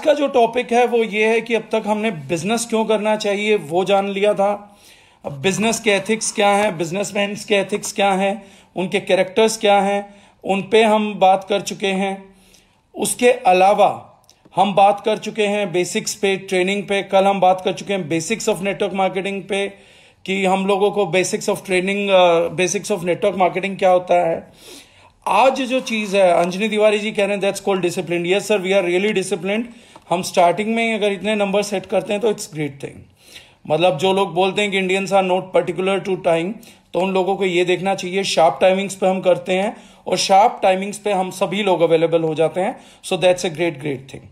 का जो टॉपिक है, वो ये है कि अब तक हमने बिज़नेस क्यों करना चाहिए, वो जान लिया था। अब बिज़नेस के एथिक्स क्या हैं बिजनेसमैन के एथिक्स क्या हैं, उनके कैरेक्टर्स क्या हैं, उन पे हम बात कर चुके हैं। उसके अलावा हम बात कर चुके हैं बेसिक्स पे ट्रेनिंग पे। कल हम बात कर चुके हैं बेसिक्स ऑफ़ नेटवर्क मार्केटिंग पे, कि हम लोगों को basics of training basics of network marketing क्या होता है। आज जो चीज़ है, अंजनी तिवारी जी कह रहे हैं that's called discipline yes sir we are really discipline हम स्टार्टिंग में अगर इतने नंबर सेट करते हैं तो इट्स ग्रेट थिंग मतलब जो लोग बोलते हैं कि Indians are not particular to time तो उन लोगों को ये देखना चाहिए शार्प टाइमिंग्स पे हम करते हैं और शार्प टाइमिंग्स पे हम सभी लोग अवेलेबल हो जाते हैं so that's a great great thing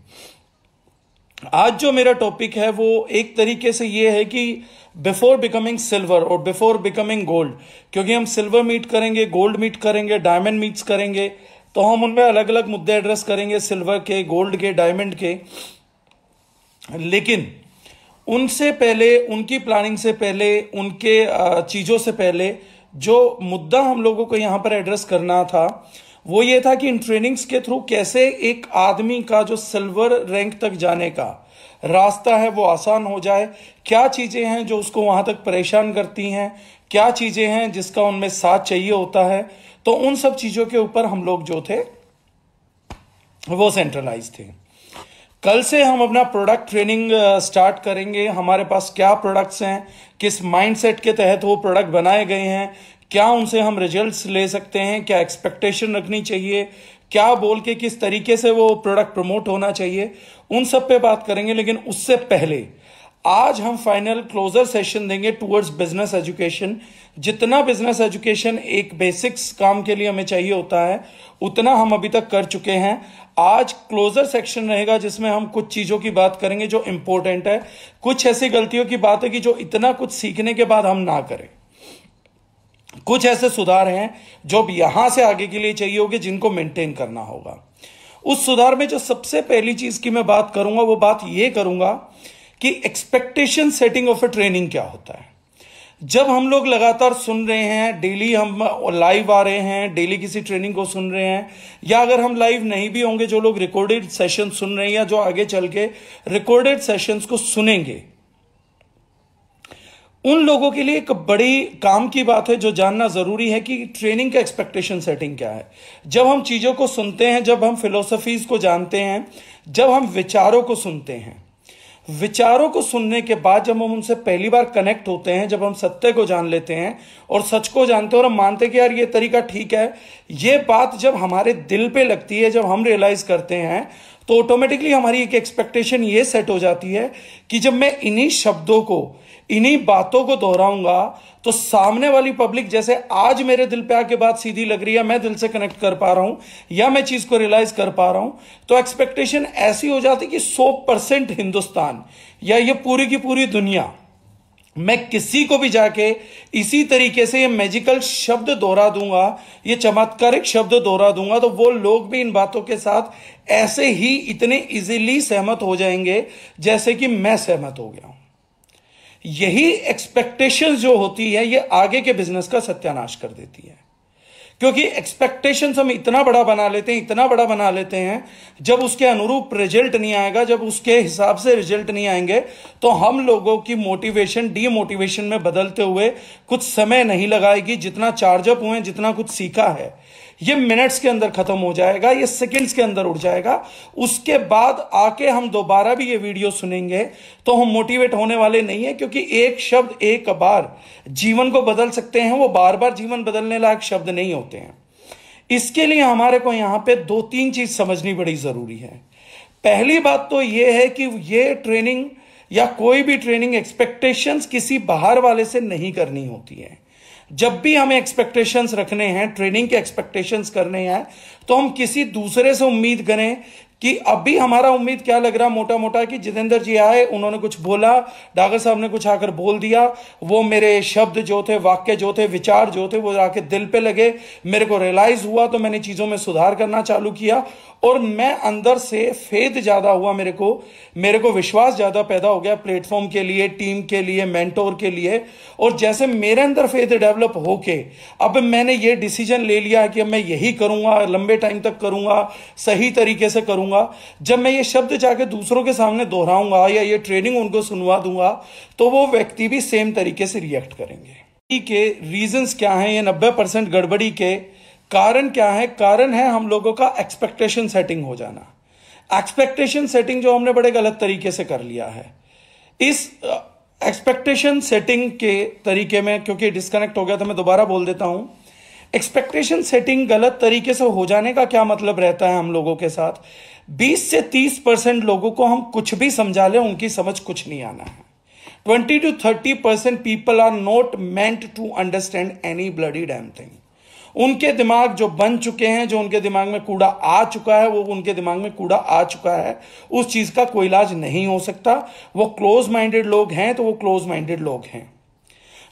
आज जो मेरा टॉपिक है वो एक तरीके से ये है कि बिफोर बिकमिंग सिल्वर और बिफोर बिकमिंग गोल्ड क्योंकि हम सिल्वर मीट करेंगे गोल्ड मीट करेंगे डायमंड मीट्स करेंगे तो हम उनमें अलग अलग मुद्दे एड्रेस करेंगे सिल्वर के गोल्ड के डायमंड के। लेकिन उनसे पहले, उनकी प्लानिंग से पहले, उनके चीज़ों से पहले जो मुद्दा हम लोगों को यहाँ पर एड्रेस करना था, वो ये था कि इन ट्रेनिंग्स के थ्रू कैसे एक आदमी का जो सिल्वर रैंक तक जाने का रास्ता है, वो आसान हो जाए। क्या चीज़ें हैं जो उसको वहाँ तक परेशान करती हैं? क्या चीज़ें हैं जिसका उनमें साथ चाहिए होता है? तो उन सब चीज़ों के ऊपर हम लोग जो थे, वो सेंट्रलाइज थे। कल से हम अपना प्रोडक्ट ट्रेनिंग स्टार्ट करेंगे। हमारे पास क्या प्रोडक्ट्स हैं? किस माइंडसेट के तहत वो प्रोडक्ट बनाए गए हैं? क्या उनसे हम रिजल्ट्स ले सकते हैं? क्या एक्सपेक्टेशन रखनी चाहिए? क्या बोल के किस तरीके से वो प्रोडक्ट प्रमोट होना चाहिए? उन सब पे बात करेंगे, लेकिन उससे पहले आज हम फाइनल क्लोजर सेशन देंगे टुवर्ड्स बिज़नेस एजुकेशन जितना बिज़नेस एजुकेशन एक बेसिक्स काम के लिए हमें चाहिए होता है, उतना हम अभी तक कर चुके हैं। आज क्लोजर सेक्शन रहेगा जिसमें हम कुछ चीज़ों की बात करेंगे जो इंपॉर्टेंट है। कुछ ऐसी गलतियों की बात है कि जो इतना कुछ सीखने के बाद हम ना करें। कुछ ऐसे सुधार हैं जो अब यहाँ से आगे के लिए चाहिए होगी, जिनको मेंटेन करना होगा। उस सुधार में जो सबसे पहली चीज़ की मैं बात करूँगा, वो बात ये करूँगा कि expectation setting of a training क्या होता है। जब हम लोग लगातार सुन रहे हैं डेली हम लाइव आ रहे हैं डेली किसी ट्रेनिंग को सुन रहे हैं, या अगर हम लाइव नहीं भी होंगे, जो लोग रिकॉर्डेड सेशन सुन रहे हैं या जो आगे चल के रिकॉर्डेड सेशंस को सुनेंगे, उन लोगों के लिए एक बड़ी काम की बात है जो जानना ज़रूरी है कि ट्रेनिंग का एक्सपेक्टेशन सेटिंग क्या है। जब हम चीज़ों को सुनते हैं, जब हम फिलोसफीज को जानते हैं, जब हम विचारों को सुनते हैं विचारों को सुनने के बाद जब हम उनसे पहली बार कनेक्ट होते हैं, जब हम सत्य को जान लेते हैं और सच को जानते हैं और हम मानते हैं कि यार ये तरीका ठीक है, ये बात जब हमारे दिल पे लगती है, जब हम रियलाइज़ करते हैं तो ऑटोमेटिकली हमारी एक एक्सपेक्टेशन ये सेट हो जाती है कि जब मैं इन्हीं शब्दों को इन्हीं बातों को दोहराऊँगा तो सामने वाली पब्लिक जैसे आज मेरे दिल पे आके बात सीधी लग रही है, मैं दिल से कनेक्ट कर पा रहा हूँ, या मैं चीज़ को रियलाइज़ कर पा रहा हूँ तो एक्सपेक्टेशन ऐसी हो जाती कि 100 परसेंट हिंदुस्तान, या ये पूरी की पूरी दुनिया, मैं किसी को भी जाके इसी तरीके से ये मैजिकल शब्द दोहरा दूँगा, ये चमत्कारिक शब्द दोहरा दूँगा तो वो लोग भी इन बातों के साथ ऐसे ही इतने इजीली सहमत हो जाएँगे, जैसे कि मैं सहमत हो गया हूँ। यही एक्सपेक्टेशन जो होती है, ये आगे के बिज़नेस का सत्यानाश कर देती है। क्योंकि एक्सपेक्टेशन हम इतना बड़ा बना लेते हैं, इतना बड़ा बना लेते हैं, जब उसके अनुरूप रिज़ल्ट नहीं आएगा, जब उसके हिसाब से रिज़ल्ट नहीं आएँगे तो हम लोगों की मोटिवेशन डीमोटिवेशन में बदलते हुए कुछ समय नहीं लगाएगी, जितना चार्जअप हुए जितना कुछ सीखा है। ये मिनट्स के अंदर खत्म हो जाएगा, ये सेकंड्स के अंदर उड़ जाएगा। उसके बाद आके हम दोबारा भी ये वीडियो सुनेंगे तो हम मोटिवेट होने वाले नहीं है, क्योंकि एक शब्द, एक बार जीवन को बदल सकते हैं, वो बार बार जीवन बदलने लायक शब्द नहीं होते हैं। इसके लिए हमारे को यहाँ पे दो तीन चीज़ समझनी बड़ी ज़रूरी है। पहली बात तो ये है कि ये ट्रेनिंग या कोई भी ट्रेनिंग एक्सपेक्टेशंस किसी बाहर वाले से नहीं करनी होती है। जब भी हमें एक्सपेक्टेशंस रखने हैं ट्रेनिंग के एक्सपेक्टेशंस करने हैं तो हम किसी दूसरे से उम्मीद करें कि अभी हमारा उम्मीद क्या लग रहा मोटा मोटा कि जितेंद्र जी आए, उन्होंने कुछ बोला, डागर साहब ने कुछ आकर बोल दिया, वो मेरे शब्द जो थे, वाक्य जो थे, विचार जो थे, वो आके दिल पे लगे, मेरे को रियलाइज़ हुआ तो मैंने चीज़ों में सुधार करना चालू किया और मैं अंदर से फेद ज़्यादा हुआ मेरे को मेरे को विश्वास ज़्यादा पैदा हो गया प्लेटफॉर्म के लिए टीम के लिए मेंटोर के लिए। और जैसे मेरे अंदर फेद डेवलप होके, अब मैंने ये डिसीज़न ले लिया कि अब मैं यही करूँगा, लंबे टाइम तक करूँगा, सही तरीके से करूँगा। जब मैं ये शब्द जाके दूसरों के सामने दोहराऊँगा या ये ट्रेनिंग उनको सुनवा दूँगा तो वो व्यक्ति भी सेम तरीके से रिएक्ट करेंगे। के रीजंस क्या हैं? ये नब्बे परसेंट गड़बड़ी के कारण क्या है? कारण है हम लोगों का एक्सपेक्टेशन सेटिंग हो जाना। एक्सपेक्टेशन सेटिंग जो हमने बड़े गलत तरीके से कर लिया है। इस एक्सपेक्टेशन सेटिंग के तरीके में, क्योंकि डिस्कनेक्ट हो गया था, मैं दोबारा बोल देता हूँ। एक्सपेक्टेशन सेटिंग गलत तरीके से हो जाने का क्या मतलब रहता है हम लोगों के साथ? 20 से 30 परसेंट लोगों को हम कुछ भी समझा लें, उनकी समझ कुछ नहीं आना है। 20 to 30 percent people are not meant to understand any bloody damn thing उनके दिमाग जो बन चुके हैं, जो उनके दिमाग में कूड़ा आ चुका है, वो उनके दिमाग में कूड़ा आ चुका है। उस चीज़ का कोई इलाज नहीं हो सकता। वो क्लोज माइंडेड लोग हैं तो वो क्लोज माइंडेड लोग हैं।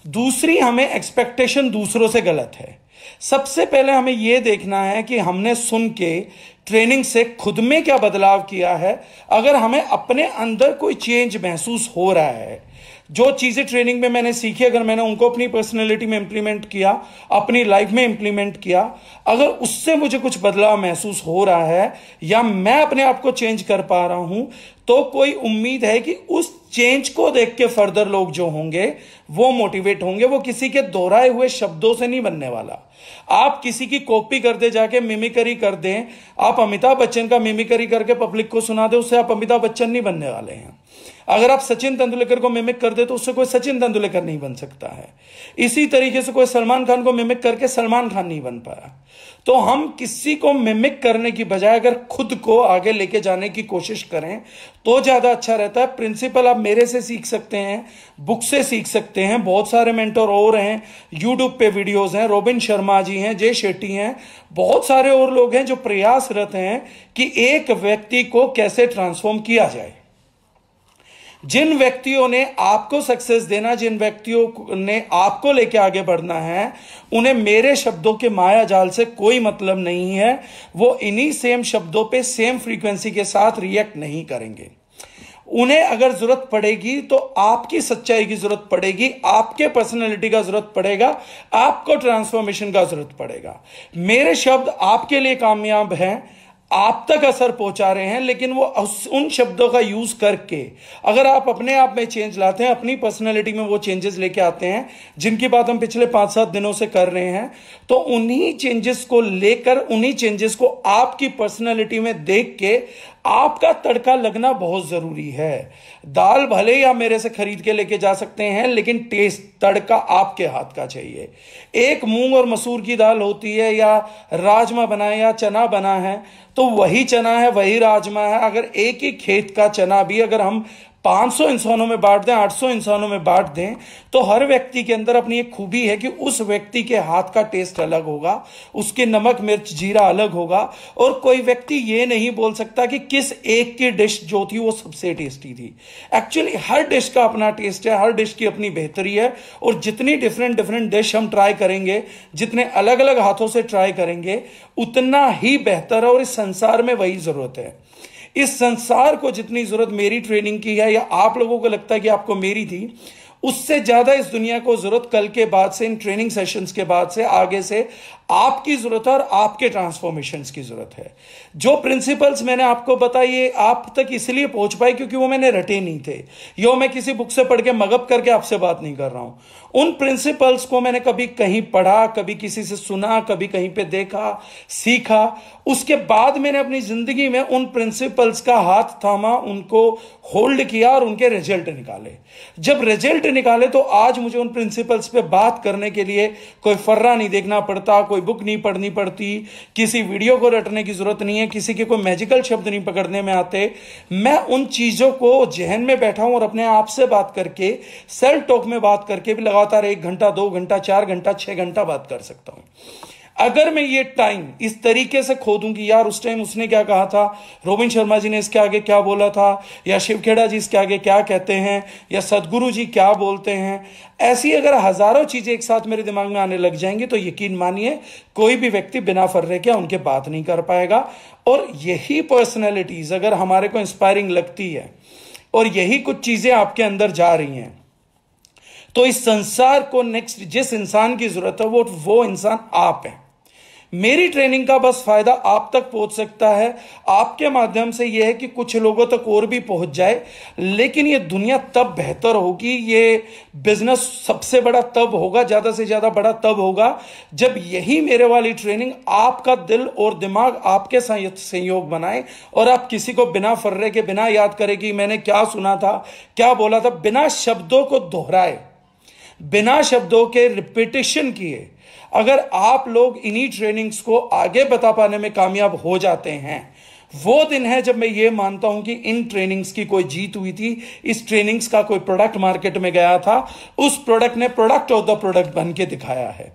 दूसरी हमें एक्सपेक्टेशन दूसरों से गलत है। सबसे पहले हमें यह देखना है कि हमने सुन के ट्रेनिंग से खुद में क्या बदलाव किया है। अगर हमें अपने अंदर कोई चेंज महसूस हो रहा है जो चीज़ें ट्रेनिंग में मैंने सीखी, अगर मैंने उनको अपनी पर्सनैलिटी में इंप्लीमेंट किया, अपनी लाइफ में इंप्लीमेंट किया, अगर उससे मुझे कुछ बदलाव महसूस हो रहा है, या मैं अपने आप को चेंज कर पा रहा हूँ तो कोई उम्मीद है कि उस चेंज को देख के फर्दर लोग जो होंगे, वो मोटिवेट होंगे। वो किसी के दोहराए हुए शब्दों से नहीं बनने वाला। आप किसी की कॉपी कर दे, जाके मिमिकरी कर दें। आप अमिताभ बच्चन का मिमिकरी करके पब्लिक को सुना दे, उससे आप अमिताभ बच्चन नहीं बनने वाले हैं। अगर आप सचिन तेंदुलकर को मिमिक कर दे तो उससे कोई सचिन तेंदुलकर नहीं बन सकता है। इसी तरीके से कोई सलमान खान को मिमिक करके सलमान खान नहीं बन पाया। तो हम किसी को मिमिक करने की बजाय अगर खुद को आगे लेके जाने की कोशिश करें तो ज़्यादा अच्छा रहता है। प्रिंसिपल आप मेरे से सीख सकते हैं बुक से सीख सकते हैं। बहुत सारे मेंटोर और हैं यूट्यूब पे वीडियोस हैं। रोबिन शर्मा जी हैं जय शेट्टी हैं। बहुत सारे और लोग हैं जो प्रयासरत हैं कि एक व्यक्ति को कैसे ट्रांसफॉर्म किया जाए। जिन व्यक्तियों ने आपको सक्सेस देना, जिन व्यक्तियों ने आपको लेके आगे बढ़ना है, उन्हें मेरे शब्दों के माया जाल से कोई मतलब नहीं है। वो इन्हीं सेम शब्दों पे सेम फ्रीक्वेंसी के साथ रिएक्ट नहीं करेंगे। उन्हें अगर ज़रूरत पड़ेगी तो आपकी सच्चाई की ज़रूरत पड़ेगी, आपके पर्सनैलिटी का ज़रूरत पड़ेगा, आपको ट्रांसफॉर्मेशन का ज़रूरत पड़ेगा। मेरे शब्द आपके लिए कामयाब हैं आप तक असर पहुँचा रहे हैं, लेकिन वो उन शब्दों का यूज़ करके, अगर आप अपने आप में चेंज लाते हैं, अपनी पर्सनैलिटी में वो चेंजेस लेके आते हैं, जिनकी बात हम पिछले पाँच सात दिनों से कर रहे हैं तो उन्हीं चेंजेस को लेकर, उन्हीं चेंजेस को आपकी पर्सनैलिटी में देख के आपका तड़का लगना बहुत ज़रूरी है। दाल भले ही आप मेरे से खरीद के लेके जा सकते हैं, लेकिन टेस्ट, तड़का आपके हाथ का चाहिए। एक मूंग और मसूर की दाल होती है, या राजमा बना है, या चना बना है तो वही चना है, वही राजमा है। अगर एक ही खेत का चना भी अगर हम 500 इंसानों में बांट दें 800 इंसानों में बांट दें तो हर व्यक्ति के अंदर अपनी एक खूबी है कि उस व्यक्ति के हाथ का टेस्ट अलग होगा, उसके नमक, मिर्च, जीरा अलग होगा, और कोई व्यक्ति ये नहीं बोल सकता कि किस एक की डिश जो थी वो सबसे टेस्टी थी। एक्चुअली हर डिश का अपना टेस्ट है, हर डिश की अपनी बेहतरी है, और जितनी डिफरेंट डिफरेंट डिश हम ट्राई करेंगे, जितने अलग अलग हाथों से ट्राई करेंगे, उतना ही बेहतर है, और इस संसार में वही ज़रूरत है। इस संसार को जितनी ज़रूरत मेरी ट्रेनिंग की है, या आप लोगों को लगता है कि आपको मेरी थी, उससे ज़्यादा इस दुनिया को ज़रूरत कल के बाद से, इन ट्रेनिंग सेशंस के बाद से, आगे से आपकी ज़रूरत है और आपके ट्रांसफॉर्मेशन की ज़रूरत है। जो प्रिंसिपल्स मैंने आपको बताइए आप तक इसलिए पहुँच पाए क्योंकि वो मैंने रटे नहीं थे। यो मैं किसी बुक से पढ़ के मगअप करके आपसे बात नहीं कर रहा हूँ। उन प्रिंसिपल्स को मैंने कभी कहीं पढ़ा, कभी किसी से सुना, कभी कहीं पे देखा, सीखा। उसके बाद मैंने अपनी ज़िंदगी में उन प्रिंसिपल्स का हाथ थामा, उनको होल्ड किया और उनके रिज़ल्ट निकाले। जब रिज़ल्ट निकाले तो आज मुझे उन प्रिंसिपल्स पे बात करने के लिए कोई फर्रा नहीं देखना पड़ता, कोई बुक नहीं पढ़नी पड़ती, किसी वीडियो को रटने की ज़रूरत नहीं है, किसी के कोई मैजिकल शब्द नहीं पकड़ने में आते। मैं उन चीज़ों को जहन में बैठा हूँ और अपने आप से बात करके सेल्फ टॉक में बात करके भी लगातार एक घंटा, दो घंटा, चार घंटा, छह घंटा बात कर सकता हूँ। अगर मैं ये टाइम इस तरीके से खो दूँगी यार उस टाइम उसने क्या कहा था? रोबिन शर्मा जी ने इसके आगे क्या बोला था? या शिवखेड़ा जी इसके आगे क्या कहते हैं? या सदगुरु जी क्या बोलते हैं? ऐसी अगर हज़ारों चीज़ें एक साथ मेरे दिमाग में आने लग जाएँगी तो यकीन मानिए, कोई भी व्यक्ति बिना फर्रे के उनके बात नहीं कर पाएगा। और यही पर्सनैलिटीज अगर हमारे को इंस्पायरिंग लगती है, और यही कुछ चीज़ें आपके अंदर जा रही हैं तो इस संसार को नेक्स्ट जिस इंसान की ज़रूरत है, वो वो इंसान आप है। मेरी ट्रेनिंग का बस फ़ायदा आप तक पहुँच सकता है। आपके माध्यम से यह है कि कुछ लोगों तक और भी पहुँच जाए, लेकिन ये दुनिया तब बेहतर होगी, ये बिज़नेस सबसे बड़ा तब होगा, ज़्यादा से ज़्यादा बड़ा तब होगा, जब यही मेरे वाली ट्रेनिंग आपका दिल और दिमाग आपके संयोग बनाए, और आप किसी को बिना फर्रे के, बिना याद करें कि मैंने क्या सुना था, क्या बोला था, बिना शब्दों को दोहराए। बिना शब्दों के रिपीटेशन किए। अगर आप लोग इन्हीं ट्रेनिंग्स को आगे बता पाने में कामयाब हो जाते हैं, वो दिन है जब मैं ये मानता हूँ कि इन ट्रेनिंग्स की कोई जीत हुई थी, इस ट्रेनिंग्स का कोई प्रोडक्ट मार्केट में गया था, उस प्रोडक्ट ने प्रोडक्ट ऑफ़ द प्रोडक्ट बन के दिखाया है।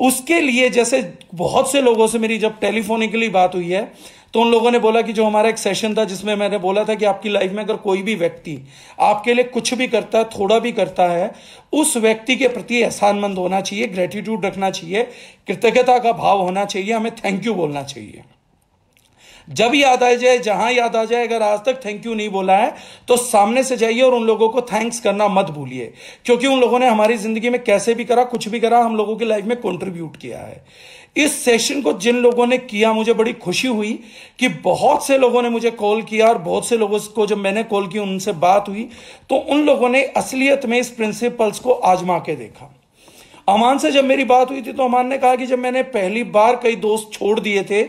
उसके लिए जैसे बहुत से लोगों से मेरी जब टेलीफोनिकली बात हुई है तो उन लोगों ने बोला कि जो हमारा एक सेशन था जिसमें मैंने बोला था कि आपकी लाइफ में अगर कोई भी व्यक्ति आपके लिए कुछ भी करता है, थोड़ा भी करता है, उस व्यक्ति के प्रति एहसानमंद होना चाहिए ग्रेटिट्यूड रखना चाहिए, कृतज्ञता का भाव होना चाहिए, हमें थैंक यू बोलना चाहिए। जब याद आ जाए, जहाँ याद आ जाए, अगर आज तक थैंक यू नहीं बोला है तो सामने से जाइए और उन लोगों को थैंक्स करना मत भूलिए। क्योंकि उन लोगों ने हमारी ज़िंदगी में कैसे भी करा, कुछ भी करा, हम लोगों की लाइफ में कंट्रीब्यूट किया है। इस सेशन को जिन लोगों ने किया, मुझे बड़ी खुशी हुई कि बहुत से लोगों ने मुझे कॉल किया और बहुत से लोगों को जब मैंने कॉल की, उनसे बात हुई तो उन लोगों ने असलियत में इस प्रिंसिपल्स को आजमा के देखा। अमान से जब मेरी बात हुई थी तो अमान ने कहा कि जब मैंने पहली बार कई दोस्त छोड़ दिए थे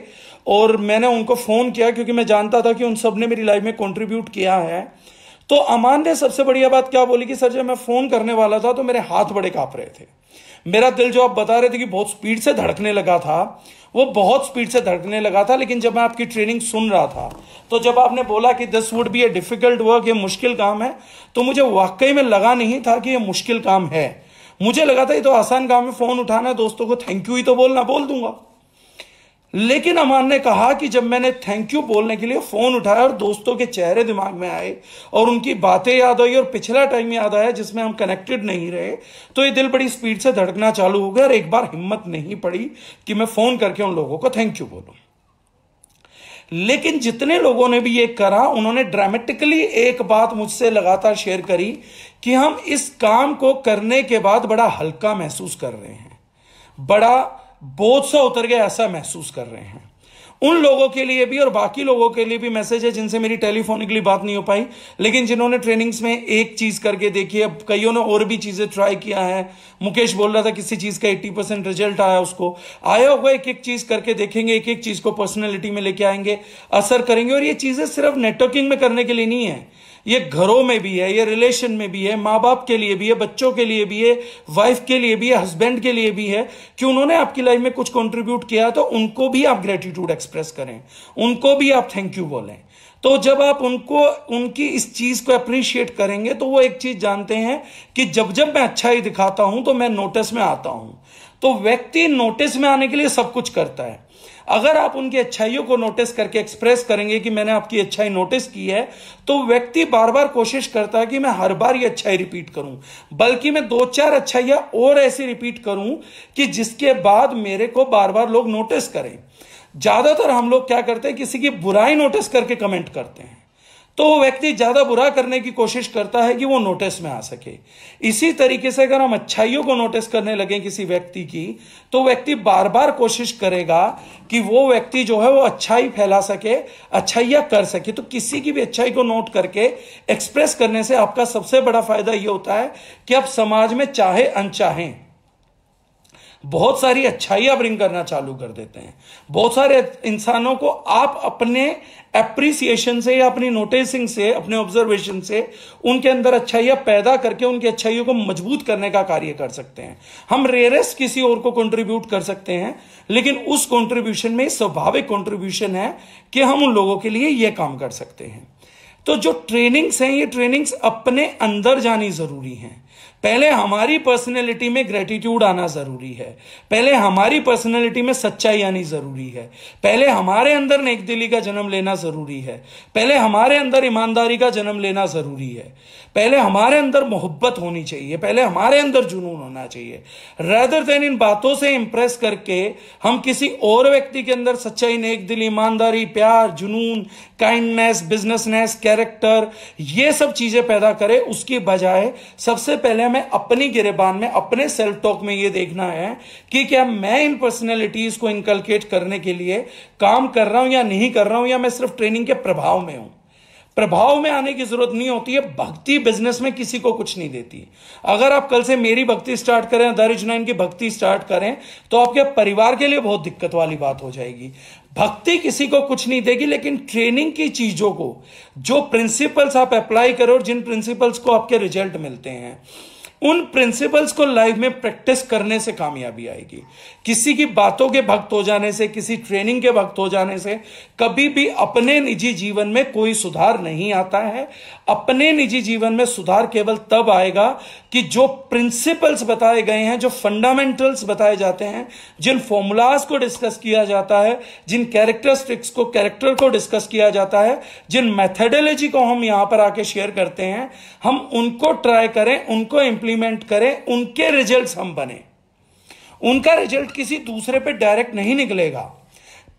और मैंने उनको फ़ोन किया, क्योंकि मैं जानता था कि उन सबने मेरी लाइफ में कंट्रीब्यूट किया है तो अमान ने सबसे बढ़िया बात क्या बोली कि, सर, जब मैं फ़ोन करने वाला था तो मेरे हाथ बड़े काँप रहे थे। मेरा दिल जो आप बता रहे थे कि बहुत स्पीड से धड़कने लगा था, वो बहुत स्पीड से धड़कने लगा था, लेकिन जब मैं आपकी ट्रेनिंग सुन रहा था तो जब आपने बोला कि this would be a difficult work ये मुश्किल काम है तो मुझे वाकई में लगा नहीं था कि ये मुश्किल काम है। मुझे लगा था ये तो आसान काम है फ़ोन उठाना, दोस्तों को थैंक यू ही तो बोलना, बोल दूँगा। लेकिन अमान ने कहा कि जब मैंने थैंक यू बोलने के लिए फ़ोन उठाया और दोस्तों के चेहरे दिमाग में आए और उनकी बातें याद आई और पिछला टाइम याद आया जिसमें हम कनेक्टेड नहीं रहे तो ये दिल बड़ी स्पीड से धड़कना चालू हो गया और एक बार हिम्मत नहीं पड़ी कि मैं फ़ोन करके उन लोगों को थैंक यू बोलूँ। लेकिन जितने लोगों ने भी ये करा, उन्होंने ड्रामेटिकली एक बात मुझसे लगातार शेयर करी कि हम इस काम को करने के बाद बड़ा हल्का महसूस कर रहे हैं। बड़ा बोझ सा उतर गया, ऐसा महसूस कर रहे हैं। उन लोगों के लिए भी और बाकी लोगों के लिए भी मैसेज है जिनसे मेरी टेलीफोनिकली बात नहीं हो पाई, लेकिन जिन्होंने ट्रेनिंग्स में एक चीज़ करके देखी है, कईयों ने और भी चीज़ें ट्राई किया है। मुकेश बोल रहा था किसी चीज़ का 80 परसेंट रिज़ल्ट आया उसको। आया हुआ एक एक चीज़ करके देखेंगे, एक एक चीज़ को पर्सनैलिटी में लेके आएँगे, असर करेंगे, और ये चीज़ें सिर्फ़ नेटवर्किंग में करने के लिए नहीं है। ये घरों में भी है, ये रिलेशन में भी है माँ बाप के लिए भी है, बच्चों के लिए भी है वाइफ के लिए भी है हस्बैंड के लिए भी है, कि उन्होंने आपकी लाइफ में कुछ कंट्रीब्यूट किया तो उनको भी आप ग्रेटिट्यूड एक्सप्रेस करें, उनको भी आप थैंक यू बोलें। तो जब आप उनको, उनकी इस चीज़ को अप्रिशिएट करेंगे तो वो एक चीज़ जानते हैं कि जब जब मैं अच्छा ही दिखाता हूँ तो मैं नोटिस में आता हूँ। तो व्यक्ति नोटिस में आने के लिए सब कुछ करता है। अगर आप उनकी अच्छाइयों को नोटिस करके एक्सप्रेस करेंगे कि मैंने आपकी अच्छाई नोटिस की है तो व्यक्ति बार बार कोशिश करता है कि मैं हर बार ये अच्छाई रिपीट करूँ। बल्कि मैं दो चार अच्छाइयाँ और ऐसी रिपीट करूँ कि जिसके बाद मेरे को बार बार लोग नोटिस करें। ज़्यादातर हम लोग क्या करते हैं, किसी की बुराई नोटिस करके कमेंट करते हैं। तो वो व्यक्ति ज़्यादा बुरा करने की कोशिश करता है कि वो नोटिस में आ सके। इसी तरीके से अगर हम अच्छाइयों को नोटिस करने लगे किसी व्यक्ति की तो व्यक्ति बार बार कोशिश करेगा कि वो व्यक्ति जो है वो अच्छाई फैला सके, अच्छाइयाँ कर सके। तो किसी की भी अच्छाई को नोट करके एक्सप्रेस करने से आपका सबसे बड़ा फ़ायदा ये होता है कि आप समाज में चाहे अनचाहें बहुत सारी अच्छाइयाँ ब्रिंग करना चालू कर देते हैं। बहुत सारे इंसानों को आप अपने एप्रिसिएशन से या अपनी नोटिसिंग से, अपने ऑब्जर्वेशन से उनके अंदर अच्छाइयाँ पैदा करके उनकी अच्छाइयों को मज़बूत करने का कार्य कर सकते हैं। हम रेयरेस्ट किसी और को कंट्रीब्यूट कर सकते हैं, लेकिन उस कंट्रीब्यूशन में स्वाभाविक कंट्रीब्यूशन है कि हम उन लोगों के लिए यह काम कर सकते हैं। तो जो ट्रेनिंग्स हैं, ये ट्रेनिंग्स अपने अंदर जानी ज़रूरी हैं। पहले हमारी पर्सनैलिटी में ग्रेटिट्यूड आना ज़रूरी है। पहले हमारी पर्सनैलिटी में सच्चाई आनी ज़रूरी है। पहले हमारे अंदर नेक दिली का जन्म लेना ज़रूरी है। पहले हमारे अंदर ईमानदारी का जन्म लेना ज़रूरी है। पहले हमारे अंदर मोहब्बत होनी चाहिए। पहले हमारे अंदर जुनून होना चाहिए। रेदर देन इन बातों से इंप्रेस करके हम किसी और व्यक्ति के अंदर सच्चाई नेक दिल ईमानदारी, प्यार, जुनून काइंडनेस बिजनेसनेस कैरेक्टर ये सब चीज़ें पैदा करे, उसके बजाय सबसे पहले हमें अपनी गिरेबान में, अपने सेल्फ टॉक में ये देखना है कि क्या मैं इन पर्सनैलिटीज को इनकलकेट करने के लिए काम कर रहा हूँ या नहीं कर रहा हूँ, या मैं सिर्फ़ ट्रेनिंग के प्रभाव में हूँ। प्रभाव में आने की ज़रूरत नहीं होती है, भक्ति बिज़नेस में किसी को कुछ नहीं देती। अगर आप कल से मेरी भक्ति स्टार्ट करें दरिज नाइन की भक्ति स्टार्ट करें तो आपके परिवार के लिए बहुत दिक्कत वाली बात हो जाएगी। भक्ति किसी को कुछ नहीं देगी, लेकिन ट्रेनिंग की चीज़ों को, जो प्रिंसिपल्स आप अप्लाई करो जिन प्रिंसिपल्स को आपके रिज़ल्ट मिलते हैं। उन प्रिंसिपल्स को लाइफ में प्रैक्टिस करने से कामयाबी आएगी। किसी की बातों के भक्त हो जाने से, किसी ट्रेनिंग के भक्त हो जाने से, कभी भी अपने निजी जीवन में कोई सुधार नहीं आता है। अपने निजी जीवन में सुधार केवल तब आएगा कि जो प्रिंसिपल्स बताए गए हैं, जो फंडामेंटल्स बताए जाते हैं, जिन फॉर्मूलाज को डिस्कस किया जाता है, जिन कैरेक्टरिस्टिक्स को कैरेक्टर को डिस्कस किया जाता है, जिन मैथडोलॉजी को हम यहाँ पर आके शेयर करते हैं, हम उनको ट्राई करें, उनको इंप्लीमेंट करें, उनके रिज़ल्ट हम बने। उनका रिज़ल्ट किसी दूसरे पे डायरेक्ट नहीं निकलेगा।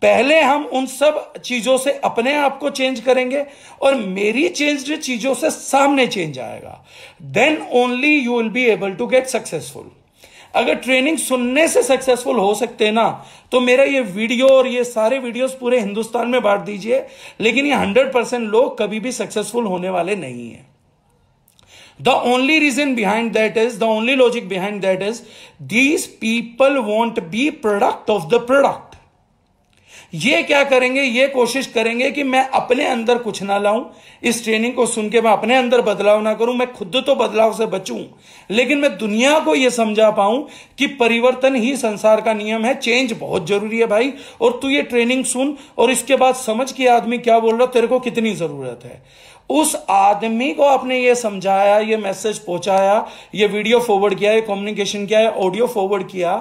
पहले हम उन सब चीज़ों से अपने आप को चेंज करेंगे और मेरी चेंज चीज़ों से सामने चेंज आएगा। Then only you will be able to get successful अगर ट्रेनिंग सुनने से सक्सेसफुल हो सकते हैं ना तो मेरा ये वीडियो और ये सारे वीडियोस पूरे हिंदुस्तान में बांट दीजिए, लेकिन ये हंड्रेड परसेंट लोग कभी भी सक्सेसफुल होने वाले नहीं है। The only reason behind that is the only logic behind that is these people won't be product of the product ये क्या करेंगे, ये कोशिश करेंगे कि मैं अपने अंदर कुछ ना लाऊं। इस ट्रेनिंग को सुन के मैं अपने अंदर बदलाव ना करूँ, मैं खुद तो बदलाव से बचूं। लेकिन मैं दुनिया को यह समझा पाऊँ कि परिवर्तन ही संसार का नियम है। चेंज बहुत ज़रूरी है भाई। और तू ये ट्रेनिंग सुन, और इसके बाद समझ के आदमी क्या बोल रहा, तेरे को कितनी ज़रूरत है। उस आदमी को आपने ये समझाया, ये मैसेज पहुँचाया, ये वीडियो फॉरवर्ड किया, ये कम्युनिकेशन किया है ऑडियो फॉरवर्ड किया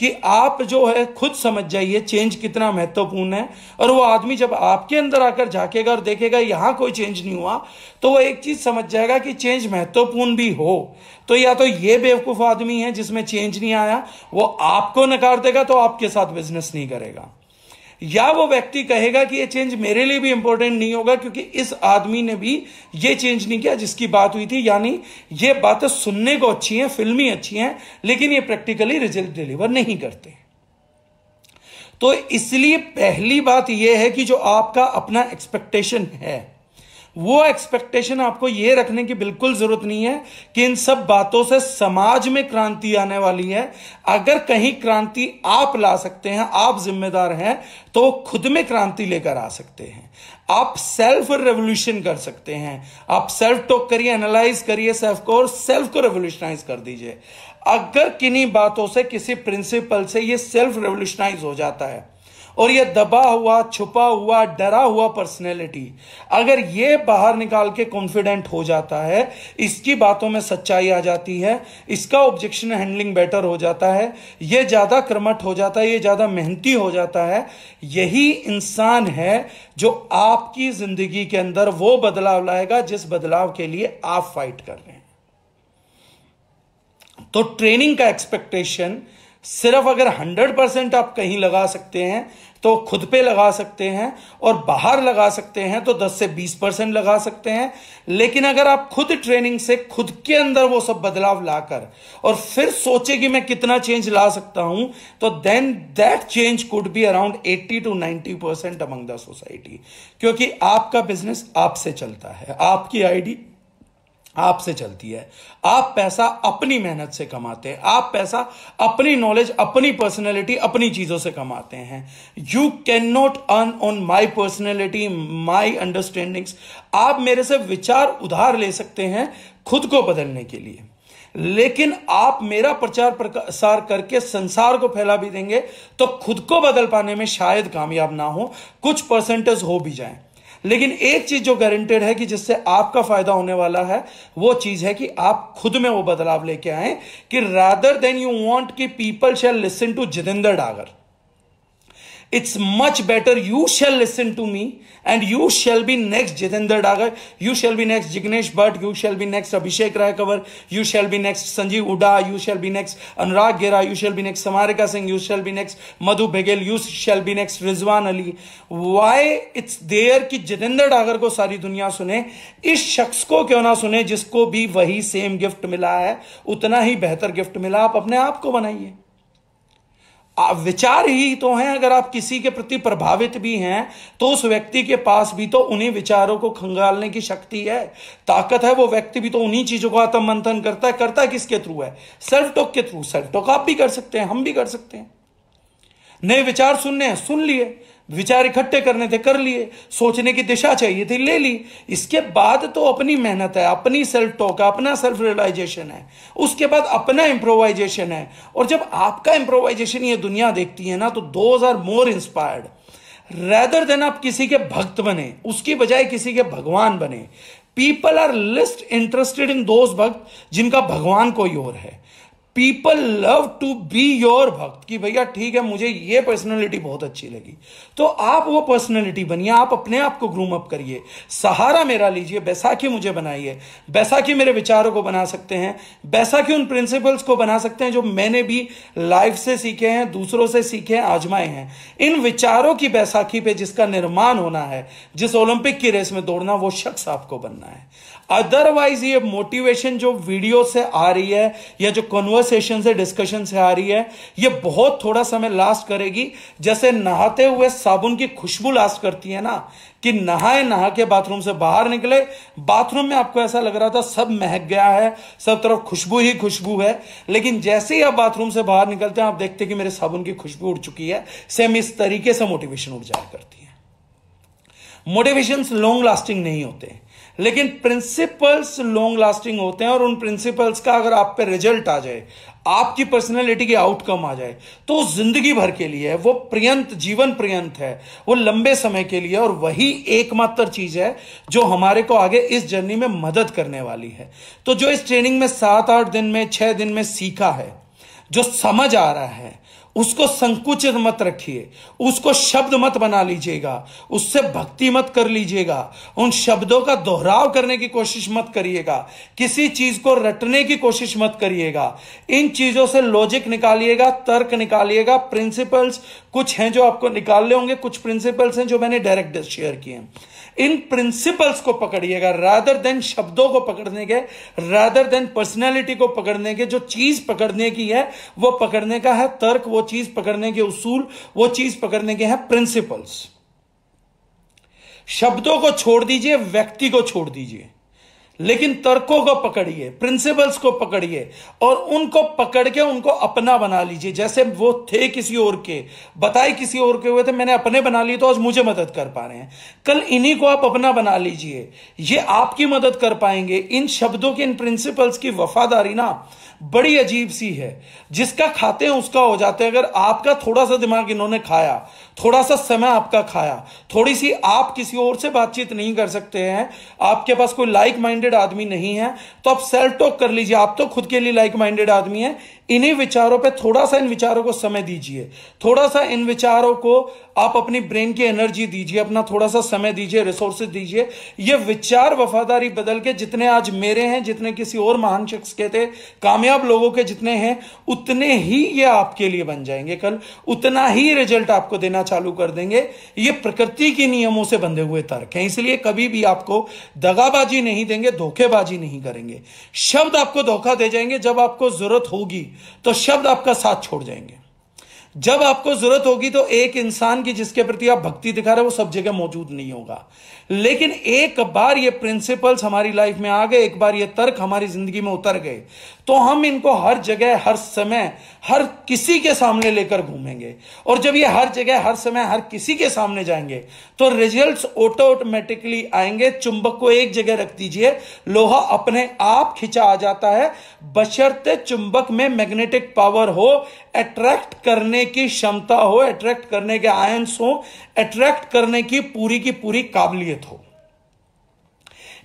कि आप जो है खुद समझ जाइए चेंज कितना महत्वपूर्ण है। और वो आदमी जब आपके अंदर आकर झाकेगा और देखेगा, यहाँ कोई चेंज नहीं हुआ तो वो एक चीज़ समझ जाएगा कि चेंज महत्वपूर्ण भी हो। तो या तो ये बेवकूफ़ आदमी है जिसमें चेंज नहीं आया, वो आपको नकार देगा तो आपके साथ बिज़नेस नहीं करेगा। या वो व्यक्ति कहेगा कि ये चेंज मेरे लिए भी इंपॉर्टेंट नहीं होगा, क्योंकि इस आदमी ने भी ये चेंज नहीं किया जिसकी बात हुई थी। यानी ये बातें सुनने को अच्छी हैं, फिल्मी अच्छी हैं, लेकिन ये प्रैक्टिकली रिज़ल्ट डिलीवर नहीं करते। तो इसलिए पहली बात यह है कि जो आपका अपना एक्सपेक्टेशन है वो एक्सपेक्टेशन आपको ये रखने की बिल्कुल ज़रूरत नहीं है कि इन सब बातों से समाज में क्रांति आने वाली है। अगर कहीं क्रांति आप ला सकते हैं, आप जिम्मेदार हैं तो खुद में क्रांति लेकर आ सकते हैं। आप सेल्फ रेवोल्यूशन कर सकते हैं। आप सेल्फ टॉक करिए एनालाइज करिए सेल्फ को और सेल्फ को रेवोल्यूशनाइज कर दीजिए। अगर किन्हीं बातों से, किसी प्रिंसिपल से ये सेल्फ रेवोल्यूशनाइज हो जाता है और ये दबा हुआ, छुपा हुआ, डरा हुआ पर्सनैलिटी अगर ये बाहर निकाल के कॉन्फिडेंट हो जाता है, इसकी बातों में सच्चाई आ जाती है, इसका ऑब्जेक्शन हैंडलिंग बेटर हो जाता है, ये ज़्यादा क्रमट हो जाता है, ये ज़्यादा मेहनती हो जाता है, यही इंसान है जो आपकी ज़िंदगी के अंदर वो बदलाव लाएगा जिस बदलाव के लिए आप फाइट कर रहे हैं। तो ट्रेनिंग का एक्सपेक्टेशन सिर्फ़ अगर 100 परसेंट आप कहीं लगा सकते हैं तो खुद पे लगा सकते हैं, और बाहर लगा सकते हैं तो 10 से 20 परसेंट लगा सकते हैं। लेकिन अगर आप खुद ट्रेनिंग से, खुद के अंदर वो सब बदलाव लाकर, और फिर सोचे कि मैं कितना चेंज ला सकता हूँ तो then that change could be around 80 two 90 percent among the society क्योंकि आपका बिज़नेस आपसे चलता है, आपकी आईडी आपसे चलती है। आप पैसा अपनी मेहनत से कमाते हैं। आप पैसा अपनी नॉलेज अपनी पर्सनैलिटी अपनी चीज़ों से कमाते हैं। You can not earn on my personality my understandings आप मेरे से विचार उधार ले सकते हैं खुद को बदलने के लिए। लेकिन आप मेरा प्रचार प्रसार करके संसार को फैला भी देंगे तो खुद को बदल पाने में शायद कामयाब ना हो। कुछ परसेंटेज हो भी जाए। लेकिन एक चीज़ जो गारंटेड है कि जिससे आपका फ़ायदा होने वाला है, वो चीज़ है कि आप खुद में वो बदलाव लेके आए कि रादर देन यू वॉन्ट कि people shall listen to Jitendra Dagar. It's much better you shall listen to me and you shall be next Jitendra Dagar you shall be next Jignesh Bhatt you shall be next Abhishek Raikwar you shall be next Sanjeev Uda you shall be next Anurag Gera you shall be next Samarika Singh you shall be next Madhu Baghel you shall be next Rizwan Ali why it's there की जितेंद्र डागर को सारी दुनिया सुने? इस शख्स को क्यों ना सुने जिसको भी वही सेम गिफ्ट मिला है? उतना ही बेहतर गिफ्ट मिला। आप अपने आप को बनाइए। विचार ही तो हैं, अगर आप किसी के प्रति प्रभावित भी हैं तो उस व्यक्ति के पास भी तो उन्हीं विचारों को खंगालने की शक्ति है। ताकत है, वो व्यक्ति भी तो उन्हीं चीज़ों को आत्म मंथन करता है। करता किसके थ्रू है? सेल्फ टॉक के थ्रू सेल्फ टॉक आप भी कर सकते हैं, हम भी कर सकते हैं। नए विचार सुनने हैं, सुन लिए। विचार इकट्ठे करने थे, कर लिए। सोचने की दिशा चाहिए थी, ले ली। इसके बाद तो अपनी मेहनत है, अपनी सेल्फ टॉक है, अपना सेल्फ रियलाइजेशन है। उसके बाद अपना इंप्रोवाइजेशन है। और जब आपका इंप्रोवाइजेशन ये दुनिया देखती है ना तो दो are more inspired rather than आप किसी के भक्त बने, उसकी बजाय किसी के भगवान बने। People are least interested in those bhakt जिनका भगवान कोई और है। People love to be your bhakt कि भैया ठीक है, मुझे ये पर्सनैलिटी बहुत अच्छी लगी। तो आप वो पर्सनैलिटी बनिए, आप अपने आप को ग्रूम अप करिए। सहारा मेरा लीजिए, बैसाखी मुझे बनाइए। बैसाखी मेरे विचारों को बना सकते हैं, बैसाखी उन प्रिंसिपल्स को बना सकते हैं जो मैंने भी लाइफ से सीखे हैं, दूसरों से सीखे हैं, आजमाए हैं। इन विचारों की बैसाखी पे जिसका निर्माण होना है, जिस ओलंपिक की रेस में दौड़ना, वो शख्स आपको बनना है। अदरवाइज़ ये मोटिवेशन जो वीडियो से आ रही है, या जो कन्वर्सेशन से डिस्कशन से आ रही है, ये बहुत थोड़ा समय लास्ट करेगी। जैसे नहाते हुए साबुन की खुशबू लास्ट करती है ना, कि नहाए, नहा के बाथरूम से बाहर निकले। बाथरूम में आपको ऐसा लग रहा था सब महक गया है, सब तरफ़ खुशबू ही खुशबू है। लेकिन जैसे ही आप बाथरूम से बाहर निकलते हैं, आप देखते हैं कि मेरे साबुन की खुशबू उड़ चुकी है। सेम इस तरीके से मोटिवेशन उड़ जाया करती है। मोटिवेशन लॉन्ग लास्टिंग नहीं होते। लेकिन प्रिंसिपल्स लॉन्ग लास्टिंग होते हैं और उन प्रिंसिपल्स का अगर आप पे रिज़ल्ट आ जाए, आपकी पर्सनैलिटी की आउटकम आ जाए तो ज़िंदगी भर के लिए है वो पर्यंत, जीवन पर्यंत है, वो लंबे समय के लिए और वही एकमात्र चीज़ है जो हमारे को आगे इस जर्नी में मदद करने वाली है। तो जो इस ट्रेनिंग में सात आठ दिन में, छह दिन में सीखा है, जो समझ आ रहा है उसको संकुचित मत रखिए। उसको शब्द मत बना लीजिएगा। उससे भक्ति मत कर लीजिएगा। उन शब्दों का दोहराव करने की कोशिश मत करिएगा। किसी चीज़ को रटने की कोशिश मत करिएगा। इन चीज़ों से लॉजिक निकालिएगा, तर्क निकालिएगा। प्रिंसिपल्स कुछ हैं जो आपको निकालने होंगे, कुछ प्रिंसिपल्स हैं जो मैंने डायरेक्ट शेयर किए हैं। इन प्रिंसिपल्स को पकड़िएगा रादर देन शब्दों को पकड़ने के रादर देन पर्सनैलिटी को पकड़ने के, जो चीज़ पकड़ने की है, वो पकड़ने का है तर्क, वो चीज़ पकड़ने के उसूल, वो चीज़ पकड़ने के हैं प्रिंसिपल्स शब्दों को छोड़ दीजिए, व्यक्ति को छोड़ दीजिए. लेकिन तर्कों को पकड़िए प्रिंसिपल्स को पकड़िए और उनको पकड़ के उनको अपना बना लीजिए। जैसे वो थे किसी और के, बताए किसी और के हुए थे, मैंने अपने बना लिए तो आज मुझे मदद कर पा रहे हैं। कल इन्हीं को आप अपना बना लीजिए। ये आपकी मदद कर पाएँगे। इन शब्दों के, इन प्रिंसिपल्स की वफादारी ना बड़ी अजीब सी है। जिसका खाते हैं उसका हो जाते हैं। अगर आपका थोड़ा सा दिमाग इन्होंने खाया थोड़ा सा समय आपका खाया थोड़ी सी आप किसी और से बातचीत नहीं कर सकते हैं, आपके पास कोई लाइक माइंडेड आदमी नहीं है तो आप सेल्फ टॉक कर लीजिए। आप तो खुद के लिए लाइक माइंडेड आदमी है। इन्हीं विचारों पे थोड़ा सा इन विचारों को समय दीजिए। थोड़ा सा इन विचारों को आप अपनी ब्रेन की एनर्जी दीजिए, अपना थोड़ा सा समय दीजिए, रिसोर्सेज दीजिए। ये विचार वफादारी बदल के जितने आज मेरे हैं, जितने किसी और महान शख्स के थे, कामयाब लोगों के जितने हैं, उतने ही ये आपके लिए बन जाएँगे कल। उतना ही रिज़ल्ट आपको देना चालू कर देंगे। ये प्रकृति के नियमों से बंधे हुए तर्क हैं। इसलिए कभी भी आपको दगाबाजी नहीं देंगे, धोखेबाजी नहीं करेंगे। शब्द आपको धोखा दे जाएँगे जब आपको ज़रूरत होगी। तो शब्द आपका साथ छोड़ जाएँगे। जब आपको ज़रूरत होगी तो एक इंसान की जिसके प्रति आप भक्ति दिखा रहे हो, वो सब जगह मौजूद नहीं होगा। लेकिन एक बार ये प्रिंसिपल्स हमारी लाइफ में आ गए, एक बार ये तर्क हमारी ज़िंदगी में उतर गए तो हम इनको हर जगह, हर समय, हर किसी के सामने लेकर घूमेंगे। और जब ये हर जगह, हर समय, हर किसी के सामने जाएँगे तो रिजल्ट्स ऑटो ऑटोमेटिकली आएँगे। चुंबक को एक जगह रख दीजिए। लोहा अपने आप खिंचा आ जाता है। बशर्ते चुंबक में मैग्नेटिक पावर हो अट्रैक्ट करने की क्षमता हो अट्रैक्ट करने के आयंस हो अट्रैक्ट करने की पूरी की पूरी काबिलियत हो।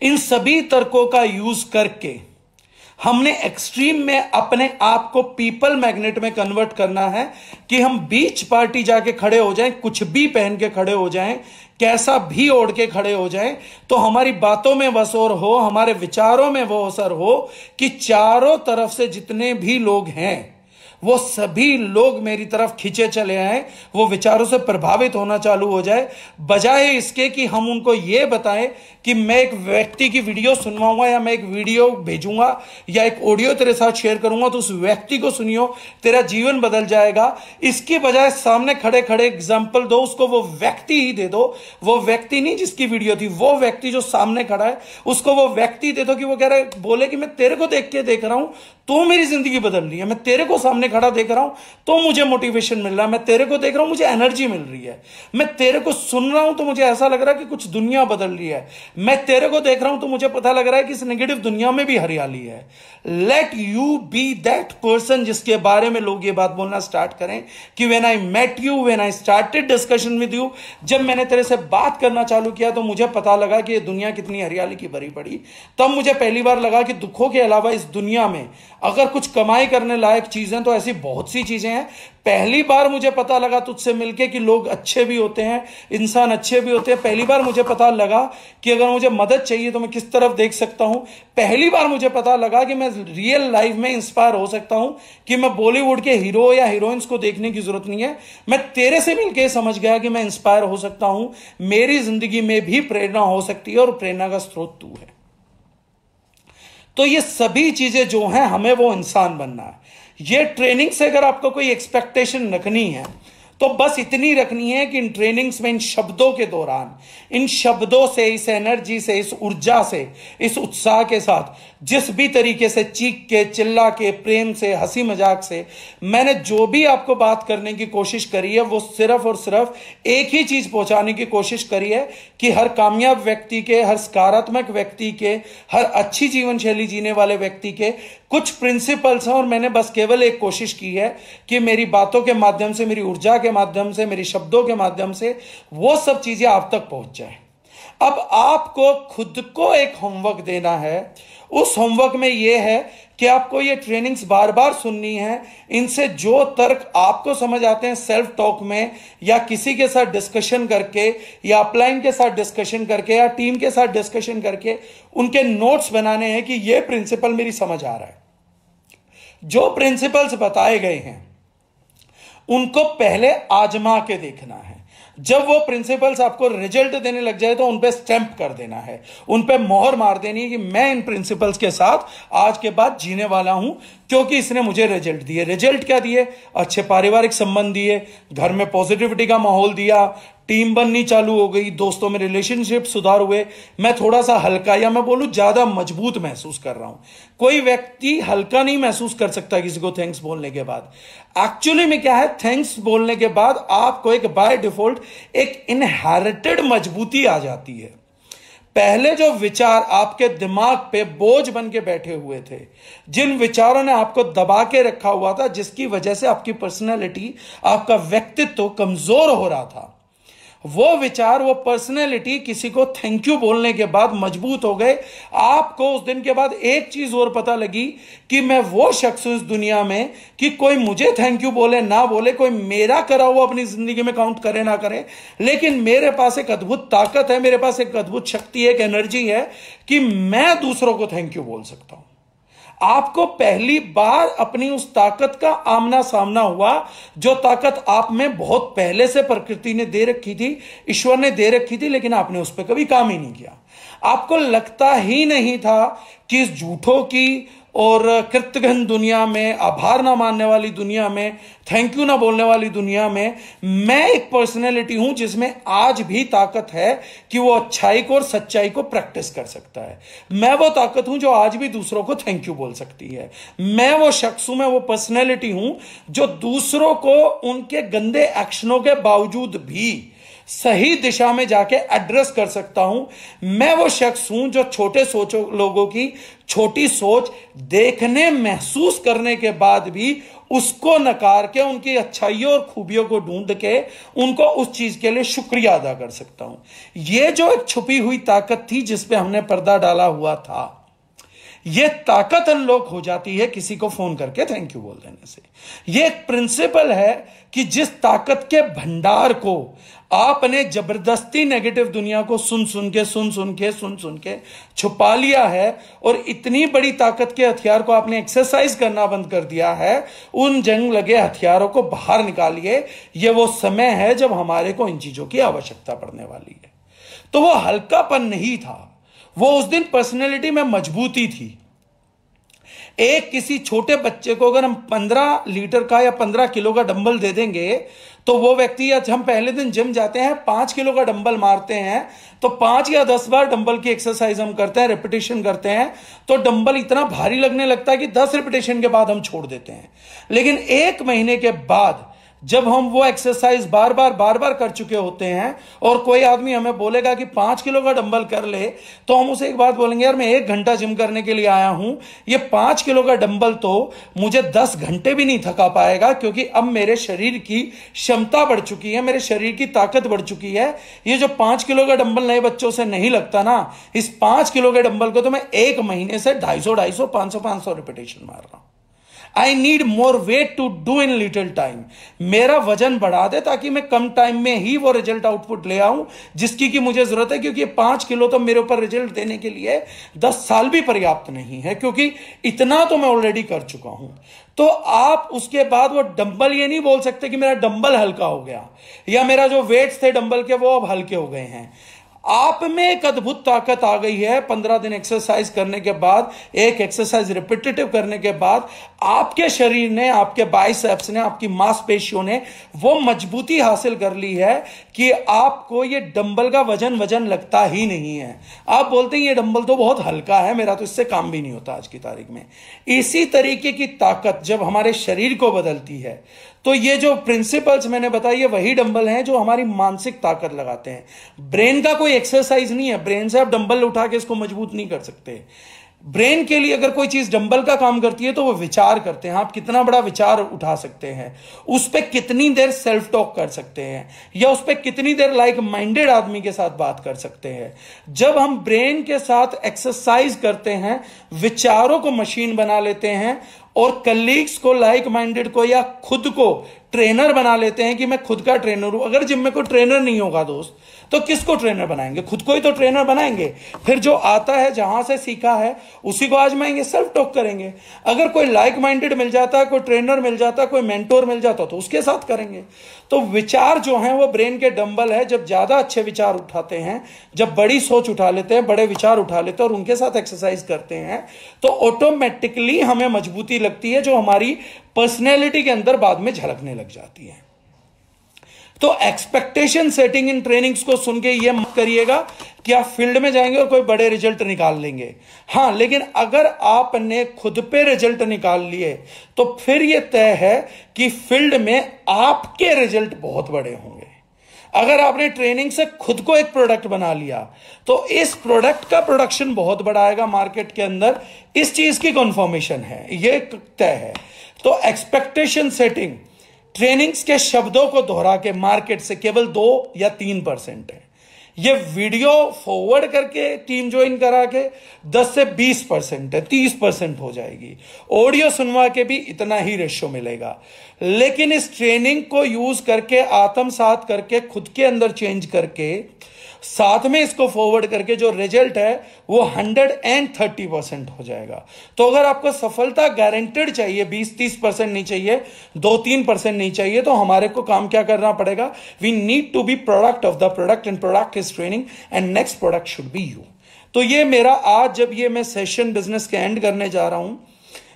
इन सभी तर्कों का यूज़ करके हमने एक्सट्रीम में अपने आप को पीपल मैग्नेट में कन्वर्ट करना है कि हम बीच पार्टी जाके खड़े हो जाएँ, कुछ भी पहन के खड़े हो जाएँ, कैसा भी ओढ़ के खड़े हो जाएँ तो हमारी बातों में वसोर हो, हमारे विचारों में वो असर हो कि चारों तरफ़ से जितने भी लोग हैं वो सभी लोग मेरी तरफ़ खींचे चले आए, वो विचारों से प्रभावित होना चालू हो जाए, बजाय इसके कि हम उनको ये बताएँ कि मैं एक व्यक्ति की वीडियो सुनवाऊँगा या मैं एक वीडियो भेजूँगा या एक ऑडियो तेरे साथ शेयर करूँगा तो उस व्यक्ति को सुनियो, तेरा जीवन बदल जाएगा। इसके बजाय सामने खड़े खड़े एग्ज़ाम्पल दो, उसको वो व्यक्ति ही दे दो। वो व्यक्ति नहीं जिसकी वीडियो थी, वो व्यक्ति जो सामने खड़ा है, उसको वो व्यक्ति दे दो कि वो कह रहा बोले कि मैं तेरे को देख के देख रहा हूँ तो मेरी ज़िंदगी बदल रही है। मैं तेरे को सामने खड़ा देख रहा हूँ तो मुझे मोटिवेशन मिल रहा है। मैं तेरे को देख रहा हूँ, मुझे एनर्जी मिल रही है। मैं तेरे को सुन रहा हूँ तो मुझे ऐसा लग रहा है कि कुछ दुनिया बदल रही है। मैं तेरे को देख रहा हूँ तो मुझे पता लग रहा है कि इस नेगेटिव दुनिया में भी हरियाली है। Let you be that person जिसके बारे में लोग ये बात बोलना स्टार्ट करें कि when I met you when I started discussion with you जब मैंने तेरे से बात करना चालू किया तो मुझे पता लगा कि ये दुनिया कितनी हरियाली की भरी पड़ी। तब मुझे पहली बार लगा कि दुखों के अलावा इस दुनिया में अगर कुछ कमाई करने लायक चीज़ें तो ऐसी बहुत सी चीज़ें हैं। पहली बार मुझे पता लगा तुझसे मिलके कि लोग अच्छे भी होते हैं, इंसान अच्छे भी होते हैं। पहली बार मुझे पता लगा कि अगर मुझे मदद चाहिए तो मैं किस तरफ़ देख सकता हूँ? पहली बार मुझे पता लगा कि मैं रियल लाइफ में इंस्पायर हो सकता हूँ कि मैं बॉलीवुड के हीरो या हीरोइंस को देखने की ज़रूरत नहीं है। मैं तेरे से मिलकर समझ गया कि मैं इंस्पायर हो सकता हूँ। मेरी ज़िंदगी में भी प्रेरणा हो सकती है और प्रेरणा का स्रोत तू है। तो ये सभी चीज़ें जो हैं, हमें वो इंसान बनना है। ये ट्रेनिंग से अगर आपको कोई एक्सपेक्टेशन रखनी है तो बस इतनी रखनी है कि इन ट्रेनिंग्स में इन शब्दों के दौरान, इन शब्दों से, इस एनर्जी से, इस ऊर्जा से, इस उत्साह के साथ जिस भी तरीके से चीख के, चिल्ला के, प्रेम से, हँसी मज़ाक से मैंने जो भी आपको बात करने की कोशिश करी है, वो सिर्फ़ और सिर्फ़ एक ही चीज़ पहुँचाने की कोशिश करी है कि हर कामयाब व्यक्ति के, हर सकारात्मक व्यक्ति के, हर अच्छी जीवन शैली जीने वाले व्यक्ति के कुछ प्रिंसिपल्स हैं और मैंने बस केवल एक कोशिश की है कि मेरी बातों के माध्यम से, मेरी ऊर्जा के माध्यम से, मेरी शब्दों के माध्यम से वो सब चीज़ें आप तक पहुँच जाए। अब आपको खुद को एक होमवर्क देना है उस होमवर्क में यह है कि आपको ये ट्रेनिंग्स बार बार सुननी है। इनसे जो तर्क आपको समझ आते हैं सेल्फ टॉक में या किसी के साथ डिस्कशन करके या अपलाइन के साथ डिस्कशन करके या टीम के साथ डिस्कशन करके उनके नोट्स बनाने हैं कि ये प्रिंसिपल मेरी समझ आ रहा है। जो प्रिंसिपल्स बताए गए हैं, उनको पहले आजमा के देखना है। जब वो प्रिंसिपल्स आपको रिज़ल्ट देने लग जाए तो उन पर स्टैंप कर देना है। उन पर मोहर मार देनी है कि मैं इन प्रिंसिपल्स के साथ आज के बाद जीने वाला हूँ। क्योंकि इसने मुझे रिज़ल्ट दिए। रिज़ल्ट क्या दिए? अच्छे पारिवारिक संबंध दिए, घर में पॉजिटिविटी का माहौल दिया टीम बननी चालू हो गई, दोस्तों में रिलेशनशिप सुधार हुए। मैं थोड़ा सा हल्का या मैं बोलूँ ज़्यादा मज़बूत महसूस कर रहा हूँ। कोई व्यक्ति हल्का नहीं महसूस कर सकता किसी को थैंक्स बोलने के बाद। एक्चुअली में क्या है? थैंक्स बोलने के बाद आपको एक बाय डिफ़ॉल्ट एक इनहेरिटेड मजबूती आ जाती है। पहले जो विचार आपके दिमाग पे बोझ बन के बैठे हुए थे, जिन विचारों ने आपको दबा के रखा हुआ था, जिसकी वजह से आपकी पर्सनैलिटी आपका व्यक्तित्व कमज़ोर हो रहा था। वो विचार, वो पर्सनैलिटी किसी को थैंक यू बोलने के बाद मज़बूत हो गए। आपको उस दिन के बाद एक चीज़ और पता लगी कि मैं वो शख्स हूँ इस दुनिया में कि कोई मुझे थैंक यू बोले, ना बोले, कोई मेरा करा हुआ अपनी ज़िंदगी में काउंट करे, ना करे। लेकिन मेरे पास एक अद्भुत ताकत है, मेरे पास एक अद्भुत शक्ति है एक एनर्जी है कि मैं दूसरों को थैंक यू बोल सकता हूँ। आपको पहली बार अपनी उस ताकत का आमना सामना हुआ, जो ताकत आप में बहुत पहले से प्रकृति ने दे रखी थी, ईश्वर ने दे रखी थी, लेकिन आपने उस पर कभी काम ही नहीं किया। आपको लगता ही नहीं था कि इस झूठों की और कृतघ्न दुनिया में, आभार ना मानने वाली दुनिया में थैंक यू ना बोलने वाली दुनिया में, मैं एक पर्सनैलिटी हूँ जिसमें आज भी ताकत है कि वो अच्छाई को और सच्चाई को प्रैक्टिस कर सकता है। मैं वो ताकत हूँ जो आज भी दूसरों को थैंक यू बोल सकती है। मैं वो शख्स हूँ, मैं वो पर्सनैलिटी हूँ जो दूसरों को उनके गंदे एक्शनों के बावजूद भी सही दिशा में जाके एड्रेस कर सकता हूँ। मैं वो शख्स हूँ जो छोटे सोचो लोगों की छोटी सोच देखने, महसूस करने के बाद भी उसको नकार के, उनकी अच्छाइयों और खूबियों को ढूंढ के उनको उस चीज़ के लिए शुक्रिया अदा कर सकता हूँ। यह जो एक छुपी हुई ताकत थी जिसपे हमने पर्दा डाला हुआ था, ये ताकत अनलॉक हो जाती है किसी को फ़ोन करके थैंक यू बोल देने से। ये एक प्रिंसिपल है कि जिस ताकत के भंडार को आपने ज़बरदस्ती नेगेटिव दुनिया को सुन सुन के, सुन सुन के, सुन सुन के छुपा लिया है और इतनी बड़ी ताकत के हथियार को आपने एक्सरसाइज करना बंद कर दिया है, उन जंग लगे हथियारों को बाहर निकालिए। ये वो समय है जब हमारे को इन चीज़ों की आवश्यकता पड़ने वाली है। तो वो हल्कापन नहीं था। वो उस दिन पर्सनैलिटी में मजबूती थी। एक किसी छोटे बच्चे को अगर हम पंद्रह लीटर का या पंद्रह किलो का डंबल दे देंगे तो वो व्यक्ति या हम पहले दिन जिम जाते हैं, पाँच किलो का डंबल मारते हैं तो पाँच या दस बार डंबल की एक्सरसाइज हम करते हैं रिपीटेशन करते हैं तो डंबल इतना भारी लगने लगता है कि दस रिपीटेशन के बाद हम छोड़ देते हैं। लेकिन एक महीने के बाद जब हम वो एक्सरसाइज बार बार बार बार कर चुके होते हैं और कोई आदमी हमें बोलेगा कि पाँच किलो का डंबल कर ले तो हम उसे एक बात बोलेंगे, यार, मैं एक घंटा जिम करने के लिए आया हूँ। ये पाँच किलो का डंबल तो मुझे दस घंटे भी नहीं थका पाएगा, क्योंकि अब मेरे शरीर की क्षमता बढ़ चुकी है, मेरे शरीर की ताकत बढ़ चुकी है। ये जो पाँच किलो का डंबल नए बच्चों से नहीं लगता ना, इस पाँच किलो के डंबल को तो मैं एक महीने से ढाई सौ ढाई सौ, पाँच सौ पाँच सौ रिपीटेशन मार रहा हूँ। I need more weight to do in little time मेरा वज़न बढ़ा दे ताकि मैं कम टाइम में ही वो रिज़ल्ट आउटपुट ले आऊँ, जिसकी की मुझे ज़रूरत है, क्योंकि पाँच किलो तो मेरे ऊपर रिज़ल्ट देने के लिए दस साल भी पर्याप्त नहीं है, क्योंकि इतना तो मैं ऑलरेडी कर चुका हूँ। तो आप उसके बाद वो डंबल ये नहीं बोल सकते कि मेरा डंबल हल्का हो गया, या मेरा जो वेट्स थे डंबल के वो अब हल्के हो गए हैं। आप में एक अद्भुत ताकत आ गई है पंद्रह दिन एक्सरसाइज करने के बाद, एक एक्सरसाइज रिपीटेटिव करने के बाद, आपके शरीर ने, आपके बाइसेप्स ने, आपकी मांसपेशियों ने वो मजबूती हासिल कर ली है कि आपको ये डंबल का वज़न वज़न लगता ही नहीं है। आप बोलते हैं, ये डंबल तो बहुत हल्का है, मेरा तो इससे काम भी नहीं होता आज की तारीख में। इसी तरीके की ताकत जब हमारे शरीर को बदलती है तो ये जो प्रिंसिपल्स मैंने बताई वही डंबल हैं जो हमारी मानसिक ताकत लगाते हैं। ब्रेन का कोई एक्सरसाइज नहीं है। ब्रेन से आप डंबल उठा के इसको मज़बूत नहीं कर सकते। ब्रेन के लिए अगर कोई चीज़ डंबल का काम करती है तो वो विचार करते हैं। आप कितना बड़ा विचार उठा सकते हैं। उस पर कितनी देर सेल्फ टॉक कर सकते हैं? या उस पर कितनी देर लाइक माइंडेड आदमी के साथ बात कर सकते हैं? जब हम ब्रेन के साथ एक्सरसाइज करते हैं, विचारों को मशीन बना लेते हैं और कलीग्स को लाइक माइंडेड को या खुद को ट्रेनर बना लेते हैं कि मैं खुद का ट्रेनर हूँ। अगर जिम में कोई ट्रेनर नहीं होगा दोस्त तो किसको ट्रेनर बनाएँगे? खुद को ही तो ट्रेनर बनाएँगे। फिर जो आता है, जहाँ से सीखा है, उसी को आजमाएँगे सेल्फ टॉक करेंगे। अगर कोई लाइक माइंडेड मिल जाता है, कोई ट्रेनर मिल जाता है, कोई मेंटोर मिल जाता तो उसके साथ करेंगे। तो विचार जो है, वो ब्रेन के डंबल है। जब ज़्यादा अच्छे विचार उठाते हैं, जब बड़ी सोच उठा लेते हैं, बड़े विचार उठा लेते हैं और उनके साथ एक्सरसाइज करते हैं तो ऑटोमेटिकली हमें मजबूती लगती है, जो हमारी पर्सनैलिटी के अंदर बाद में झलकने लग जाती है। तो एक्सपेक्टेशन सेटिंग इन ट्रेनिंग्स को सुन के ये मत करिएगा कि आप फ़ील्ड में जाएँगे और कोई बड़े रिज़ल्ट निकाल लेंगे। हाँ, लेकिन अगर आपने खुद पे रिज़ल्ट निकाल लिए तो फिर यह तय है कि फ़ील्ड में आपके रिज़ल्ट बहुत बड़े होंगे। अगर आपने ट्रेनिंग से खुद को एक प्रोडक्ट बना लिया तो इस प्रोडक्ट का प्रोडक्शन बहुत बड़ा आएगा मार्केट के अंदर। इस चीज़ की कंफर्मेशन है, ये तय है। तो एक्सपेक्टेशन सेटिंग ट्रेनिंग्स के शब्दों को दोहरा के मार्केट से केवल दो या तीन परसेंट है। ये वीडियो फॉरवर्ड करके टीम ज्वाइन करा के 10 से 20 परसेंट है 30 परसेंट हो जाएगी। ऑडियो सुनवा के भी इतना ही रेशो मिलेगा। लेकिन इस ट्रेनिंग को यूज़ करके, आत्मसात करके, खुद के अंदर चेंज करके साथ में इसको फॉरवर्ड करके जो रिज़ल्ट है, वो हंड्रेड एंड थर्टी परसेंट हो जाएगा। तो अगर आपको सफलता गारंटेड चाहिए, बीस तीस परसेंट नहीं चाहिए, दो तीन परसेंट नहीं चाहिए तो हमारे को काम क्या करना पड़ेगा? We need to be product of the product and product is training and next product should be you तो ये मेरा आज जब ये मैं सेशन बिज़नेस के एंड करने जा रहा हूँ,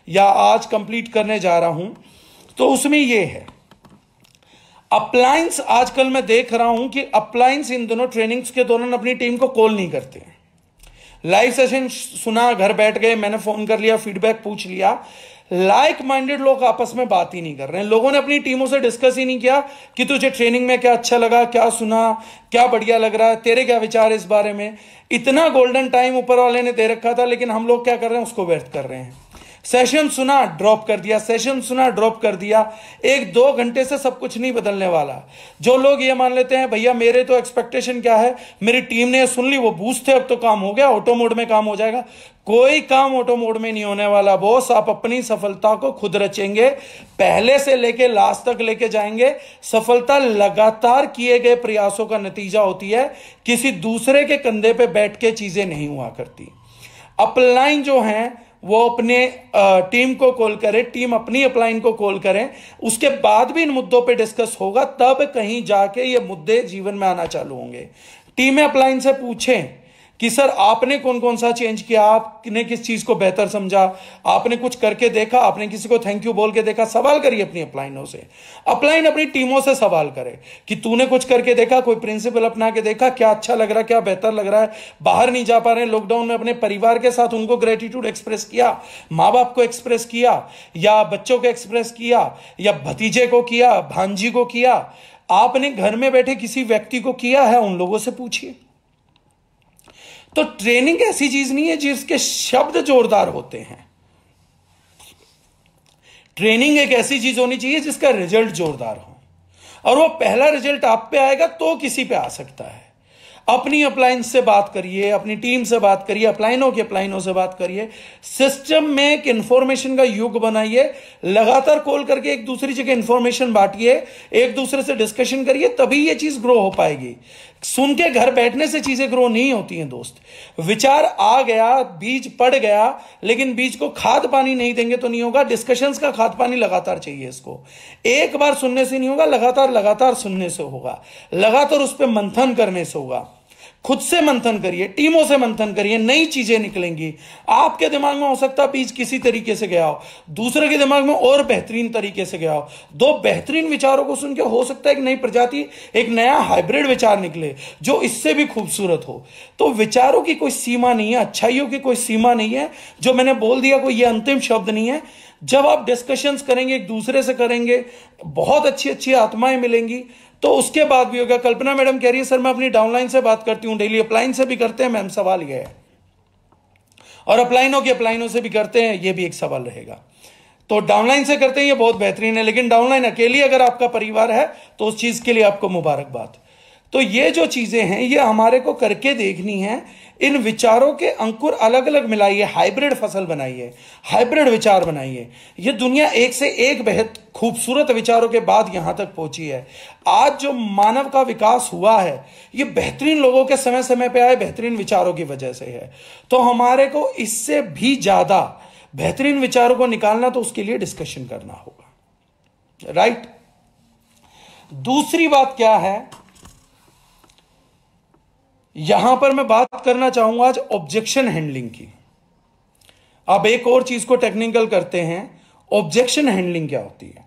या आज कंप्लीट करने जा रहा हूँ तो उसमें ये है। अप्लायंस आजकल मैं देख रहा हूँ कि अप्लायंस इन दोनों ट्रेनिंग्स के दौरान अपनी टीम को कॉल नहीं करते लाइव सेशन सुना, घर बैठ गए, मैंने फ़ोन कर लिया फीडबैक पूछ लिया। लाइक माइंडेड लोग आपस में बात ही नहीं कर रहे हैं। लोगों ने अपनी टीमों से डिस्कस ही नहीं किया कि तुझे ट्रेनिंग में क्या अच्छा लगा, क्या सुना, क्या बढ़िया लग रहा है, तेरे क्या विचार इस बारे में? इतना गोल्डन टाइम ऊपर वाले ने दे रखा था, लेकिन हम लोग क्या कर रहे हैं, उसको व्यर्थ कर रहे हैं। सेशन सुना ड्रॉप कर दिया सेशन सुना ड्रॉप कर दिया। एक दो घंटे से सब कुछ नहीं बदलने वाला। जो लोग ये मान लेते हैं, भैया, मेरे तो एक्सपेक्टेशन क्या है? मेरी टीम ने सुन ली, वो बूस्ट थे, अब तो काम हो गया ऑटो मोड में काम हो जाएगा। कोई काम ऑटो मोड में नहीं होने वाला बॉस आप अपनी सफलता को खुद रचेंगे, पहले से लेके लास्ट तक लेके जाएँगे। सफलता लगातार किए गए प्रयासों का नतीजा होती है, किसी दूसरे के कंधे पे बैठ के चीज़ें नहीं हुआ करती। अपलाइन जो हैं वो अपने टीम को कॉल करें टीम अपनी अपलाइन को कॉल करें। उसके बाद भी इन मुद्दों पे डिस्कस होगा, तब कहीं जाके ये मुद्दे जीवन में आना चालू होंगे। टीम अपलाइन से पूछें। कि सर आपने कौन कौन सा चेंज किया? आपने किस चीज़ को बेहतर समझा? आपने कुछ करके देखा? आपने किसी को थैंक यू बोल के देखा? सवाल करिए अपनी अपलाइनों से। अपलाइन अपनी टीमों से सवाल करे कि तूने कुछ करके देखा? कोई प्रिंसिपल अपना के देखा? क्या अच्छा लग रहा क्या बेहतर लग रहा है? बाहर नहीं जा पा रहे लॉकडाउन में अपने परिवार के साथ उनको ग्रेटिट्यूड एक्सप्रेस किया? माँ बाप को एक्सप्रेस किया? या बच्चों को एक्सप्रेस किया? या भतीजे को किया? भांजी को किया? आपने घर में बैठे किसी व्यक्ति को किया है? उन लोगों से पूछिए। तो ट्रेनिंग ऐसी चीज़ नहीं है जिसके शब्द जोरदार होते हैं। ट्रेनिंग एक ऐसी चीज़ होनी चाहिए जिसका रिज़ल्ट जोरदार हो। और वो पहला रिज़ल्ट आप पे आएगा तो किसी पे आ सकता है। अपनी अप्लायंस से बात करिए, अपनी टीम से बात करिए, अप्लाइनों के अप्लाइनों से बात करिए। सिस्टम में एक इंफॉर्मेशन का युग बनाइए। लगातार कॉल करके एक दूसरी जगह इंफॉर्मेशन बांटिए। एक दूसरे से डिस्कशन करिए, तभी ये चीज़ ग्रो हो पाएगी। सुन के घर बैठने से चीज़ें ग्रो नहीं होती हैं, दोस्त। विचार आ गया, बीज पड़ गया, लेकिन बीज को खाद पानी नहीं देंगे तो नहीं होगा। डिस्कशंस का खाद पानी लगातार चाहिए इसको। एक बार सुनने से नहीं होगा, लगातार लगातार सुनने से होगा। लगातार उस पर मंथन करने से होगा। खुद से मंथन करिए, टीमों से मंथन करिए, नई चीज़ें निकलेंगी। आपके दिमाग में हो सकता बीज किसी तरीके से गया हो, दूसरे के दिमाग में और बेहतरीन तरीके से गया हो। दो बेहतरीन विचारों को सुन के हो सकता है एक नई प्रजाति, एक नया हाइब्रिड विचार निकले, जो इससे भी खूबसूरत हो। तो विचारों की कोई सीमा नहीं है, अच्छाइयों की कोई सीमा नहीं है, जो मैंने बोल दिया कोई ये अंतिम शब्द नहीं है। जब आप डिस्कशंस करेंगे, एक दूसरे से करेंगे, बहुत अच्छी अच्छी आत्माएँ मिलेंगी। तो उसके बाद भी होगा कल्पना मैडम कह रही है, सर, मैं अपनी डाउनलाइन से बात करती हूँ डेली अपलाइन से भी करते हैं, मैम, सवाल यह है। और अपलाइनों की अपलाइनों से भी करते हैं, ये भी एक सवाल रहेगा। तो डाउनलाइन से करते हैं, ये बहुत बेहतरीन है, लेकिन डाउनलाइन अकेली अगर आपका परिवार है तो उस चीज़ के लिए आपको मुबारकबाद। तो ये जो चीज़ें हैं, ये हमारे को करके देखनी है इन विचारों के अंकुर अलग अलग मिलाइए, हाइब्रिड फ़सल बनाइए, हाइब्रिड विचार बनाइए। ये दुनिया एक से एक बेहद खूबसूरत विचारों के बाद यहाँ तक पहुँची है। आज जो मानव का विकास हुआ है, ये बेहतरीन लोगों के समय समय पे आए बेहतरीन विचारों की वजह से है। तो हमारे को इससे भी ज़्यादा बेहतरीन विचारों को निकालना तो उसके लिए डिस्कशन करना होगा। राइट दूसरी बात क्या है? यहाँ पर मैं बात करना चाहूँगा आज ऑब्जेक्शन हैंडलिंग की। अब एक और चीज़ को टेक्निकल करते हैं ऑब्जेक्शन हैंडलिंग क्या होती है?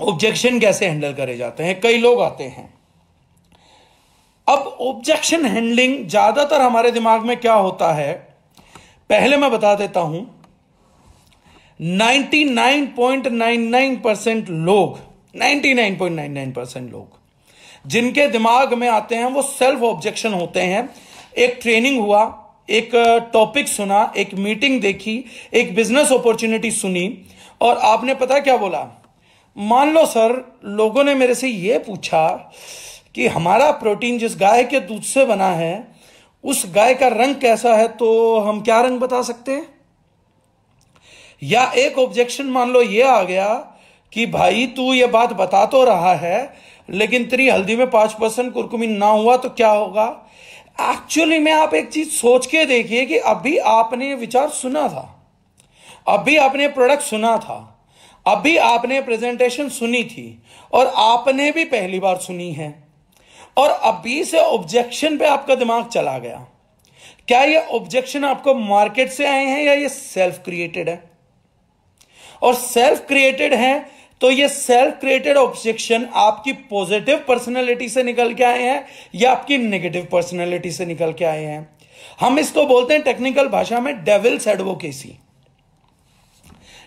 ऑब्जेक्शन कैसे हैंडल करे जाते हैं? कई लोग आते हैं। अब ऑब्जेक्शन हैंडलिंग ज़्यादातर हमारे दिमाग में क्या होता है? पहले मैं बता देता हूँ 99.99 परसेंट लोग 99.99 परसेंट लोग जिनके दिमाग में आते हैं, वो सेल्फ ऑब्जेक्शन होते हैं। एक ट्रेनिंग हुआ, एक टॉपिक सुना, एक मीटिंग देखी, एक बिज़नेस अपॉर्चुनिटी सुनी, और आपने पता क्या बोला? मान लो सर, लोगों ने मेरे से ये पूछा कि हमारा प्रोटीन जिस गाय के दूध से बना है, उस गाय का रंग कैसा है तो हम क्या रंग बता सकते हैं? या एक ऑब्जेक्शन मान लो ये आ गया कि भाई तू ये बात बता तो रहा है लेकिन तेरी हल्दी में पाँच परसेंट कुरकुमिन ना हुआ तो क्या होगा? एक्चुअली में आप एक चीज़ सोच के देखिए कि अभी आपने विचार सुना था। अभी आपने प्रोडक्ट सुना था। अभी आपने प्रेजेंटेशन सुनी थी। और आपने भी पहली बार सुनी है। और अभी से ऑब्जेक्शन पे आपका दिमाग चला गया। क्या ये ऑब्जेक्शन आपको मार्केट से आए हैं या ये सेल्फ क्रिएटेड है? और सेल्फ क्रिएटेड है तो ये सेल्फ क्रिएटेड ऑब्जेक्शन आपकी पॉजिटिव पर्सनैलिटी से निकल के आए हैं या आपकी नेगेटिव पर्सनैलिटी से निकल के आए हैं? हम इसको बोलते हैं टेक्निकल भाषा में डेविल्स एडवोकेसी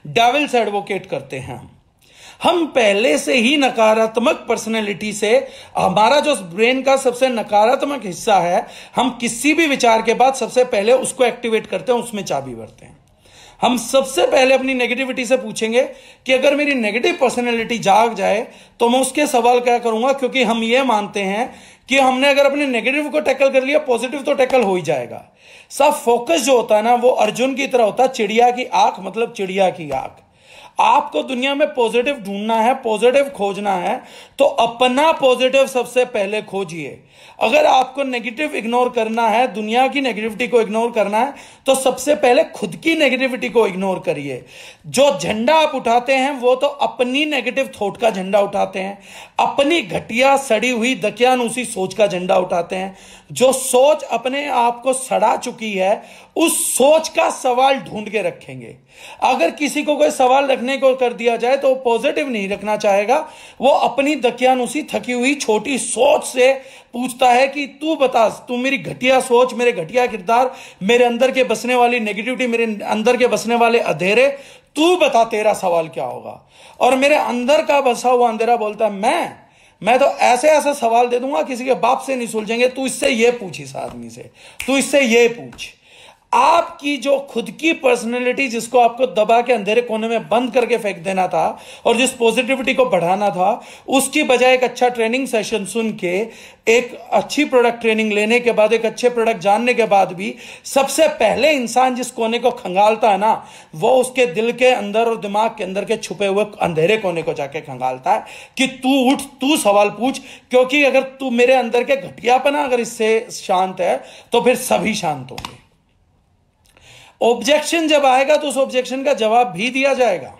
डेविल्स एडवोकेट करते हैं हम। हम पहले से ही नकारात्मक पर्सनैलिटी से, हमारा जो ब्रेन का सबसे नकारात्मक हिस्सा है, हम किसी भी विचार के बाद सबसे पहले उसको एक्टिवेट करते हैं, उसमें चाबी भरते हैं। हम सबसे पहले अपनी नेगेटिविटी से पूछेंगे कि अगर मेरी नेगेटिव पर्सनैलिटी जाग जाए तो मैं उसके सवाल क्या करूँगा? क्योंकि हम ये मानते हैं कि हमने अगर अपने नेगेटिव को टैकल कर लिया पॉजिटिव तो टैकल हो ही जाएगा। सब फोकस जो होता है ना, वो अर्जुन की तरह होता है, चिड़िया की आँख मतलब चिड़िया की आँख। आपको दुनिया में पॉजिटिव ढूंढना है पॉजिटिव खोजना है तो अपना पॉजिटिव सबसे पहले खोजिए। अगर आपको नेगेटिव इग्नोर करना है, दुनिया की नेगेटिविटी को इग्नोर करना है तो सबसे पहले खुद की नेगेटिविटी को इग्नोर करिए। जो झंडा आप उठाते हैं, वो तो अपनी नेगेटिव थॉट का झंडा उठाते हैं। अपनी घटिया, सड़ी हुई, दकियानुसी सोच का झंडा उठाते हैं। जो सोच अपने आप को सड़ा चुकी है, उस सोच का सवाल ढूंढ के रखेंगे। अगर किसी को कोई सवाल रखने को कर दिया जाए तो पॉजिटिव नहीं रखना चाहेगा। वो अपनी दकियानुसी थकी हुई छोटी सोच से पूछता है कि तू बता, तू मेरी घटिया सोच, मेरे घटिया किरदार, मेरे अंदर के बसने वाली नेगेटिविटी मेरे अंदर के बसने वाले अंधेरे, तू बता तेरा सवाल क्या होगा? और मेरे अंदर का बसा हुआ अंधेरा बोलता है, मैं मैं तो ऐसे ऐसे सवाल दे दूँगा, किसी के बाप से नहीं सुलझेंगे, तू इससे ये पूछ इस आदमी से, तू इससे ये पूछ। आपकी जो खुद की पर्सनैलिटी जिसको आपको दबा के अंधेरे कोने में बंद करके फेंक देना था और जिस पॉजिटिविटी को बढ़ाना था, उसकी बजाय एक अच्छा ट्रेनिंग सेशन सुन के, एक अच्छी प्रोडक्ट ट्रेनिंग लेने के बाद, एक अच्छे प्रोडक्ट जानने के बाद भी, सबसे पहले इंसान जिस कोने को खंगालता है ना, वो उसके दिल के अंदर और दिमाग के अंदर के छुपे हुए अंधेरे कोने को जाके खंगालता है कि तू उठ, तू सवाल पूछ, क्योंकि अगर तू मेरे अंदर के घटियापना, अगर इससे शांत है तो फिर सभी शांत होंगे। ऑब्जेक्शन जब आएगा तो उस ऑब्जेक्शन का जवाब भी दिया जाएगा।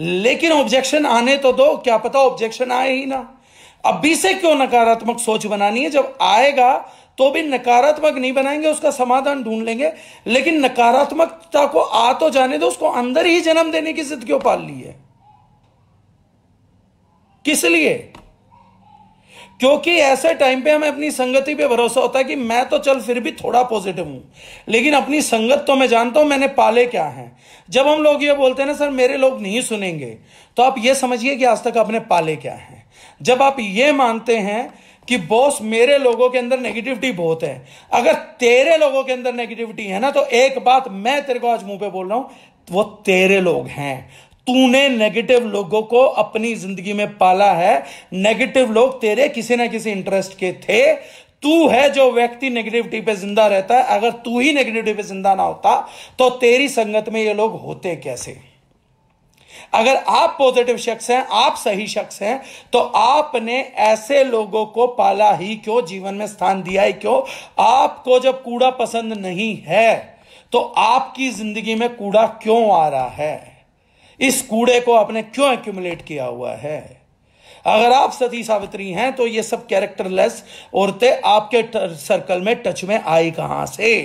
लेकिन ऑब्जेक्शन आने तो दो, क्या पता ऑब्जेक्शन आए ही ना। अभी से क्यों नकारात्मक सोच बनानी है? जब आएगा तो भी नकारात्मक नहीं बनाएँगे, उसका समाधान ढूंढ लेंगे। लेकिन नकारात्मकता को आ तो जाने दो, उसको अंदर ही जन्म देने की जिद क्यों पाल ली है? किस लिए? क्योंकि ऐसे टाइम पे हमें अपनी संगति पे भरोसा होता है कि मैं तो चल फिर भी थोड़ा पॉजिटिव हूँ। लेकिन अपनी संगत तो मैं जानता हूँ, मैंने पाले क्या है। जब हम लोग ये बोलते हैं ना, सर, मेरे लोग नहीं सुनेंगे तो आप ये समझिए कि आज तक आपने पाले क्या है। जब आप ये मानते हैं कि बॉस मेरे लोगों के अंदर नेगेटिविटी बहुत है, अगर तेरे लोगों के अंदर नेगेटिविटी है ना तो एक बात मैं तेरे को आज मुँह पे बोल रहा हूँ, वो तेरे लोग हैं। तूने नेगेटिव लोगों को अपनी ज़िंदगी में पाला है। नेगेटिव लोग तेरे किसी ना किसी इंटरेस्ट के थे। तू है जो व्यक्ति नेगेटिविटी पे ज़िंदा रहता है। अगर तू ही नेगेटिविटी पे ज़िंदा ना होता तो तेरी संगत में ये लोग होते कैसे? अगर आप पॉजिटिव शख्स हैं, आप सही शख्स हैं तो आपने ऐसे लोगों को पाला ही क्यों? जीवन में स्थान दिया ही क्यों? आपको जब कूड़ा पसंद नहीं है तो आपकी ज़िंदगी में कूड़ा क्यों आ रहा है? इस कूड़े को आपने क्यों एक्यूमुलेट किया हुआ है? अगर आप सती सावित्री हैं तो ये सब कैरेक्टरलेस औरतें आपके सर्कल में टच में आई कहाँ से?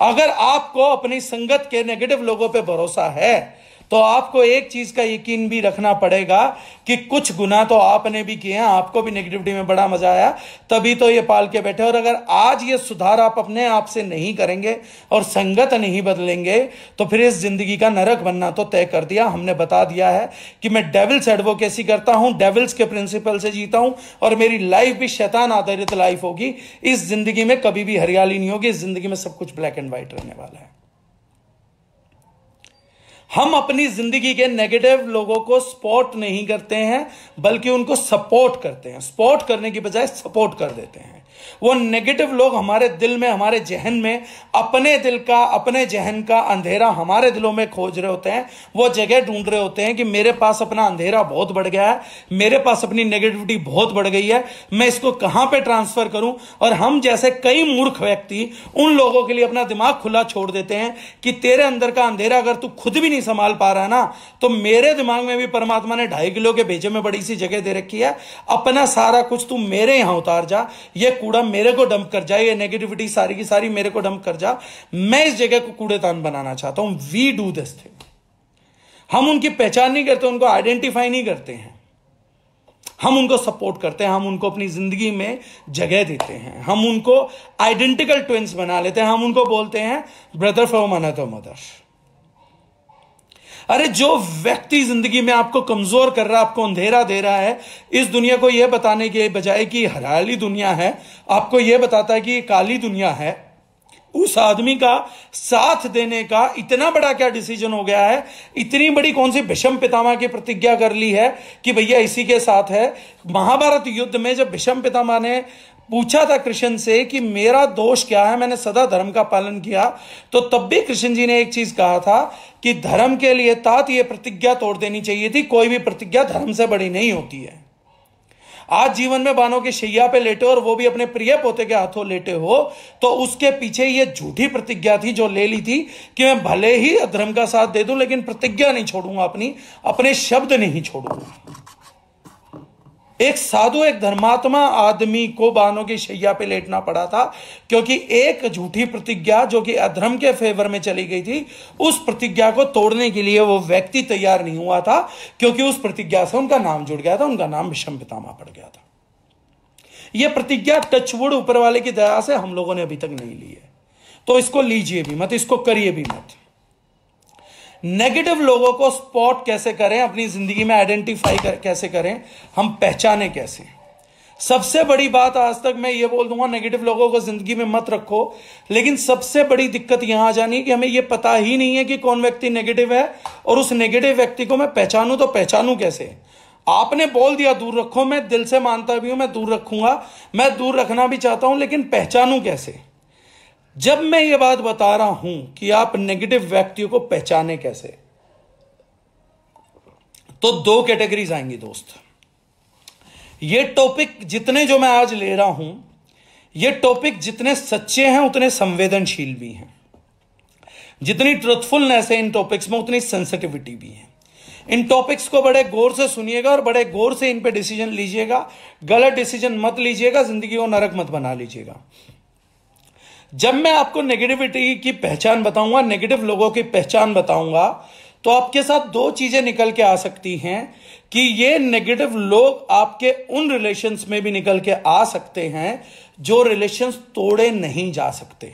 अगर आपको अपनी संगत के नेगेटिव लोगों पे भरोसा है तो आपको एक चीज़ का यकीन भी रखना पड़ेगा कि कुछ गुना तो आपने भी किए हैं, आपको भी नेगेटिविटी में बड़ा मज़ा आया। तभी तो ये पाल के बैठे और अगर आज ये सुधार आप अपने आप से नहीं करेंगे और संगत नहीं बदलेंगे तो फिर इस ज़िंदगी का नरक बनना तो तय कर दिया। हमने बता दिया है कि मैं डेविल्स एडवोकेसी करता हूँ डेविल्स के प्रिंसिपल से जीता हूँ, और मेरी लाइफ भी शैतान आधारित लाइफ होगी। इस ज़िंदगी में कभी भी हरियाली नहीं होगी। इस ज़िंदगी में सब कुछ ब्लैक एंड व्हाइट रहने वाला है। हम अपनी ज़िंदगी के नेगेटिव लोगों को सपोर्ट नहीं करते हैं, बल्कि उनको सपोर्ट करते हैं। सपोर्ट करने की बजाय सपोर्ट कर देते हैं। वो नेगेटिव लोग हमारे दिल में, हमारे जहन में, अपने दिल का, अपने जहन का अंधेरा हमारे दिलों में खोज रहे होते हैं। वो जगह ढूंढ रहे होते हैं कि मेरे पास अपना अंधेरा बहुत बढ़ गया है, मेरे पास अपनी नेगेटिविटी बहुत बढ़ गई है, मैं इसको कहाँ पे ट्रांसफ़र करूँ? और हम जैसे कई मूर्ख व्यक्ति उन लोगों के लिए अपना दिमाग खुला छोड़ देते हैं कि तेरे अंदर का अंधेरा अगर तू खुद भी नहीं संभाल पा रहा ना तो मेरे दिमाग में भी परमात्मा ने ढाई किलो के भेजे में बड़ी सी जगह दे रखी है। अपना सारा कुछ तू मेरे यहाँ उतार जा। ये कूड़ा मेरे को डंप कर जाए ये नेगेटिविटी सारी की सारी मेरे को डंप कर जा। मैं इस जगह को कूड़ेदान बनाना चाहता हूँ। वी डू दिस थिंग हम उनकी पहचान नहीं करते, उनको आइडेंटिफाई नहीं करते हैं। हम उनको सपोर्ट करते हैं, हम उनको अपनी ज़िंदगी में जगह देते हैं। हम उनको आइडेंटिकल ट्विंस बना लेते हैं, हम उनको बोलते हैं ब्रदर फॉर मदर मदर अरे जो व्यक्ति ज़िंदगी में आपको कमज़ोर कर रहा है, आपको अंधेरा दे रहा है, इस दुनिया को यह बताने के बजाय कि हरियाली दुनिया है, आपको यह बताता है कि काली दुनिया है, उस आदमी का साथ देने का इतना बड़ा क्या डिसीज़न हो गया है, इतनी बड़ी कौन सी विषम पितामह की प्रतिज्ञा कर ली है कि भैया इसी के साथ है। महाभारत युद्ध में जब विषम पितामह ने पूछा था कृष्ण से कि मेरा दोष क्या है? मैंने सदा धर्म का पालन किया। तो तब भी कृष्ण जी ने एक चीज़ कहा था कि धर्म के लिए तात ये प्रतिज्ञा तोड़ देनी चाहिए थी, कोई भी प्रतिज्ञा धर्म से बड़ी नहीं होती है। आज जीवन में बानों के शैया पे लेटे और वो भी अपने प्रिय पोते के हाथों लेटे हो तो उसके पीछे ये झूठी प्रतिज्ञा थी जो ले ली थी कि मैं भले ही अधर्म का साथ दे दूँ, लेकिन प्रतिज्ञा नहीं छोड़ूँगा अपनी, अपने शब्द नहीं छोड़ूँगा। एक साधु, एक धर्मात्मा आदमी को बानों की शैया पे लेटना पड़ा था, क्योंकि एक झूठी प्रतिज्ञा जो कि अधर्म के फेवर में चली गई थी, उस प्रतिज्ञा को तोड़ने के लिए वो व्यक्ति तैयार नहीं हुआ था, क्योंकि उस प्रतिज्ञा से उनका नाम जुड़ गया था, उनका नाम विषम पितामा पड़ गया था। यह प्रतिज्ञा टचवुड ऊपर वाले की दया से हम लोगों ने अभी तक नहीं ली है। तो इसको लीजिए भी मत, इसको करिए भी मत। नेगेटिव लोगों को स्पॉट कैसे करें अपनी ज़िंदगी में आइडेंटिफाई कर, कैसे करें हम पहचाने कैसे। सबसे बड़ी बात आज तक मैं ये बोल दूँगा नेगेटिव लोगों को ज़िंदगी में मत रखो लेकिन सबसे बड़ी दिक्कत यहाँ आ जानी कि हमें यह पता ही नहीं है कि कौन व्यक्ति नेगेटिव है और उस नेगेटिव व्यक्ति को मैं पहचानू तो पहचानू कैसे। आपने बोल दिया दूर रखो मैं दिल से मानता भी हूँ मैं दूर रखूँगा मैं दूर रखना भी चाहता हूँ लेकिन पहचानू कैसे? जब मैं ये बात बता रहा हूँ कि आप नेगेटिव व्यक्तियों को पहचाने कैसे तो दो कैटेगरीज आएँगी दोस्त। ये टॉपिक जितने जो मैं आज ले रहा हूँ, ये टॉपिक जितने सच्चे हैं, उतने संवेदनशील भी हैं। जितनी ट्रुथफुलनेस है इन टॉपिक्स में, उतनी सेंसिटिविटी भी है। इन टॉपिक्स को बड़े गौर से सुनिएगा और बड़े गौर से इन पे डिसीज़न लीजिएगा। गलत डिसीज़न मत लीजिएगा, ज़िंदगी को नरक मत बना लीजिएगा। जब मैं आपको नेगेटिविटी की पहचान बताऊँगा नेगेटिव लोगों की पहचान बताऊँगा तो आपके साथ दो चीज़ें निकल के आ सकती हैं कि ये नेगेटिव लोग आपके उन रिलेशंस में भी निकल के आ सकते हैं जो रिलेशंस तोड़े नहीं जा सकते।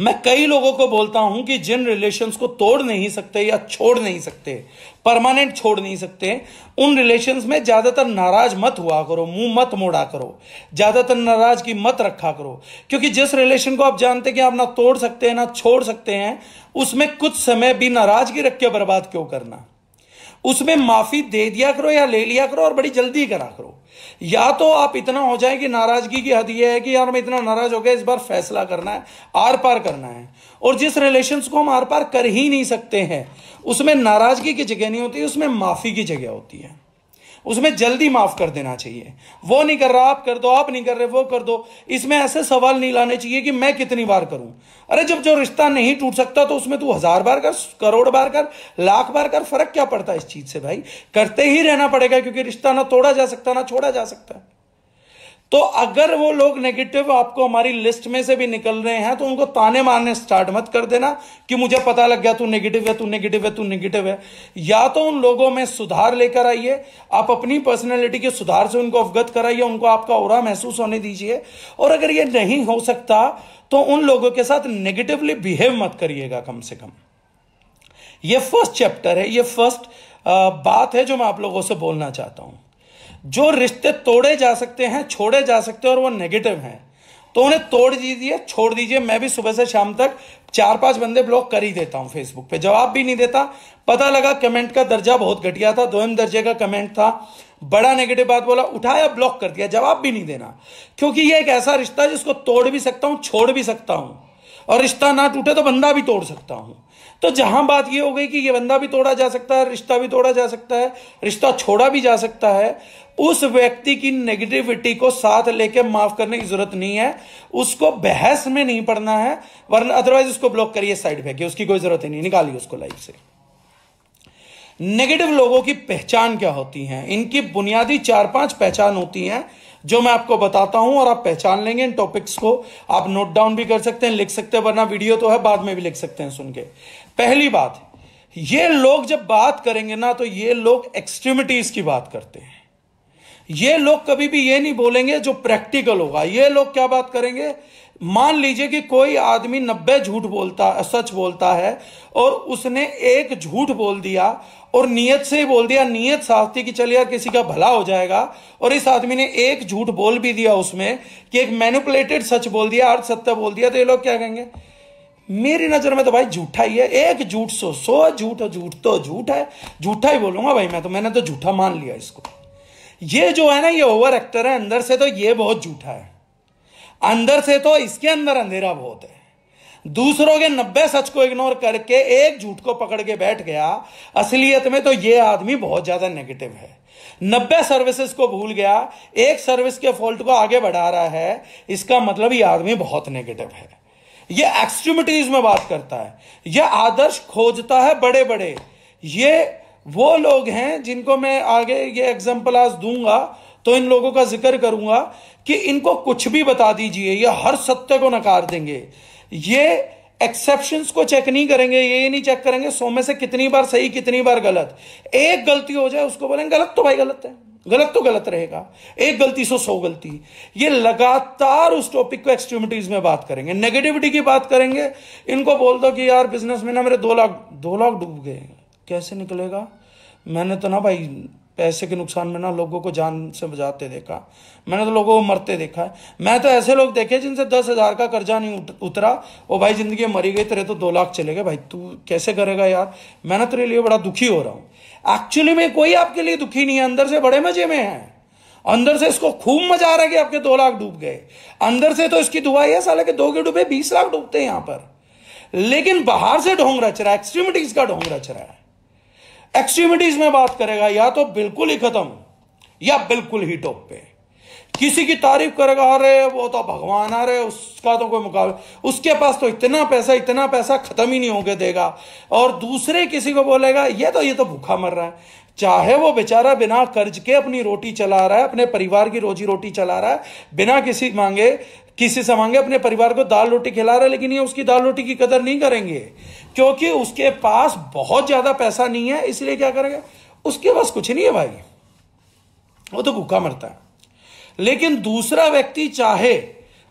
मैं कई लोगों को बोलता हूँ कि जिन रिलेशंस को तोड़ नहीं सकते या छोड़ नहीं सकते परमानेंट छोड़ नहीं सकते। उन रिलेशंस में ज़्यादातर नाराज़ मत हुआ करो, मुँह मत मोड़ा करो। ज़्यादातर नाराज़ की मत रखा करो। क्योंकि जिस रिलेशन को आप जानते कि आप ना तोड़ सकते हैं, ना छोड़ सकते हैं, उसमें कुछ समय भी नाराज़गी रख के बर्बाद क्यों करना? उसमें माफ़ी दे दिया करो या ले लिया करो और बड़ी जल्दी करा करो। या तो आप इतना हो जाए कि नाराज़गी की हद यह है कि यार मैं इतना नाराज़ हो गया, इस बार फैसला करना है, आर पार करना है। और जिस रिलेशंस को हम आर पार कर ही नहीं सकते हैं, उसमें नाराज़गी की जगह नहीं होती, उसमें माफ़ी की जगह होती है। उसमें जल्दी माफ़ कर देना चाहिए। वो नहीं कर रहा, आप कर दो, आप नहीं कर रहे, वो कर दो। इसमें ऐसे सवाल नहीं लाने चाहिए कि मैं कितनी बार करूँ। अरे जब जो रिश्ता नहीं टूट सकता तो उसमें तू हज़ार बार कर, करोड़ बार कर, लाख बार कर, फ़र्क क्या पड़ता है इस चीज़ से भाई? करते ही रहना पड़ेगा, क्योंकि रिश्ता ना तोड़ा जा सकता, ना छोड़ा जा सकता। तो अगर वो लोग नेगेटिव आपको हमारी लिस्ट में से भी निकल रहे हैं तो उनको ताने मारने स्टार्ट मत कर देना कि मुझे पता लग गया तू नेगेटिव है, तू नेगेटिव है, तू नेगेटिव है। या तो उन लोगों में सुधार लेकर आइए, आप अपनी पर्सनैलिटी के सुधार से उनको अवगत कराइए, उनको आपका और महसूस होने दीजिए। और अगर ये नहीं हो सकता तो उन लोगों के साथ नेगेटिवली बिहेव मत करिएगा कम से कम। ये फ़र्स्ट चैप्टर है, ये फ़र्स्ट बात है जो मैं आप लोगों से बोलना चाहता हूँ। जो रिश्ते तोड़े जा सकते हैं, छोड़े जा सकते हैं और वो नेगेटिव हैं। तो उन्हें तोड़ दीजिए, छोड़ दीजिए। मैं भी सुबह से शाम तक चार पाँच बंदे ब्लॉक कर ही देता हूँ फेसबुक पे। जवाब भी नहीं देता। पता लगा कमेंट का दर्जा बहुत घटिया था दोम दर्जे का कमेंट था। बड़ा नेगेटिव बात बोला, उठाया ब्लॉक कर दिया। जवाब भी नहीं देना। क्योंकि ये एक ऐसा रिश्ता जिसको तोड़ भी सकता हूँ, छोड़ भी सकता हूँ। और रिश्ता ना टूटे तो बंदा भी तोड़ सकता हूँ। तो जहाँ बात ये हो गई कि ये बंदा भी तोड़ा जा सकता है, रिश्ता भी तोड़ा जा सकता है, रिश्ता छोड़ा भी जा सकता है, उस व्यक्ति की नेगेटिविटी को साथ लेके माफ़ करने की ज़रूरत नहीं है। उसको बहस में नहीं पड़ना है, वरना अदरवाइज़ उसको ब्लॉक करिए साइड फेंकिए उसकी कोई ज़रूरत ही नहीं, निकालिए उसको लाइफ से। नेगेटिव लोगों की पहचान क्या होती है? इनकी बुनियादी चार पाँच पहचान होती हैं जो मैं आपको बताता हूँ और आप पहचान लेंगे इन टॉपिक्स को। आप नोट डाउन भी कर सकते हैं, लिख सकते हैं, वरना वीडियो तो है, बाद में भी लिख सकते हैं सुन के। पहली बात, ये लोग जब बात करेंगे ना तो ये लोग एक्सट्रीमिटीज की बात करते हैं। ये लोग कभी भी ये नहीं बोलेंगे जो प्रैक्टिकल होगा। ये लोग क्या बात करेंगे? मान लीजिए कि कोई आदमी नब्बे झूठ बोलता, सच बोलता है, और उसने एक झूठ बोल दिया, और नियत से ही बोल दिया, नियत साफ़ थी कि चल यार किसी का भला हो जाएगा, और इस आदमी ने एक झूठ बोल भी दिया उसमें कि एक मैनुपुलेटेड सच बोल दिया, अर्थ सत्य बोल दिया तो ये लोग क्या कहेंगे? मेरी नज़र में तो भाई झूठा ही है, एक झूठ सो सो झूठ झूठ तो झूठ है, झूठा ही बोलूँगा भाई मैं तो मैंने तो झूठा मान लिया इसको। ये जो है ना, ये ओवर एक्टर है, अंदर से तो ये बहुत झूठा है। अंदर से तो इसके अंदर अंधेरा बहुत है। दूसरों के नब्बे सच को इग्नोर करके एक झूठ को पकड़ के बैठ गया, असलियत में तो ये आदमी बहुत ज़्यादा नेगेटिव है। नब्बे सर्विसेज़ को भूल गया, एक सर्विस के फॉल्ट को आगे बढ़ा रहा है, इसका मतलब ये आदमी बहुत नेगेटिव है। ये एक्सट्रीमिटीज में बात करता है। यह आदर्श खोजता है बड़े बड़े ये वो लोग हैं जिनको मैं आगे ये एग्ज़ाम्पल आज दूँगा तो इन लोगों का ज़िक्र करूँगा कि इनको कुछ भी बता दीजिए, ये हर सत्य को नकार देंगे। ये एक्सेप्शंस को चेक नहीं करेंगे, ये नहीं चेक करेंगे, सौ में से कितनी बार सही, कितनी बार गलत। एक गलती हो जाए, उसको बोलेंगे, गलत तो भाई गलत है, गलत तो गलत रहेगा। एक गलती सो सौ गलती। ये लगातार उस टॉपिक को एक्सट्रीमिटीज में बात करेंगे। नेगेटिविटी की बात करेंगे। इनको बोल दो कि, यार बिज़नेस में ना मेरे दो लाख दो लाख डूब गए कैसे निकलेगा? मैंने तो ना भाई पैसे के नुकसान में ना लोगों को जान से बजाते देखा। मैंने तो लोगों को मरते देखा है। मैं तो ऐसे लोग देखे जिनसे दस हज़ार का कर्जा नहीं उतरा। वो भाई, ज़िंदगी मरी गई, तेरे तो दो लाख चले गए। भाई, तू कैसे करेगा यार? मैं ना तेरे लिए बड़ा दुखी हो रहा हूँ। एक्चुअली में कोई आपके लिए दुखी नहीं है। अंदर से बड़े मज़े में है। अंदर से इसको खूब मज़ा आ रहा है कि आपके दो लाख डूब गए। अंदर से तो इसकी दुआ है, साले के दो के डूबे बीस लाख डूबते हैं यहाँ पर। लेकिन बाहर से ढोंग रच रहा है एक्सट्रीमिटीज का ढोंग रच रहा है। एक्सट्रीमिटीज में बात करेगा, या तो बिल्कुल ही खत्म, या बिल्कुल ही टॉप पे। किसी की तारीफ़ करेगा, अरे, वो तो भगवान रहे उसका तो कोई मुकाबला, उसके पास तो इतना पैसा इतना पैसा खत्म ही नहीं होके देगा। और दूसरे किसी को बोलेगा, ये तो ये तो भूखा मर रहा है। चाहे वो बेचारा बिना कर्ज के अपनी रोटी चला रहा है, अपने परिवार की रोजी रोटी चला रहा है, बिना किसी मांगे किसी से मांगे, अपने परिवार को दाल रोटी खिला रहा है, लेकिन ये उसकी दाल रोटी की कदर नहीं करेंगे, क्योंकि उसके पास बहुत ज़्यादा पैसा नहीं है, इसलिए क्या करेंगे? उसके पास कुछ नहीं है भाई। वो तो भूखा मरता है। लेकिन दूसरा व्यक्ति चाहे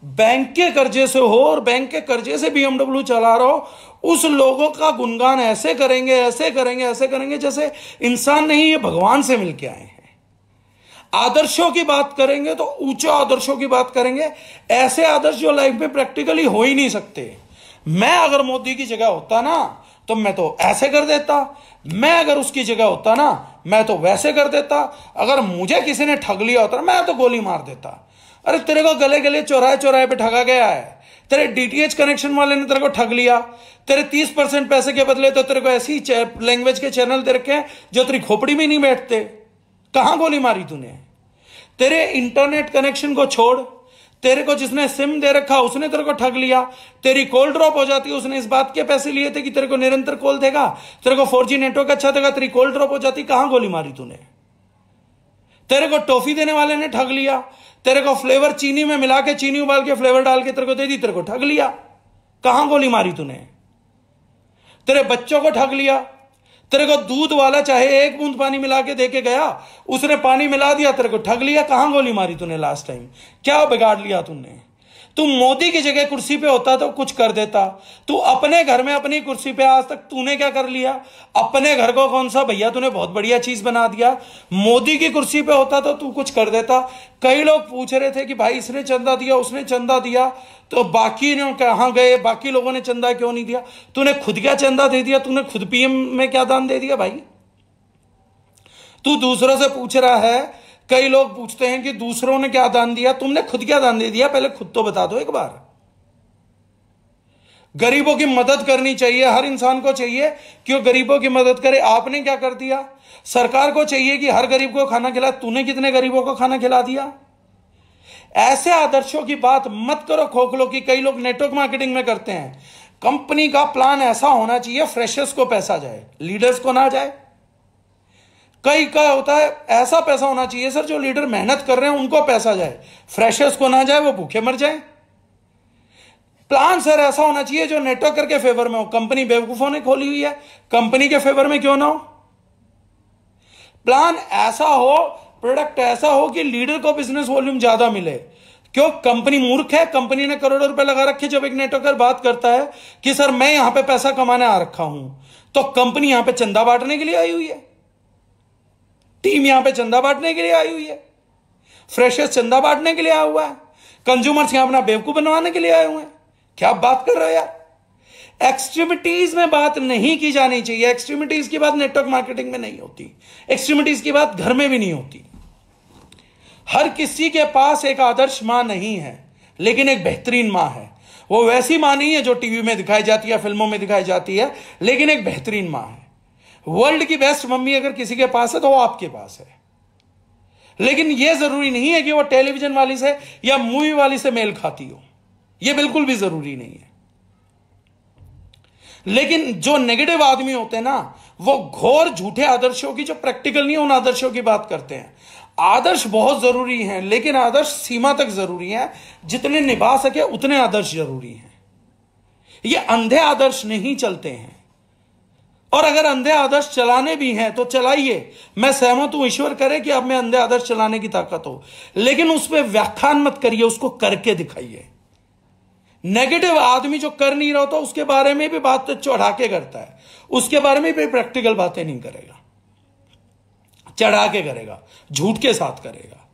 बैंक के कर्जे से हो और बैंक के कर्जे से बीएमडब्ल्यू चला रहा हो, उस लोगों का गुणगान ऐसे करेंगे ऐसे करेंगे ऐसे करेंगे, जैसे इंसान नहीं ये भगवान से मिलके आए आदर्शों की बात करेंगे तो ऊँचे आदर्शों की बात करेंगे, ऐसे आदर्श जो लाइफ में प्रैक्टिकली हो ही नहीं सकते। मैं अगर मोदी की जगह होता ना तो मैं तो ऐसे कर देता। मैं अगर उसकी जगह होता ना, मैं तो वैसे कर देता। अगर मुझे किसी ने ठग लिया होता मैं तो गोली मार देता। अरे तेरे को गले गले चौराहे चौराहे पे ठगा गया है। तेरे डीटीएच कनेक्शन वाले ने तेरे को ठग लिया। तेरे तीस परसेंट पैसे के बदले तो तेरे को ऐसी लैंग्वेज के चैनल दे रखे हैं, जो तेरी खोपड़ी में नहीं बैठते। कहाँ गोली मारी तूने? तेरे इंटरनेट कनेक्शन को छोड़, तेरे को जिसने सिम दे रखा उसने तेरे को ठग लिया, तेरी कॉल ड्रॉप हो जाती है, उसने इस बात के पैसे लिए थे कि तेरे को निरंतर कॉल देगा, तेरे को फोर नेटवर्क अच्छा देगा, तेरी कॉल ड्रॉप हो जाती, कहाँ गोली मारी तूने? तेरे को टॉफी देने वाले ने ठग लिया, तेरे को फ्लेवर चीनी में मिला के चीनी उबाल के फ्लेवर डाल के तेरे को दे दी, तेरे को ठग लिया, कहाँ गोली मारी तूने? तेरे बच्चों को ठग लिया तेरे को दूध वाला चाहे एक बूंद पानी मिला के देके गया, उसने पानी मिला दिया, तेरे को ठग लिया, कहाँ गोली मारी तूने लास्ट टाइम क्या बिगाड़ लिया तूने? तू मोदी की जगह कुर्सी पे होता तो कुछ कर देता। तू अपने घर में अपनी कुर्सी पे आज तक तूने क्या कर लिया? अपने घर को कौन सा? भैया, तूने बहुत बढ़िया चीज़ बना दिया। मोदी की कुर्सी पे होता तो तू कुछ कर देता। कई लोग पूछ रहे थे कि भाई, इसने चंदा दिया, उसने चंदा दिया। तो बाकी ने कहा गए? बाकी लोगों ने चंदा क्यों नहीं दिया? तूने खुद क्या चंदा दे दिया? तूने खुद पीएम में क्या दान दे दिया भाई? तू दूसरों से पूछ रहा है कई लोग पूछते हैं कि दूसरों ने क्या दान दिया? तुमने खुद क्या दान दे दिया? पहले खुद तो बता दो एक बार। गरीबों की मदद करनी चाहिए, हर इंसान को चाहिए कि वो गरीबों की मदद करे। आपने क्या कर दिया? सरकार को चाहिए कि हर गरीब को खाना खिला। तूने कितने गरीबों को खाना खिला दिया? ऐसे आदर्शों की बात मत करो खोखलो की। कई लोग नेटवर्क मार्केटिंग में करते हैं। कंपनी का प्लान ऐसा होना चाहिए फ्रेशर्स को पैसा जाए लीडर्स को ना जाए। कई का होता है, ऐसा पैसा होना चाहिए सर, जो लीडर मेहनत कर रहे हैं, उनको पैसा जाए। फ्रेशर्स को ना जाए, वो भूखे मर जाए। प्लान सर, ऐसा होना चाहिए जो नेटवर्कर के फेवर में हो। कंपनी बेवकूफों ने खोली हुई है। कंपनी के फेवर में क्यों ना हो? प्लान ऐसा हो प्रोडक्ट ऐसा हो कि लीडर को बिज़नेस वॉल्यूम ज़्यादा मिले। क्यों? कंपनी मूर्ख है। कंपनी ने करोड़ों रुपए लगा रखे जब एक नेटवर्कर बात करता है कि सर, मैं यहाँ पे पैसा कमाने आ रखा हूँ। तो कंपनी यहाँ पे चंदा बांटने के लिए आई हुई है। टीम यहाँ पे चंदा बांटने के लिए आई हुई है। फ्रेशर्स चंदा बांटने के लिए आया हुआ है। कंज्यूमर्स यहाँ अपना बेवकूफ़ बनवाने के लिए आए हुए हैं। क्या बात कर रहे हो यार? एक्सट्रीमिटीज में बात नहीं की जानी चाहिए। एक्सट्रीमिटीज की बात नेटवर्क मार्केटिंग में नहीं होती। एक्सट्रीमिटीज की बात घर में भी नहीं होती। हर किसी के पास एक आदर्श माँ नहीं है, लेकिन एक बेहतरीन माँ है। वो वैसी माँ नहीं है जो टीवी में दिखाई जाती है, फ़िल्मों में दिखाई जाती है, लेकिन एक बेहतरीन माँ है। वर्ल्ड की बेस्ट मम्मी अगर किसी के पास है तो वो आपके पास है। लेकिन यह ज़रूरी नहीं है कि वो टेलीविज़न वाली से या मूवी वाली से मेल खाती हो। यह बिल्कुल भी ज़रूरी नहीं है। लेकिन जो नेगेटिव आदमी होते हैं ना, वो घोर झूठे आदर्शों की, जो प्रैक्टिकल नहीं उन आदर्शों की बात करते हैं। आदर्श बहुत ज़रूरी हैं, लेकिन आदर्श सीमा तक ज़रूरी है। जितने निभा सके, उतने आदर्श ज़रूरी हैं। ये अंधे आदर्श नहीं चलते हैं। और अगर अंधे आदर्श चलाने भी हैं तो चलाइए। मैं सहमत हूँ, ईश्वर करे कि अब मैं अंधे आदर्श चलाने की ताकत हो। लेकिन उस पर व्याख्यान मत करिए, उसको करके दिखाइए। नेगेटिव आदमी जो कर नहीं रहा होता, उसके बारे में भी बात तो चढ़ा के करता है। उसके बारे में भी प्रैक्टिकल बातें नहीं करेगा। चढ़ा के करेगा, झूठ के साथ करेगा।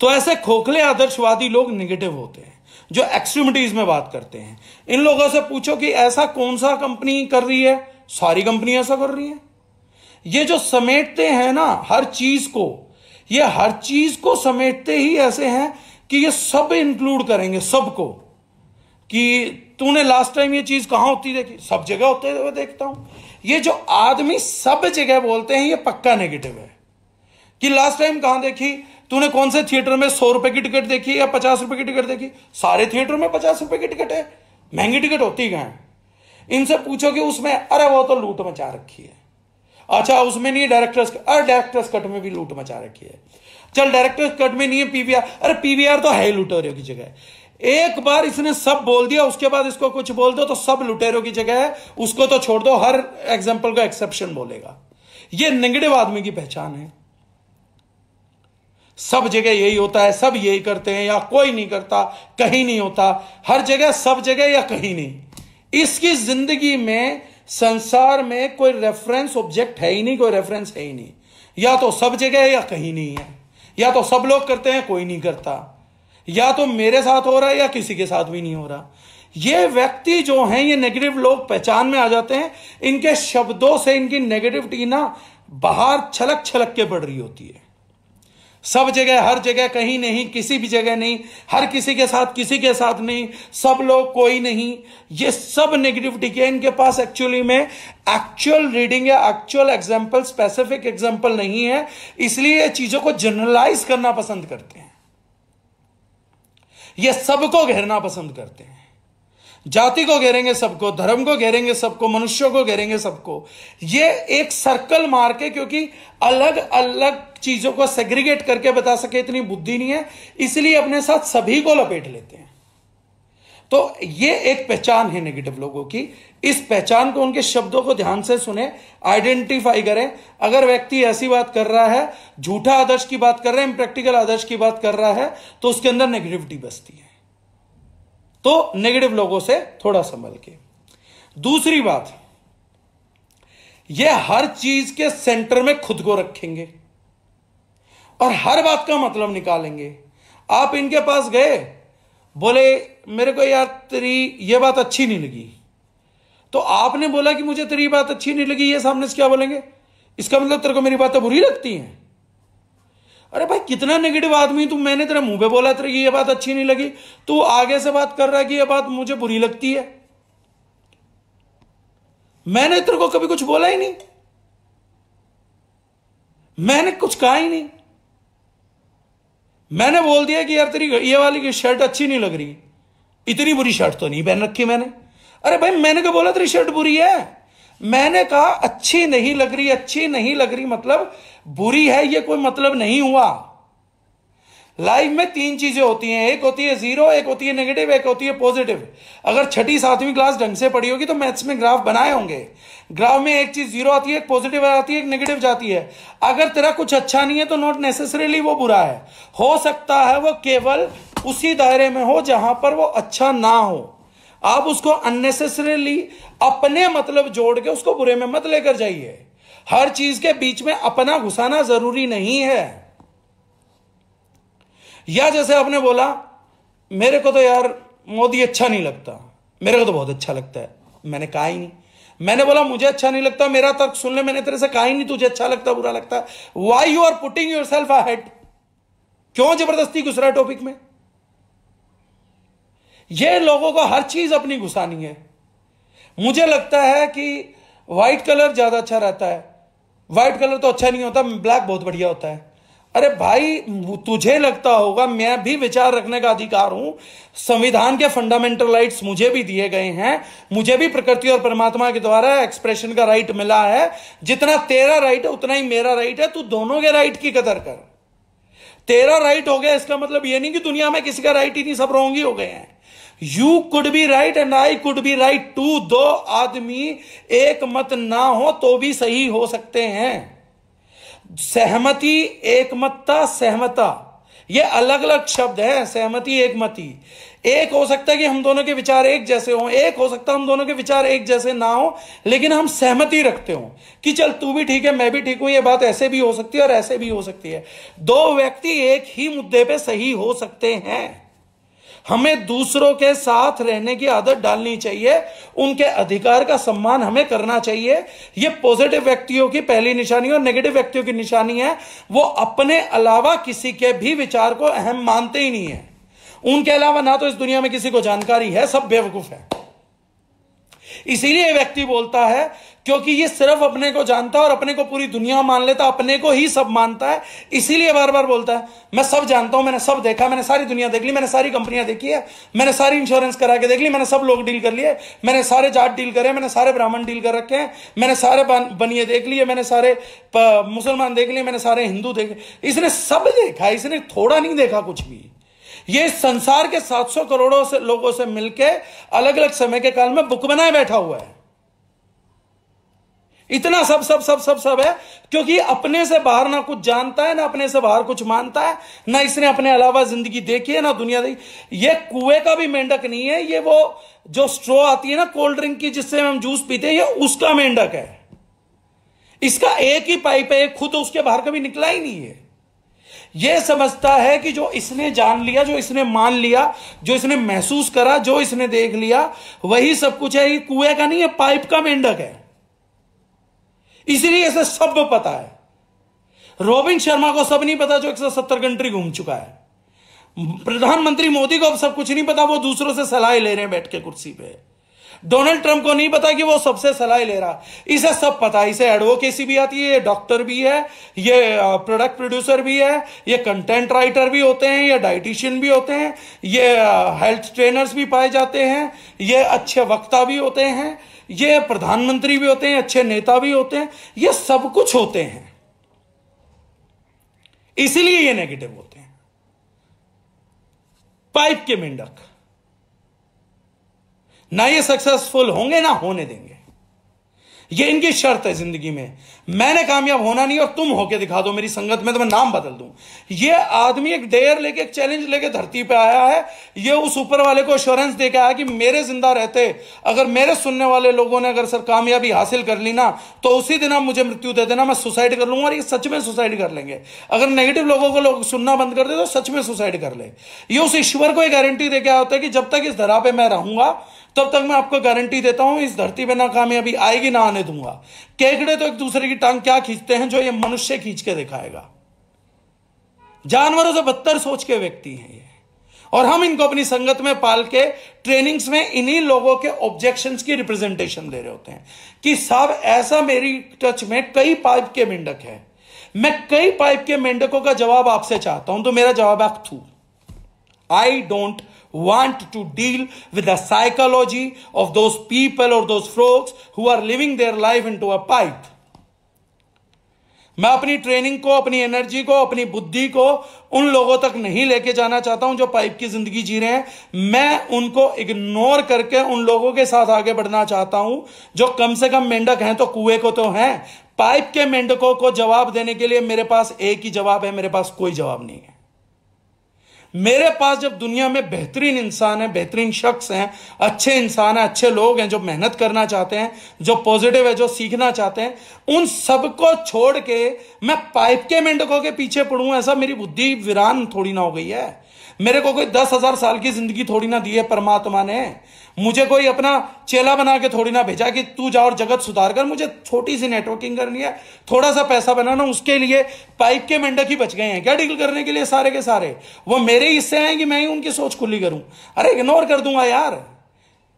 तो ऐसे खोखले आदर्शवादी लोग निगेटिव होते हैं, जो एक्सट्रीमिटीज में बात करते हैं। इन लोगों से पूछो कि ऐसा कौन सा कंपनी कर रही है? सारी कंपनी ऐसा कर रही है। ये जो समेटते हैं ना हर चीज़ को, ये हर चीज़ को समेटते ही ऐसे हैं कि ये सब इंक्लूड करेंगे सबको। कि तूने लास्ट टाइम ये चीज़ कहाँ होती देखी? सब जगह होते हुए देखता हूँ। ये जो आदमी सब जगह बोलते हैं, ये पक्का नेगेटिव है। कि लास्ट टाइम कहाँ देखी? तूने कौन से थिएटर में सौ रुपए की टिकट देखी या पचास रुपए की टिकट देखी? सारे थिएटर में पचास रुपए की टिकट है। महँगी टिकट होती कहाँ इनसे पूछो कि उसमें, अरे वो तो लूट मचा रखी है। अच्छा उसमें नहीं डायरेक्टर्स अरे डायरेक्टर्स कट में भी लूट मचा रखी है। चल डायरेक्टर्स कट में नहीं है पीवीआर अरे पीवीआर तो है लुटेरों की जगह। एक बार इसने सब बोल दिया, उसके बाद इसको कुछ बोल दो तो सब लुटेरों की जगह है। उसको तो छोड़ दो, हर एग्ज़ाम्पल को एक्सेप्शन बोलेगा। ये नेगेटिव आदमी की पहचान है। सब जगह यही होता है, सब यही करते हैं, या कोई नहीं करता, कहीं नहीं होता। हर जगह सब जगह या कहीं नहीं। इसकी ज़िंदगी में, संसार में कोई रेफरेंस ऑब्जेक्ट है ही नहीं, कोई रेफरेंस है ही नहीं। या तो सब जगह है या कहीं नहीं है। या तो सब लोग करते हैं, कोई नहीं करता। या तो मेरे साथ हो रहा है या किसी के साथ भी नहीं हो रहा। ये व्यक्ति जो हैं, ये नेगेटिव लोग पहचान में आ जाते हैं। इनके शब्दों से इनकी नेगेटिविटी ना बाहर छलक छलक के बढ़ रही होती है। सब जगह, हर जगह, कहीं नहीं, किसी भी जगह नहीं, हर किसी के साथ, किसी के साथ नहीं, सब लोग कोई नहीं। ये सब नेगेटिविटी के इनके पास एक्चुअली में एक्चुअल रीडिंग या एक्चुअल एग्ज़ाम्पल स्पेसिफिक एग्ज़ाम्पल नहीं है। इसलिए ये चीज़ों को जनरलाइज करना पसंद करते हैं। ये सबको घेरना पसंद करते हैं। जाति को घेरेंगे सबको, धर्म को घेरेंगे सबको, मनुष्यों को घेरेंगे सबको। ये एक सर्कल मार के क्योंकि अलग अलग चीज़ों को सेग्रीगेट करके बता सके, इतनी बुद्धि नहीं है, इसलिए अपने साथ सभी को लपेट लेते हैं। तो ये एक पहचान है नेगेटिव लोगों की। इस पहचान को, उनके शब्दों को ध्यान से सुने आइडेंटिफाई करें। अगर व्यक्ति ऐसी बात कर रहा है, झूठा आदर्श की बात कर रहा है इम्प्रैक्टिकल आदर्श की बात कर रहा है तो उसके अंदर नेगेटिविटी बसती है। तो नेगेटिव लोगों से थोड़ा संभल के दूसरी बात, ये हर चीज़ के सेंटर में खुद को रखेंगे और हर बात का मतलब निकालेंगे। आप इनके पास गए, बोले, मेरे को यार तेरी ये बात अच्छी नहीं लगी। तो आपने बोला कि मुझे तेरी बात अच्छी नहीं लगी, ये सामने से क्या बोलेंगे? इसका मतलब तेरे को मेरी बातें बुरी लगती हैं। अरे भाई, कितना नेगेटिव आदमी तू? मैंने तेरे मुँह पे बोला तेरे ये बात अच्छी नहीं लगी। तू आगे से बात कर रहा है कि ये बात मुझे बुरी लगती है? मैंने तेरे को कभी कुछ बोला ही नहीं। मैंने कुछ कहा ही नहीं। मैंने बोल दिया कि यार तेरी ये वाली की शर्ट अच्छी नहीं लग रही। इतनी बुरी शर्ट तो नहीं पहन रखी मैंने। अरे भाई, मैंने क्या बोला तेरी शर्ट बुरी है। मैंने कहा, अच्छी नहीं लग रही, अच्छी नहीं लग रही मतलब बुरी है, ये कोई मतलब नहीं हुआ। लाइफ में तीन चीज़ें होती हैं। एक होती है ज़ीरो एक होती है नेगेटिव एक होती है पॉजिटिव अगर छठी, सातवीं क्लास ढंग से पढ़ी होगी तो मैथ्स में ग्राफ बनाए होंगे। ग्राफ में एक चीज़ ज़ीरो आती है, एक पॉजिटिव आती है, एक नेगेटिव जाती है। अगर तेरा कुछ अच्छा नहीं है तो नॉट नेसेसरीली वो बुरा है। हो सकता है वो केवल उसी दायरे में हो जहाँ पर वो अच्छा ना हो। आप उसको अननेसेसरीली अपने मतलब जोड़ के उसको बुरे में मत लेकर जाइए। हर चीज़ के बीच में अपना घुसाना ज़रूरी नहीं है। या जैसे आपने बोला, मेरे को तो यार मोदी अच्छा नहीं लगता। मेरे को तो बहुत अच्छा लगता है। मैंने कहा ही नहीं। मैंने बोला, मुझे अच्छा नहीं लगता, मेरा तर्क सुन ले मैंने तेरे से कहा ही नहीं, तुझे अच्छा लगता, बुरा लगता। Why you are putting yourself ahead क्यों ज़बरदस्ती घुस रहा है टॉपिक में? ये लोगों को हर चीज़ अपनी घुसानी है। मुझे लगता है कि व्हाइट कलर ज़्यादा अच्छा रहता है। व्हाइट कलर तो अच्छा नहीं होता ब्लैक बहुत बढ़िया होता है। अरे भाई, तुझे लगता होगा, मैं भी विचार रखने का अधिकार हूँ। संविधान के फंडामेंटल राइट्स मुझे भी दिए गए हैं। मुझे भी प्रकृति और परमात्मा के द्वारा एक्सप्रेशन का राइट मिला है। जितना तेरा राइट है, उतना ही मेरा राइट है। तू दोनों के राइट की कदर कर। तेरा राइट हो गया, इसका मतलब यह नहीं कि दुनिया में किसी का राइट ही नहीं, सब रोंगी हो गए हैं। You could be right and I could be right too दो आदमी एक मत ना हो तो भी सही हो सकते हैं। सहमति, एकमतता, सहमता। ये अलग अलग शब्द है, सहमति, एकमति। एक हो सकता है कि हम दोनों के विचार एक जैसे हों, एक हो सकता है हम दोनों के विचार एक जैसे ना हो, लेकिन हम सहमति रखते हो कि चल तू भी ठीक है, मैं भी ठीक हूँ, ये बात ऐसे भी हो सकती है और ऐसे भी हो सकती है। दो व्यक्ति एक ही मुद्दे पे सही हो सकते हैं। हमें दूसरों के साथ रहने की आदत डालनी चाहिए, उनके अधिकार का सम्मान हमें करना चाहिए। यह पॉजिटिव व्यक्तियों की पहली निशानी और नेगेटिव व्यक्तियों की निशानी है। वो अपने अलावा किसी के भी विचार को अहम मानते ही नहीं है। उनके अलावा ना तो इस दुनिया में किसी को जानकारी है, सब बेवकूफ़ है। इसीलिए व्यक्ति बोलता है क्योंकि ये सिर्फ़ अपने को जानता है और अपने को पूरी दुनिया मान लेता अपने को ही सब मानता है, इसीलिए बार बार बोलता है, मैं सब जानता हूँ, मैंने सब देखा, मैंने सारी दुनिया देख ली, मैंने सारी कंपनियाँ देखी है, मैंने सारी इंश्योरेंस करा के देख ली, मैंने सब लोग डील कर लिए, मैंने सारे जाट डील करे, मैंने सारे ब्राह्मण डील कर रखे हैं, मैंने सारे बनिए देख लिए, मैंने सारे मुसलमान देख लिए, मैंने सारे हिंदू देख इसने सब देखा, इसने थोड़ा नहीं देखा कुछ भी। ये संसार के 700 करोड़ों से लोगों से मिलकर अलग अलग समय के काल में बुक बनाए बैठा हुआ है। इतना सब सब सब सब सब है, क्योंकि अपने से बाहर ना कुछ जानता है, ना अपने से बाहर कुछ मानता है, ना इसने अपने अलावा ज़िंदगी देखी है, ना दुनिया देखी। ये कुएँ का भी मेंढक नहीं है, ये वो जो स्ट्रो आती है ना कोल्ड ड्रिंक की, जिससे हम जूस पीते हैं, ये उसका मेंढक है। इसका एक ही पाइप है खुद उसके बाहर कभी निकला ही नहीं है। यह समझता है कि जो इसने जान लिया, जो इसने मान लिया, जो इसने महसूस करा, जो इसने देख लिया, वही सब कुछ है, ये कुएँ का नहीं है, पाइप का मेंढक है। इसलिए इसे सब पता है। रोबिन शर्मा को सब नहीं पता जो 170 कंट्री घूम चुका है। प्रधानमंत्री मोदी को अब सब कुछ नहीं पता, वो दूसरों से सलाह ले रहे हैं बैठ के कुर्सी पे। डोनाल्ड ट्रंप को नहीं पता कि वो सबसे सलाह ले रहा। इसे सब पता है इसे एडवोकेसी भी आती है, ये डॉक्टर भी है, ये प्रोडक्ट प्रोड्यूसर भी है, ये कंटेंट राइटर भी होते हैं, ये डाइटिशियन भी होते हैं, ये हेल्थ ट्रेनर्स भी पाए जाते हैं, ये अच्छे वक्ता भी होते हैं। ये प्रधानमंत्री भी होते हैं, अच्छे नेता भी होते हैं, ये सब कुछ होते हैं। इसीलिए ये नेगेटिव होते हैं। पाइप के मेंढक। ना ये सक्सेसफुल होंगे, ना होने देंगे। ये इनकी शर्त है ज़िंदगी में। मैंने कामयाब होना नहीं और तुम होके दिखा दो मेरी संगत में तो मैं नाम बदल दूँ। ये आदमी एक डेयर लेके, एक चैलेंज लेके धरती पे आया है। ये उस ऊपर वाले को अश्योरेंस देके आया कि मेरे ज़िंदा रहते। अगर मेरे सुनने वाले लोगों ने अगर सर कामयाबी हासिल कर ली ना तो उसी दिन आप मुझे मृत्यु दे देना, मैं सुसाइड कर लूँगा और ये सच में सुसाइड कर लेंगे। अगर नेगेटिव लोगों को लोग सुनना बंद कर दे तो सच में सुसाइड कर ले। ये उस ईश्वर को एक गारंटी देके आया होता है कि जब तक इस धरा पे मैं रहूँगा तब तक मैं आपको गारंटी देता हूँ, इस धरती पे ना कामयाबी आएगी, ना आने दूँगा। केकड़े तो एक दूसरे की टांग क्या खींचते हैं जो ये मनुष्य खींच के दिखाएगा? जानवरों से बदतर सोच के व्यक्ति हैं ये। और हम इनको अपनी संगत में पाल के ट्रेनिंग्स में इन्हीं लोगों के ऑब्जेक्शंस की रिप्रेजेंटेशन दे रहे होते हैं। कि साहब, ऐसा मेरी टच में कई पाइप के मेंढक है। मैं कई पाइप के मेंढकों का जवाब आपसे चाहता हूँ तो मेरा जवाब है though I don't want to deal with the psychology of those people or those folks who are living their life into a pipe. मैं अपनी ट्रेनिंग को, अपनी एनर्जी को, अपनी बुद्धि को उन लोगों तक नहीं लेके जाना चाहता हूँ जो पाइप की ज़िंदगी जी रहे हैं। मैं उनको इग्नोर करके उन लोगों के साथ आगे बढ़ना चाहता हूँ, जो कम से कम मेंढक हैं तो कुएँ को तो हैं। पाइप के मेंढकों को जवाब देने के लिए मेरे पास एक ही जवाब है, मेरे पास कोई जवाब नहीं है। मेरे पास जब दुनिया में बेहतरीन इंसान है, बेहतरीन शख्स हैं, अच्छे इंसान हैं, अच्छे लोग हैं, जो मेहनत करना चाहते हैं, जो पॉजिटिव है, जो सीखना चाहते हैं, उन सबको छोड़ के मैं पाइप के मेंढकों के पीछे पड़ूं, ऐसा मेरी बुद्धि, वीरान थोड़ी ना हो गई है। मेरे को कोई दस हज़ार साल की ज़िंदगी थोड़ी ना दी है, परमात्मा ने। मुझे कोई अपना चेला बना के थोड़ी ना भेजा कि तू जा और जगत सुधार कर। मुझे छोटी सी नेटवर्किंग करनी है, थोड़ा सा पैसा बनाना, उसके लिए पाइप के मेंढक ही बच गए हैं। क्या डील करने के लिए सारे के सारे? वो मेरे हिस्से हैं कि मैं ही उनकी सोच खुली करूँ? अरे इग्नोर कर दूँगा यार।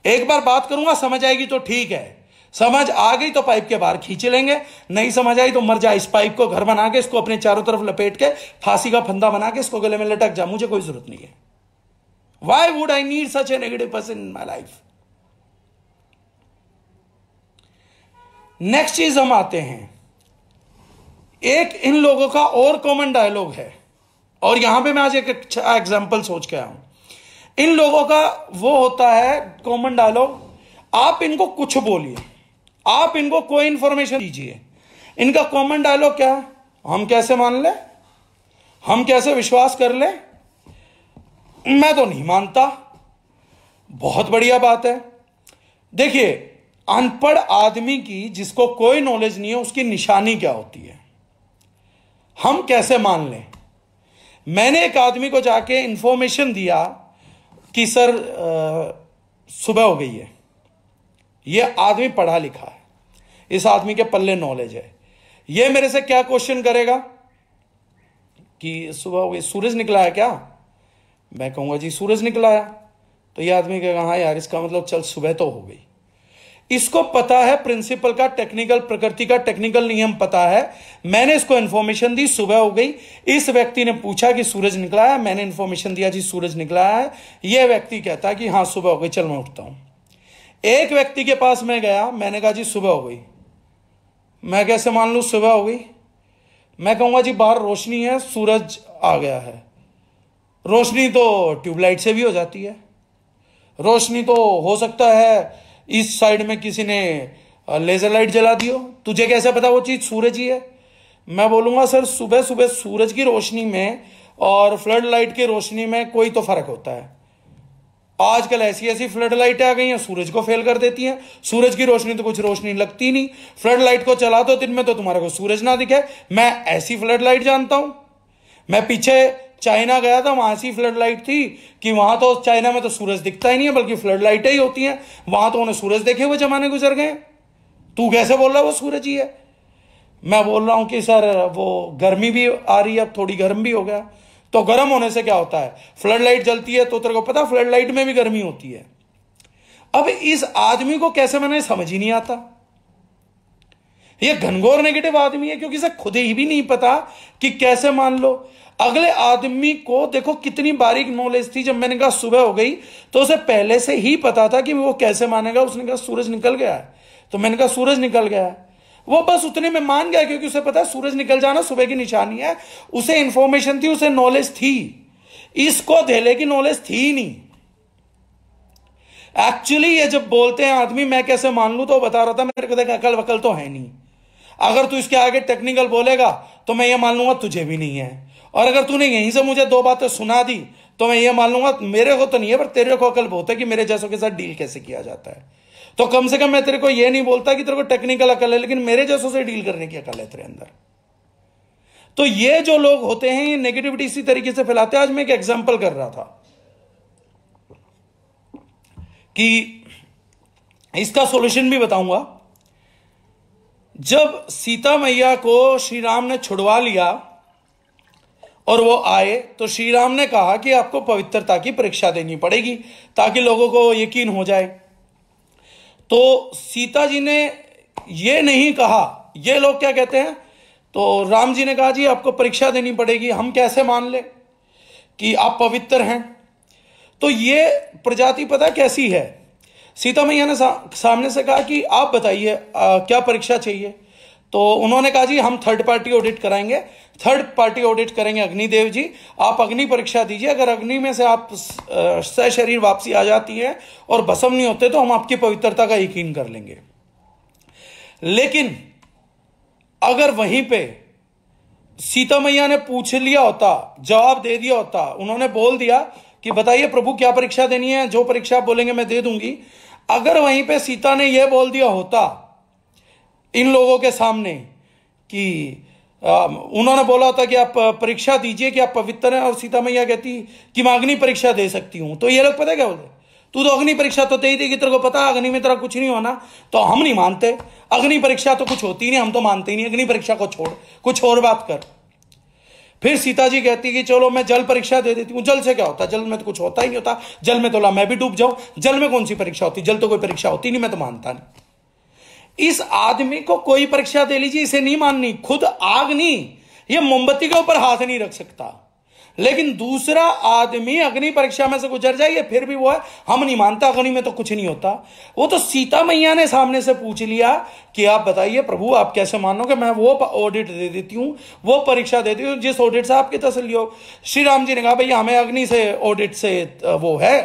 एक बार बात करूँगा, समझ आएगी तो ठीक है। समझ आ गई तो पाइप के बाहर खींच लेंगे। नहीं समझ आई तो मर जा। इस पाइप को घर बना के, इसको अपने चारों तरफ़ लपेट के, फांसी का फंदा बना के, इसको गले में लटक जा। मुझे कोई ज़रूरत नहीं है। Why would I need such a negative person in my life next चीज़ हम आते हैं। एक इन लोगों का और कॉमन डायलॉग है। और यहाँ पे मैं आज एक अच्छा एग्ज़ाम्पल सोच के आया हूँ। इन लोगों का वो होता है कॉमन डायलॉग आप इनको कुछ बोलिए। आप इनको कोई इंफॉर्मेशन दीजिए। इनका कॉमन डायलॉग क्या? है हम कैसे मान ले? हम कैसे विश्वास कर ले? मैं तो नहीं मानता। बहुत बढ़िया बात है। देखिए अनपढ़ आदमी की जिसको कोई नॉलेज नहीं है उसकी निशानी क्या होती है? हम कैसे मान लें? मैंने एक आदमी को जाके इंफॉर्मेशन दिया कि सर आ, सुबह हो गई है। यह आदमी पढ़ा लिखा है। इस आदमी के पल्ले नॉलेज है। यह मेरे से क्या क्वेश्चन करेगा? कि सुबह हो गई सूरज निकला है क्या? मैं कहूँगा, जी, सूरज निकला है। तो यह आदमी कहेगा हाँ यार, इसका मतलब चल, सुबह तो हो गई। इसको पता है प्रिंसिपल का टेक्निकल प्रकृति का टेक्निकल नियम पता है। मैंने इसको इंफॉर्मेशन दी, सुबह हो गई। इस व्यक्ति ने पूछा कि सूरज निकला है? मैंने इंफॉर्मेशन दिया, जी, सूरज निकला है। यह व्यक्ति कहता है कि हाँ सुबह हो गई, चल, मैं उठता हूँ। एक व्यक्ति के पास मैं गया, मैंने कहा, जी, सुबह हो गई। मैं कैसे मान लू, सुबह हो गई। मैं कहूँगा जी, बाहर रोशनी है, सूरज आ गया है। रोशनी तो ट्यूबलाइट से भी हो जाती है। रोशनी तो हो सकता है इस साइड में किसी ने लेजर लाइट जला दियो तुझे कैसे पता वो चीज़ सूरज ही है? मैं बोलूँगा, सर सुबह सुबह सूरज की रोशनी में और फ्लड लाइट की रोशनी में कोई तो फ़र्क होता है। आजकल ऐसी ऐसी फ्लड लाइटें आ गई हैं, सूरज को फेल कर देती हैं। सूरज की रोशनी तो कुछ रोशनी लगती नहीं। फ्लड लाइट को चला दो दिन में तो तुम्हारे को सूरज ना दिखे। मैं ऐसी फ्लड लाइट जानता हूँ। मैं पीछे चाइना गया था, वहाँ ऐसी फ्लड लाइट थी कि वहाँ तो चाइना में तो सूरज दिखता ही नहीं है, बल्कि फ्लड लाइटें ही होती हैं। वहाँ तो उन्हें सूरज देखे हुए जमाने गुजर गए। तू कैसे बोल रहा है, वो सूरज ही है। मैं बोल रहा हूँ कि सर, वो गर्मी भी आ रही है, अब थोड़ी गर्म भी हो गया। तो गर्म होने से क्या होता है? फ्लड लाइट जलती है तो तेरे को पता फ्लड लाइट में भी गर्मी होती है। अब इस आदमी को कैसे मैंने समझ ही नहीं आता? ये घनघोर नेगेटिव आदमी है, क्योंकि इसे खुद ही भी नहीं पता कि कैसे मान लो। अगले आदमी को देखो, कितनी बारीक नॉलेज थी, जब मैंने कहा सुबह हो गई तो उसे पहले से ही पता था कि वो कैसे मानेगा। उसने कहा, सूरज निकल गया है। तो मैंने कहा, सूरज निकल गया है। वो बस उतने में मान गया क्योंकि उसे पता है सूरज निकल जाना, सुबह की निशानी है। उसे इंफॉर्मेशन थी, उसे नॉलेज थी। इसको धेले की नॉलेज थी नहीं। एक्चुअली ये जब बोलते हैं आदमी, मैं कैसे मान लू तो बता रहा था, मेरे को देख अकल वकल तो है नहीं। अगर तू इसके आगे टेक्निकल बोलेगा तो मैं ये मान लूँगा, तुझे भी नहीं है। और अगर तूने यहीं से मुझे दो बातें सुना दी तो मैं ये मान लूँगा, मेरे को तो नहीं है, पर तेरे को अकल बहुत है कि मेरे जैसों के साथ डील कैसे किया जाता है। तो कम से कम मैं तेरे को यह नहीं बोलता कि तेरे को टेक्निकल अकल है, लेकिन मेरे जैसों से डील करने की अकल है तेरे अंदर। तो ये जो लोग होते हैं, ये नेगेटिविटी इसी तरीके से फैलाते हैं। आज मैं एक एग्ज़ाम्पल कर रहा था कि इसका सॉल्यूशन भी बताऊँगा। जब सीता मैया को श्री राम ने छुड़वा लिया और वो आए तो श्री राम ने कहा कि आपको पवित्रता की परीक्षा देनी पड़ेगी ताकि लोगों को यकीन हो जाए। तो सीता जी ने ये नहीं कहा। ये लोग क्या कहते हैं? तो राम जी ने कहा जी आपको परीक्षा देनी पड़ेगी हम कैसे मान ले कि आप पवित्र हैं? तो ये प्रजाति पता कैसी है? सीता मैया ने सा, सामने से कहा कि आप बताइए क्या परीक्षा चाहिए? तो उन्होंने कहा, जी, हम थर्ड पार्टी ऑडिट कराएँगे। थर्ड पार्टी ऑडिट करेंगे अग्निदेव जी। आप अग्नि परीक्षा दीजिए। अगर अग्नि में से आप शरीर वापसी आ जाती है और भसम नहीं होते तो हम आपकी पवित्रता का यकीन कर लेंगे। लेकिन अगर वहीं पे सीता मैया ने पूछ लिया होता, जवाब दे दिया होता, उन्होंने बोल दिया कि, बताइए प्रभु, क्या परीक्षा देनी है? जो परीक्षा बोलेंगे, मैं दे दूँगी। अगर वहीं पे सीता ने यह बोल दिया होता इन लोगों के सामने कि उन्होंने बोला होता कि आप परीक्षा दीजिए कि आप पवित्र हैं और सीता मैया कहती कि मैं अग्नि परीक्षा दे सकती हूँ। तो ये लोग पता क्या बोलते तू तो अग्नि परीक्षा तो दे ही देगी, तेरे को पता अग्नि में तेरा कुछ नहीं होना। तो हम नहीं मानते। अग्नि परीक्षा तो कुछ होती नहीं, हम तो मानते ही नहीं। अग्नि परीक्षा को छोड़, कुछ और बात कर। फिर सीता जी कहती कि चलो मैं जल परीक्षा दे देती हूँ। जल से क्या होता? जल में तो कुछ होता ही नहीं होता। जल में तो ला, मैं भी डूब जाऊँ। जल में कौन सी परीक्षा होती? जल तो कोई परीक्षा होती नहीं, मैं तो मानता नहीं। इस आदमी को कोई परीक्षा दे लीजिए, इसे नहीं माननी। खुद आग नहीं, ये मोमबत्ती के ऊपर हाथ नहीं रख सकता। लेकिन दूसरा आदमी अग्नि परीक्षा में से गुजर जाए फिर भी वो है, हम नहीं मानता, अग्नि में तो कुछ नहीं होता। वो तो सीता मैया ने सामने से पूछ लिया कि आप बताइए, प्रभु, आप कैसे मानोगे? मैं वो ऑडिट दे देती हूँ, वो परीक्षा दे देती हूँ, जिस ऑडिट से आपकी तसली हो। श्री राम जी ने कहा भैया हमें अग्नि से ऑडिट से वो है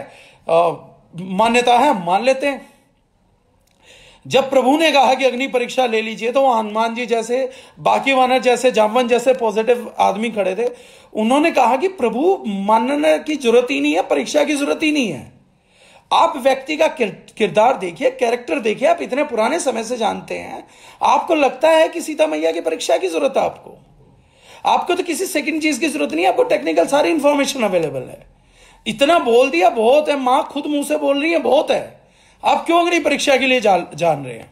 मान्यता है मान लेते हैं। जब प्रभु ने कहा कि अग्नि परीक्षा ले लीजिए तो वहाँ हनुमान जी जैसे, बाकी वानर जैसे, जामवन जैसे पॉजिटिव आदमी खड़े थे। उन्होंने कहा कि प्रभु, मानने की ज़रूरत ही नहीं है, परीक्षा की ज़रूरत ही नहीं है। आप व्यक्ति का किरदार देखिए कैरेक्टर देखिए, आप इतने पुराने समय से जानते हैं। आपको लगता है कि सीता मैया की परीक्षा की ज़रूरत है आपको? आपको तो किसी सेकंड चीज़ की ज़रूरत नहीं है, आपको टेक्निकल सारी इंफॉर्मेशन अवेलेबल है। इतना बोल दिया, बहुत है, माँ खुद मुँह से बोल रही है, बहुत है। आप क्यों अग्नि परीक्षा के लिए जान रहे हैं?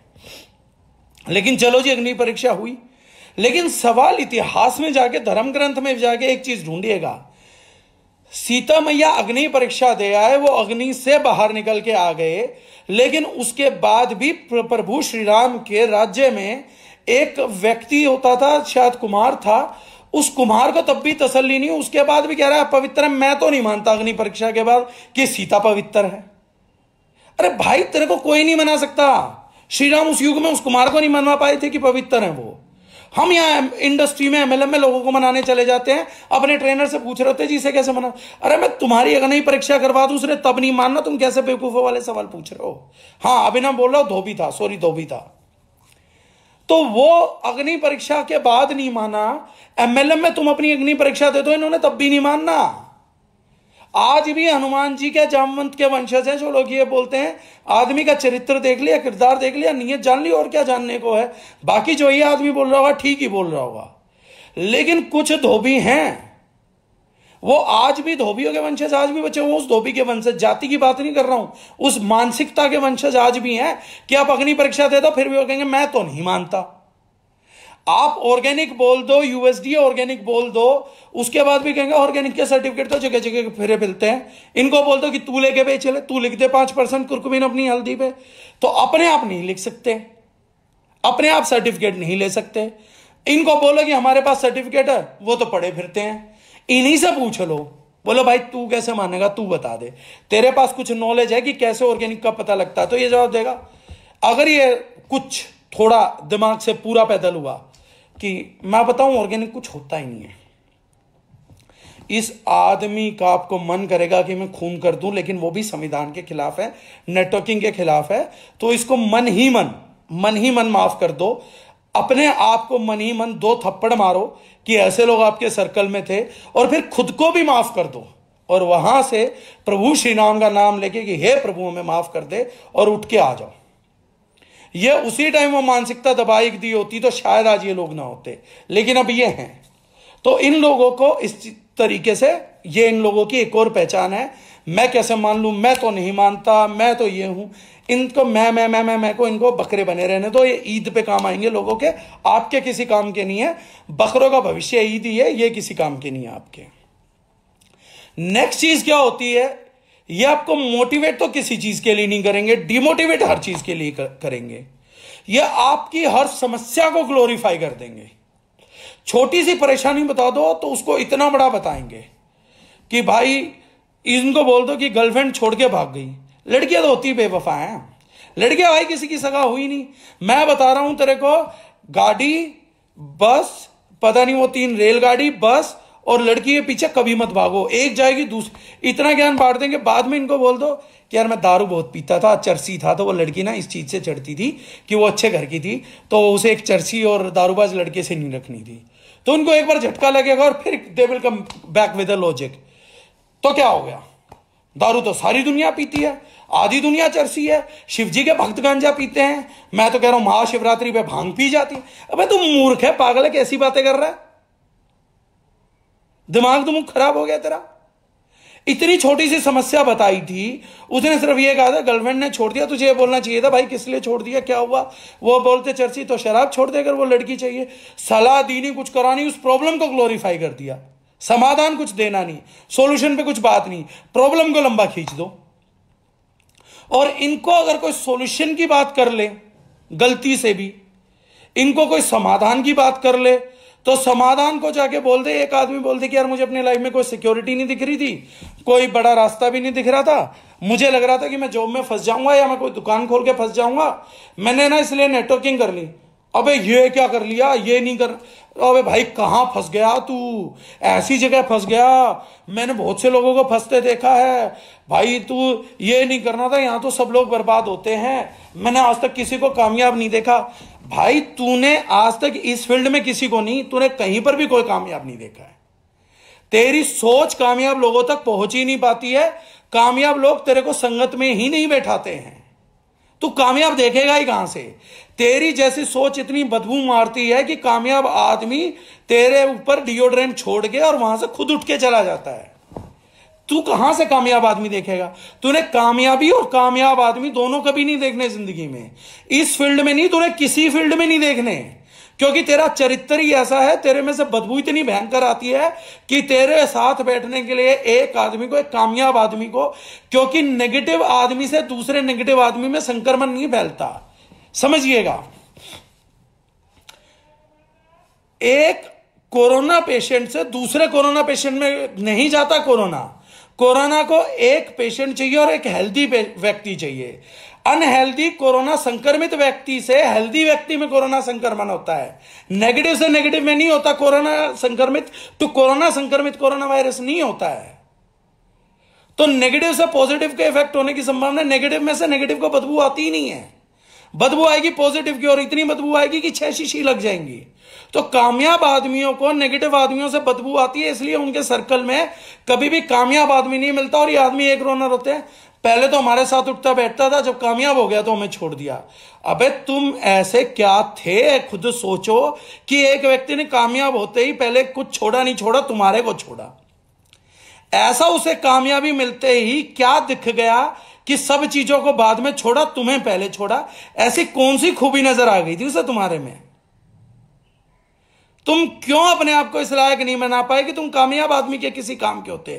लेकिन चलो जी, अग्नि परीक्षा हुई। लेकिन सवाल इतिहास में जाके, धर्म ग्रंथ में जाके एक चीज़ ढूंढिएगा। सीता मैया अग्नि परीक्षा दे आए, वो अग्नि से बाहर निकल के आ गए। लेकिन उसके बाद भी प्रभु श्री राम के राज्य में एक व्यक्ति होता था, शायद कुमार था। उस कुमार को तब भी तसल्ली नहीं उसके बाद भी कह रहा है, पवित्र, मैं तो नहीं मानता अग्नि परीक्षा के बाद कि सीता पवित्र है। अरे भाई, तेरे को कोई नहीं मना सकता। श्री राम उस युग में उस कुमार को नहीं मनवा पाए थे कि पवित्र है वो। हम यहाँ इंडस्ट्री में एमएलएम में लोगों को मनाने चले जाते हैं। अपने ट्रेनर से पूछ रहे होते जी, इसे कैसे मना अरे, मैं तुम्हारी अगर नहीं परीक्षा करवा दू, उसने तब नहीं मानना। तुम कैसे बेवकूफों वाले सवाल पूछ रहे हो? हाँ अभी ना बोल रहा हूँ, धोबी था सॉरी धोबी था। तो वो अग्नि परीक्षा के बाद नहीं माना। एमएलएम में तुम अपनी अग्नि परीक्षा दे दो, इन्होंने तब भी नहीं मानना। आज भी हनुमान जी के जामवंत के वंशज हैं, जो लोग ये बोलते हैं, आदमी का चरित्र देख लिया, किरदार देख लिया, नीयत जान ली, और क्या जानने को है? बाकी जो ये आदमी बोल रहा होगा, ठीक ही बोल रहा होगा। लेकिन कुछ धोबी हैं। वो आज भी धोबियों के वंशज आज भी बचे वो उस धोबी के वंशज। जाति की बात नहीं कर रहा हूँ, उस मानसिकता के वंशज आज भी हैं। कि आप अग्नि परीक्षा दे दो, फिर भी वो कहेंगे, मैं तो नहीं मानता। आप ऑर्गेनिक बोल दो यूएसडी ऑर्गेनिक बोल दो, उसके बाद भी कहेंगे, ऑर्गेनिक के सर्टिफिकेट तो जगह जगह फिर मिलते हैं। इनको बोल दो कि, तू लेके बेच ले तू लिख दे पाँच परसेंट कुरकुमिन अपनी हल्दी पे। तो अपने आप नहीं लिख सकते। अपने आप सर्टिफिकेट नहीं ले सकते। इनको बोलो कि, हमारे पास सर्टिफिकेट है, वो तो पढ़े फिरते हैं। इन्हीं से पूछ लो। बोलो, भाई, तू कैसे मानेगा? तू बता दे। तेरे पास कुछ नॉलेज है कि कैसे ऑर्गेनिक का पता लगता है? तो ये जवाब देगा। अगर ये कुछ थोड़ा दिमाग से पूरा पैदल हुआ कि मैं बताऊँ ऑर्गेनिक कुछ होता ही नहीं है। इस आदमी का आपको मन करेगा कि मैं खून कर दूँ, लेकिन वो भी संविधान के खिलाफ है नेटवर्किंग के खिलाफ है। तो इसको मन ही मन मन ही मन माफ़ कर दो। अपने आप को मन ही मन दो थप्पड़ मारो कि ऐसे लोग आपके सर्कल में थे, और फिर खुद को भी माफ़ कर दो। और वहाँ से प्रभु श्री राम का नाम लेके कि, हे प्रभु हमें माफ़ कर दे और उठ के आ जाओ। ये उसी टाइम वो मानसिकता दबाई दी होती तो शायद आज ये लोग ना होते। लेकिन अब ये हैं। तो इन लोगों को इस तरीके से, ये इन लोगों की एक और पहचान है। मैं कैसे मान लू? मैं तो नहीं मानता, मैं तो ये हूँ। इनको मैं मैं मैं मैं मैं को इनको बकरे बने रहने तो ये ईद पे काम आएँगे लोगों के। आपके किसी काम के नहीं है। बकरों का भविष्य ईद ही है, ये किसी काम के नहीं है आपके। नेक्स्ट चीज़ क्या होती है? ये आपको मोटिवेट तो किसी चीज़ के लिए नहीं करेंगे डिमोटिवेट हर चीज़ के लिए करेंगे। ये आपकी हर समस्या को ग्लोरीफाई कर देंगे। छोटी सी परेशानी बता दो तो उसको इतना बड़ा बताएँगे कि भाई, इनको बोल दो कि गर्लफ्रेंड छोड़ के भाग गई। लड़कियाँ तो होती बेवफा हैं। लड़कियाँ भाई किसी की सगा हुई नहीं। मैं बता रहा हूँ तेरे को, गाड़ी, बस, पता नहीं वो तीन रेलगाड़ी, बस और लड़की के पीछे कभी मत भागो, एक जाएगी दूसरी इतना ज्ञान बांट देंगे, बाद में इनको बोल दो कि यार मैं दारू बहुत पीता था, चरसी था तो वो लड़की ना इस चीज़ से चढ़ती थी कि वो अच्छे घर की थी तो उसे एक चरसी और दारूबाज लड़के से नहीं रखनी थी। तो उनको एक बार झटका लगेगा और फिर they will come back with logic तो क्या हो गया? दारू तो सारी दुनिया पीती है, आधी दुनिया चरसी है शिव जी के भक्त गांजा पीते हैं, मैं तो कह रहा हूँ महाशिवरात्रि पे भाँग पी जाती है। अबे तू मूर्ख है, पागल है, कैसी बातें कर रहा है? दिमाग तो मुख खराब हो गया तेरा। इतनी छोटी सी समस्या बताई थी। उसने सिर्फ़ ये कहा था गर्लफ्रेंड ने छोड़ दिया, तुझे ये बोलना चाहिए था, भाई, किस लिए छोड़ दिया, क्या हुआ? वो बोलते, चर्ची तो शराब छोड़ देकर वो लड़की चाहिए। सलाह दी नहीं, कुछ करानी उस प्रॉब्लम को ग्लोरीफाई कर दिया। समाधान कुछ देना नहीं सॉल्यूशन पे कुछ बात नहीं प्रॉब्लम को लंबा खींच दो। और इनको अगर कोई सॉल्यूशन की बात कर ले, गलती से भी, इनको कोई समाधान की बात कर ले तो समाधान को जाके बोल दे एक आदमी बोल दे कि यार मुझे अपनी लाइफ में कोई सिक्योरिटी नहीं दिख रही थी, कोई बड़ा रास्ता भी नहीं दिख रहा था। मुझे लग रहा था कि मैं जॉब में फंस जाऊँगा या मैं कोई दुकान खोल के फंस जाऊँगा। मैंने ना इसलिए नेटवर्किंग कर ली। अबे ये क्या कर लिया? ये नहीं कर अबे भाई, कहाँ फंस गया तू? ऐसी जगह फंस गया। मैंने बहुत से लोगों को फंसते देखा है। भाई, तू ये नहीं करना था, यहाँ तो सब लोग बर्बाद होते हैं। मैंने आज तक किसी को कामयाब नहीं देखा। भाई, तूने आज तक इस फ़ील्ड में किसी को नहीं, तूने कहीं पर भी कोई कामयाब नहीं देखा है। तेरी सोच कामयाब लोगों तक पहुँच ही नहीं पाती है। कामयाब लोग तेरे को संगत में ही नहीं बैठाते हैं। तू कामयाब देखेगा ही कहाँ से? तेरी जैसी सोच इतनी बदबू मारती है कि कामयाब आदमी तेरे ऊपर डिओड्रेंट छोड़ के और वहाँ से खुद उठ के चला जाता है। तू कहाँ से कामयाब आदमी देखेगा? तूने कामयाबी और कामयाब आदमी दोनों कभी नहीं देखने ज़िंदगी में। इस फ़ील्ड में नहीं, तूने किसी फ़ील्ड में नहीं देखने। क्योंकि तेरा चरित्र ही ऐसा है, तेरे में से बदबू इतनी भयंकर आती है कि तेरे साथ बैठने के लिए एक आदमी को, एक कामयाब आदमी को, क्योंकि नेगेटिव आदमी से दूसरे नेगेटिव आदमी में संक्रमण नहीं फैलता। समझिएगा। एक कोरोना पेशेंट से दूसरे कोरोना पेशेंट में नहीं जाता कोरोना। कोरोना को एक पेशेंट चाहिए और एक हेल्दी व्यक्ति चाहिए। अनहेल्दी कोरोना संक्रमित व्यक्ति से हेल्दी व्यक्ति में कोरोना संक्रमण होता है। नेगेटिव से नेगेटिव में नहीं होता कोरोना संक्रमित तो कोरोना संक्रमित कोरोना वायरस नहीं होता है। तो नेगेटिव से पॉजिटिव के इफ़ेक्ट होने की संभावना नेगेटिव में से नेगेटिव को बदबू आती ही नहीं है। बदबू आएगी पॉजिटिव की और इतनी बदबू आएगी कि छह शीशी लग जाएँगी। तो कामयाब आदमियों को नेगेटिव आदमियों से बदबू आती है, इसलिए उनके सर्कल में कभी भी कामयाब आदमी नहीं मिलता और ये आदमी एक रोनर होते हैं। पहले तो हमारे साथ उठता बैठता था, जब कामयाब हो गया तो हमें छोड़ दिया। अबे तुम ऐसे क्या थे? खुद सोचो कि एक व्यक्ति ने कामयाब होते ही पहले कुछ छोड़ा नहीं छोड़ा, तुम्हारे को छोड़ा। ऐसा उसे कामयाबी मिलते ही क्या दिख गया कि सब चीज़ों को बाद में छोड़ा, तुम्हें पहले छोड़ा? ऐसी कौन सी खूबी नज़र आ गई थी उसे तुम्हारे में? तुम क्यों अपने आप को इस लायक नहीं बना पाए कि तुम कामयाब आदमी के किसी काम के होते?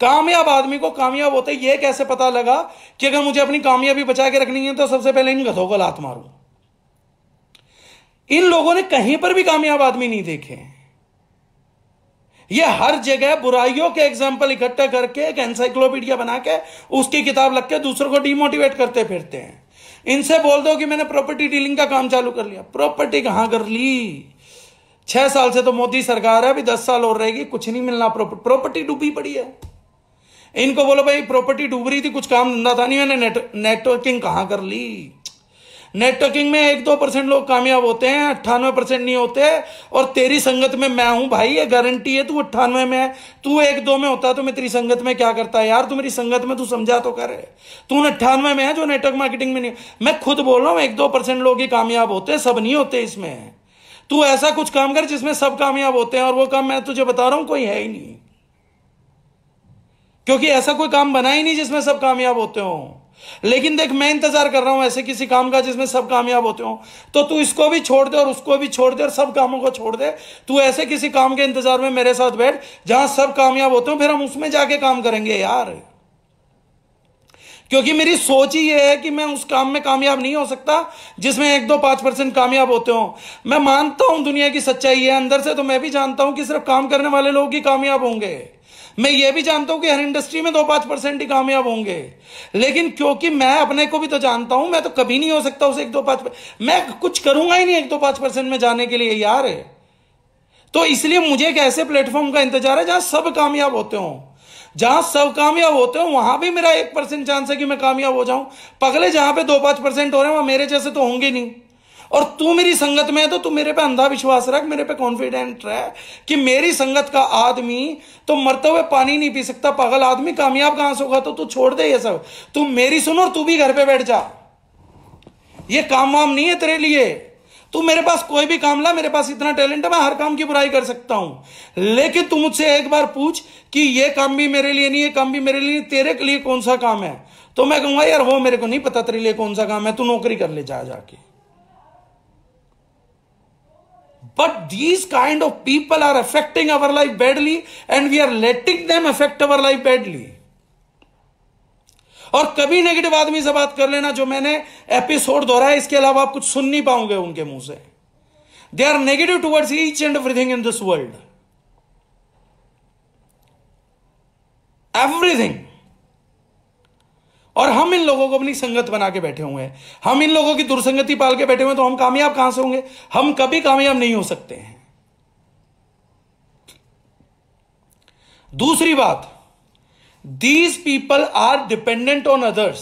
कामयाब आदमी को कामयाब होते यह कैसे पता लगा कि अगर मुझे अपनी कामयाबी बचा के रखनी है तो सबसे पहले इन गधों को लात मारू? इन लोगों ने कहीं पर भी कामयाब आदमी नहीं देखे। ये हर जगह बुराइयों के एग्ज़ाम्पल इकट्ठा करके, एक एनसाइक्लोपीडिया बना के, उसकी किताब लग के दूसरों को डिमोटिवेट करते फिरते हैं। इनसे बोल दो कि मैंने प्रॉपर्टी डीलिंग का काम चालू कर लिया। प्रॉपर्टी कहाँ कर ली? छह साल से तो मोदी सरकार है अभी दस साल और रहेगी कुछ नहीं मिलना प्रॉपर्टी डूबी पड़ी है। इनको बोलो भाई प्रॉपर्टी डूब रही थी कुछ काम धंधा था नहीं मैंने नेट, नेटवर्किंग कहाँ कर ली? नेटवर्किंग में एक दो परसेंट लोग कामयाब होते हैं अट्ठानवे परसेंट नहीं होते और तेरी संगत में मैं हूँ भाई ये गारंटी है तू अट्ठानवे में है तू एक दो में होता तो मैं तेरी संगत में क्या करता है यार तू मेरी संगत में तू समझा तो करे। तू अट्ठानवे में है जो नेटवर्क मार्केटिंग में नहीं मैं खुद बोल रहा हूँ एक दो परसेंट लोग ही कामयाब होते हैं सब नहीं होते इसमें। तू ऐसा कुछ काम कर जिसमें सब कामयाब होते हैं और वो काम मैं तुझे बता रहा हूँ, कोई है ही नहीं। क्योंकि ऐसा कोई काम बना ही नहीं जिसमें सब कामयाब होते हो। लेकिन देख, मैं इंतज़ार कर रहा हूँ ऐसे किसी काम का जिसमें सब कामयाब होते हो। तो तू इसको भी छोड़ दे और उसको भी छोड़ दे और सब कामों को छोड़ दे। तू ऐसे किसी काम के इंतज़ार में मेरे साथ बैठ, जहाँ सब कामयाब होते हो, फिर हम उसमें जाके काम करेंगे यार। क्योंकि मेरी सोच ही ये है कि मैं उस काम में कामयाब नहीं हो सकता, जिसमें एक दो पाँच परसेंट कामयाब होते हो। मैं मानता हूँ दुनिया की सच्चाई है, अंदर से तो मैं भी जानता हूँ कि सिर्फ़ काम करने वाले लोग ही कामयाब होंगे। मैं ये भी जानता हूँ कि हर इंडस्ट्री में दो पाँच परसेंट ही कामयाब होंगे। लेकिन क्योंकि मैं अपने को भी तो जानता हूँ, मैं तो कभी नहीं हो सकता उसे एक दो पाँच मैं कुछ करूँगा ही नहीं एक दो पाँच परसेंट में जाने के लिए यार। तो इसलिए मुझे एक ऐसे प्लेटफॉर्म का इंतज़ार है जहाँ सब कामयाब होते हो। जहाँ सब कामयाब होते हो, वहाँ भी मेरा एक परसेंट चांस है कि मैं कामयाब हो जाऊँ। पगले जहाँ पे दो पाँच परसेंट हो रहे हैं, वहाँ मेरे जैसे तो होंगे नहीं। और तू मेरी संगत में है तो तू मेरे पे अंधा विश्वास रख, मेरे पे कॉन्फिडेंट रह कि मेरी संगत का आदमी तो मरते हुए पानी नहीं पी सकता। पागल आदमी कामयाब कहाँ से होगा? तो तू छोड़ दे ये सब। तू मेरी सुन और तू भी घर पे बैठ जा। ये काम वाम नहीं है तेरे लिए। तू मेरे पास कोई भी काम ला, मेरे पास इतना टैलेंट है, मैं हर काम की बुराई कर सकता हूँ। लेकिन तू मुझसे एक बार पूछ कि ये काम भी मेरे लिए नहीं है, काम भी मेरे लिए तेरे के लिए कौन सा काम है? तो मैं कहूँगा, यार, वो मेरे को नहीं पता तेरे लिए कौन सा काम है, तू नौकरी कर ले जा जाके. But these kind of people are affecting our life badly and we are letting them affect our life badly और कभी नेगेटिव आदमी से बात कर लेना जो मैंने एपिसोड दोहराया, इसके अलावा आप कुछ सुन नहीं पाओगे उनके मुँह से। They are negative towards each and everything in this world everything और हम इन लोगों को अपनी संगत बना के बैठे हुए हैं। हम इन लोगों की दुर्संगति पाल के बैठे हुए हैं तो हम कामयाब कहाँ से होंगे? हम कभी कामयाब नहीं हो सकते हैं। दूसरी बात these people are dependent on others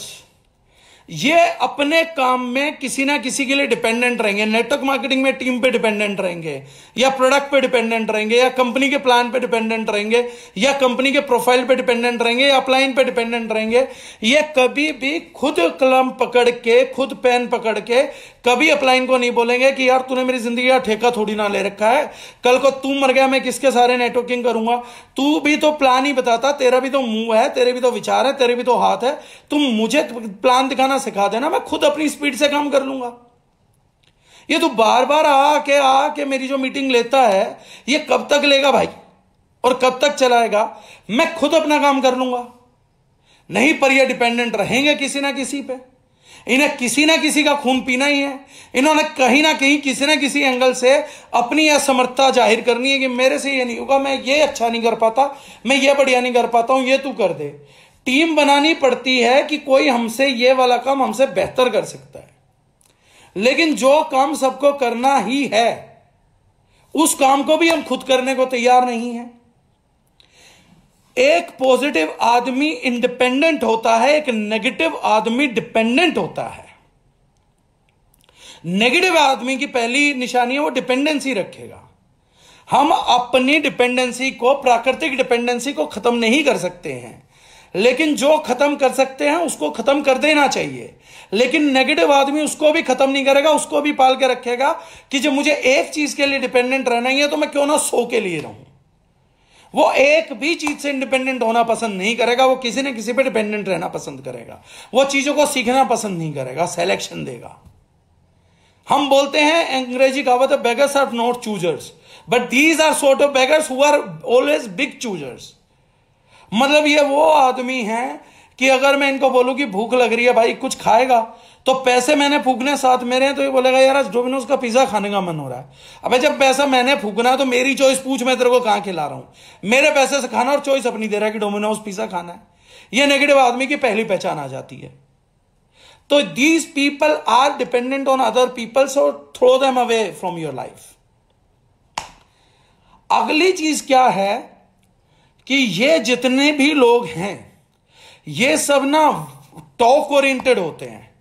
ये अपने काम में किसी ना किसी के लिए डिपेंडेंट रहेंगे। नेटवर्क मार्केटिंग में टीम पे डिपेंडेंट रहेंगे, या प्रोडक्ट पे डिपेंडेंट रहेंगे, या कंपनी के प्लान पे डिपेंडेंट रहेंगे, या कंपनी के प्रोफ़ाइल पे डिपेंडेंट रहेंगे, या अपलाइन पे डिपेंडेंट रहेंगे। ये कभी भी खुद कलम पकड़ के, खुद पेन पकड़ के कभी अपलाइन को नहीं बोलेंगे कि यार तूने मेरी ज़िंदगी का ठेका थोड़ी ना ले रखा है। कल को तू मर गया, मैं किसके सारे नेटवर्किंग करूँगा? तू भी तो प्लान ही बताता, तेरा भी तो मुँह है, तेरे भी तो विचार है, तेरे भी तो हाथ है। तुम मुझे प्लान दिखाना सिखा देना, मैं खुद अपनी स्पीड से काम कर लूँगा। ये तो बार बार आके आके मेरी जो मीटिंग लेता है, ये कब तक लेगा भाई? और कब तक चलाएगा? मैं खुद अपना काम कर लूँगा। नहीं पर ये डिपेंडेंट रहेंगे किसी ना किसी पे। इन्हें किसी ना किसी का खून पीना ही है। इन्होंने कहीं ना कहीं किसी ना किसी एंगल से अपनी असमर्थता ज़ाहिर करनी है कि मेरे से ये नहीं होगा, मैं ये अच्छा नहीं कर पाता, मैं ये बढ़िया नहीं कर पाता हूँ, ये तू कर दे। टीम बनानी पड़ती है कि कोई हमसे ये वाला काम हमसे बेहतर कर सकता है। लेकिन जो काम सबको करना ही है, उस काम को भी हम खुद करने को तैयार नहीं है। एक पॉजिटिव आदमी इंडिपेंडेंट होता है, एक नेगेटिव आदमी डिपेंडेंट होता है। नेगेटिव आदमी की पहली निशानी है, वो डिपेंडेंसी रखेगा। हम अपनी डिपेंडेंसी को, प्राकृतिक डिपेंडेंसी को खत्म नहीं कर सकते हैं। लेकिन जो खत्म कर सकते हैं, उसको खत्म कर देना चाहिए। लेकिन नेगेटिव आदमी उसको भी खत्म नहीं करेगा, उसको भी पाल के रखेगा कि जब मुझे एक चीज़ के लिए डिपेंडेंट रहना ही है तो मैं क्यों ना सो के लिए रहूँ? वो एक भी चीज़ से इंडिपेंडेंट होना पसंद नहीं करेगा, वो किसी न किसी पे डिपेंडेंट रहना पसंद करेगा। वो चीज़ों को सीखना पसंद नहीं करेगा सेलेक्शन देगा। हम बोलते हैं, अंग्रेज़ी कहावत है beggars are not choosers but these are sort of beggars who are always big choosers मतलब ये वो आदमी है कि अगर मैं इनको बोलूँ कि भूख लग रही है भाई, कुछ खाएगा? तो पैसे मैंने फूकने साथ मेरे हैं तो ये बोलेगा, यार, आज डोमिनोज का पिज्जा खाने का मन हो रहा है। अबे, जब पैसा मैंने फूकना है तो मेरी चॉइस पूछ, मैं तेरे को कहाँ खिला रहा हूँ। मेरे पैसे से खाना और चॉइस अपनी दे रहा है कि डोमिनोज पिज्जा खाना है। ये नेगेटिव आदमी की पहली पहचान आ जाती है। तो these people are dependent on other people so throw them away from your life अगली चीज़ क्या है कि ये जितने भी लोग हैं, ये सब ना टॉक ओरिएंटेड होते हैं।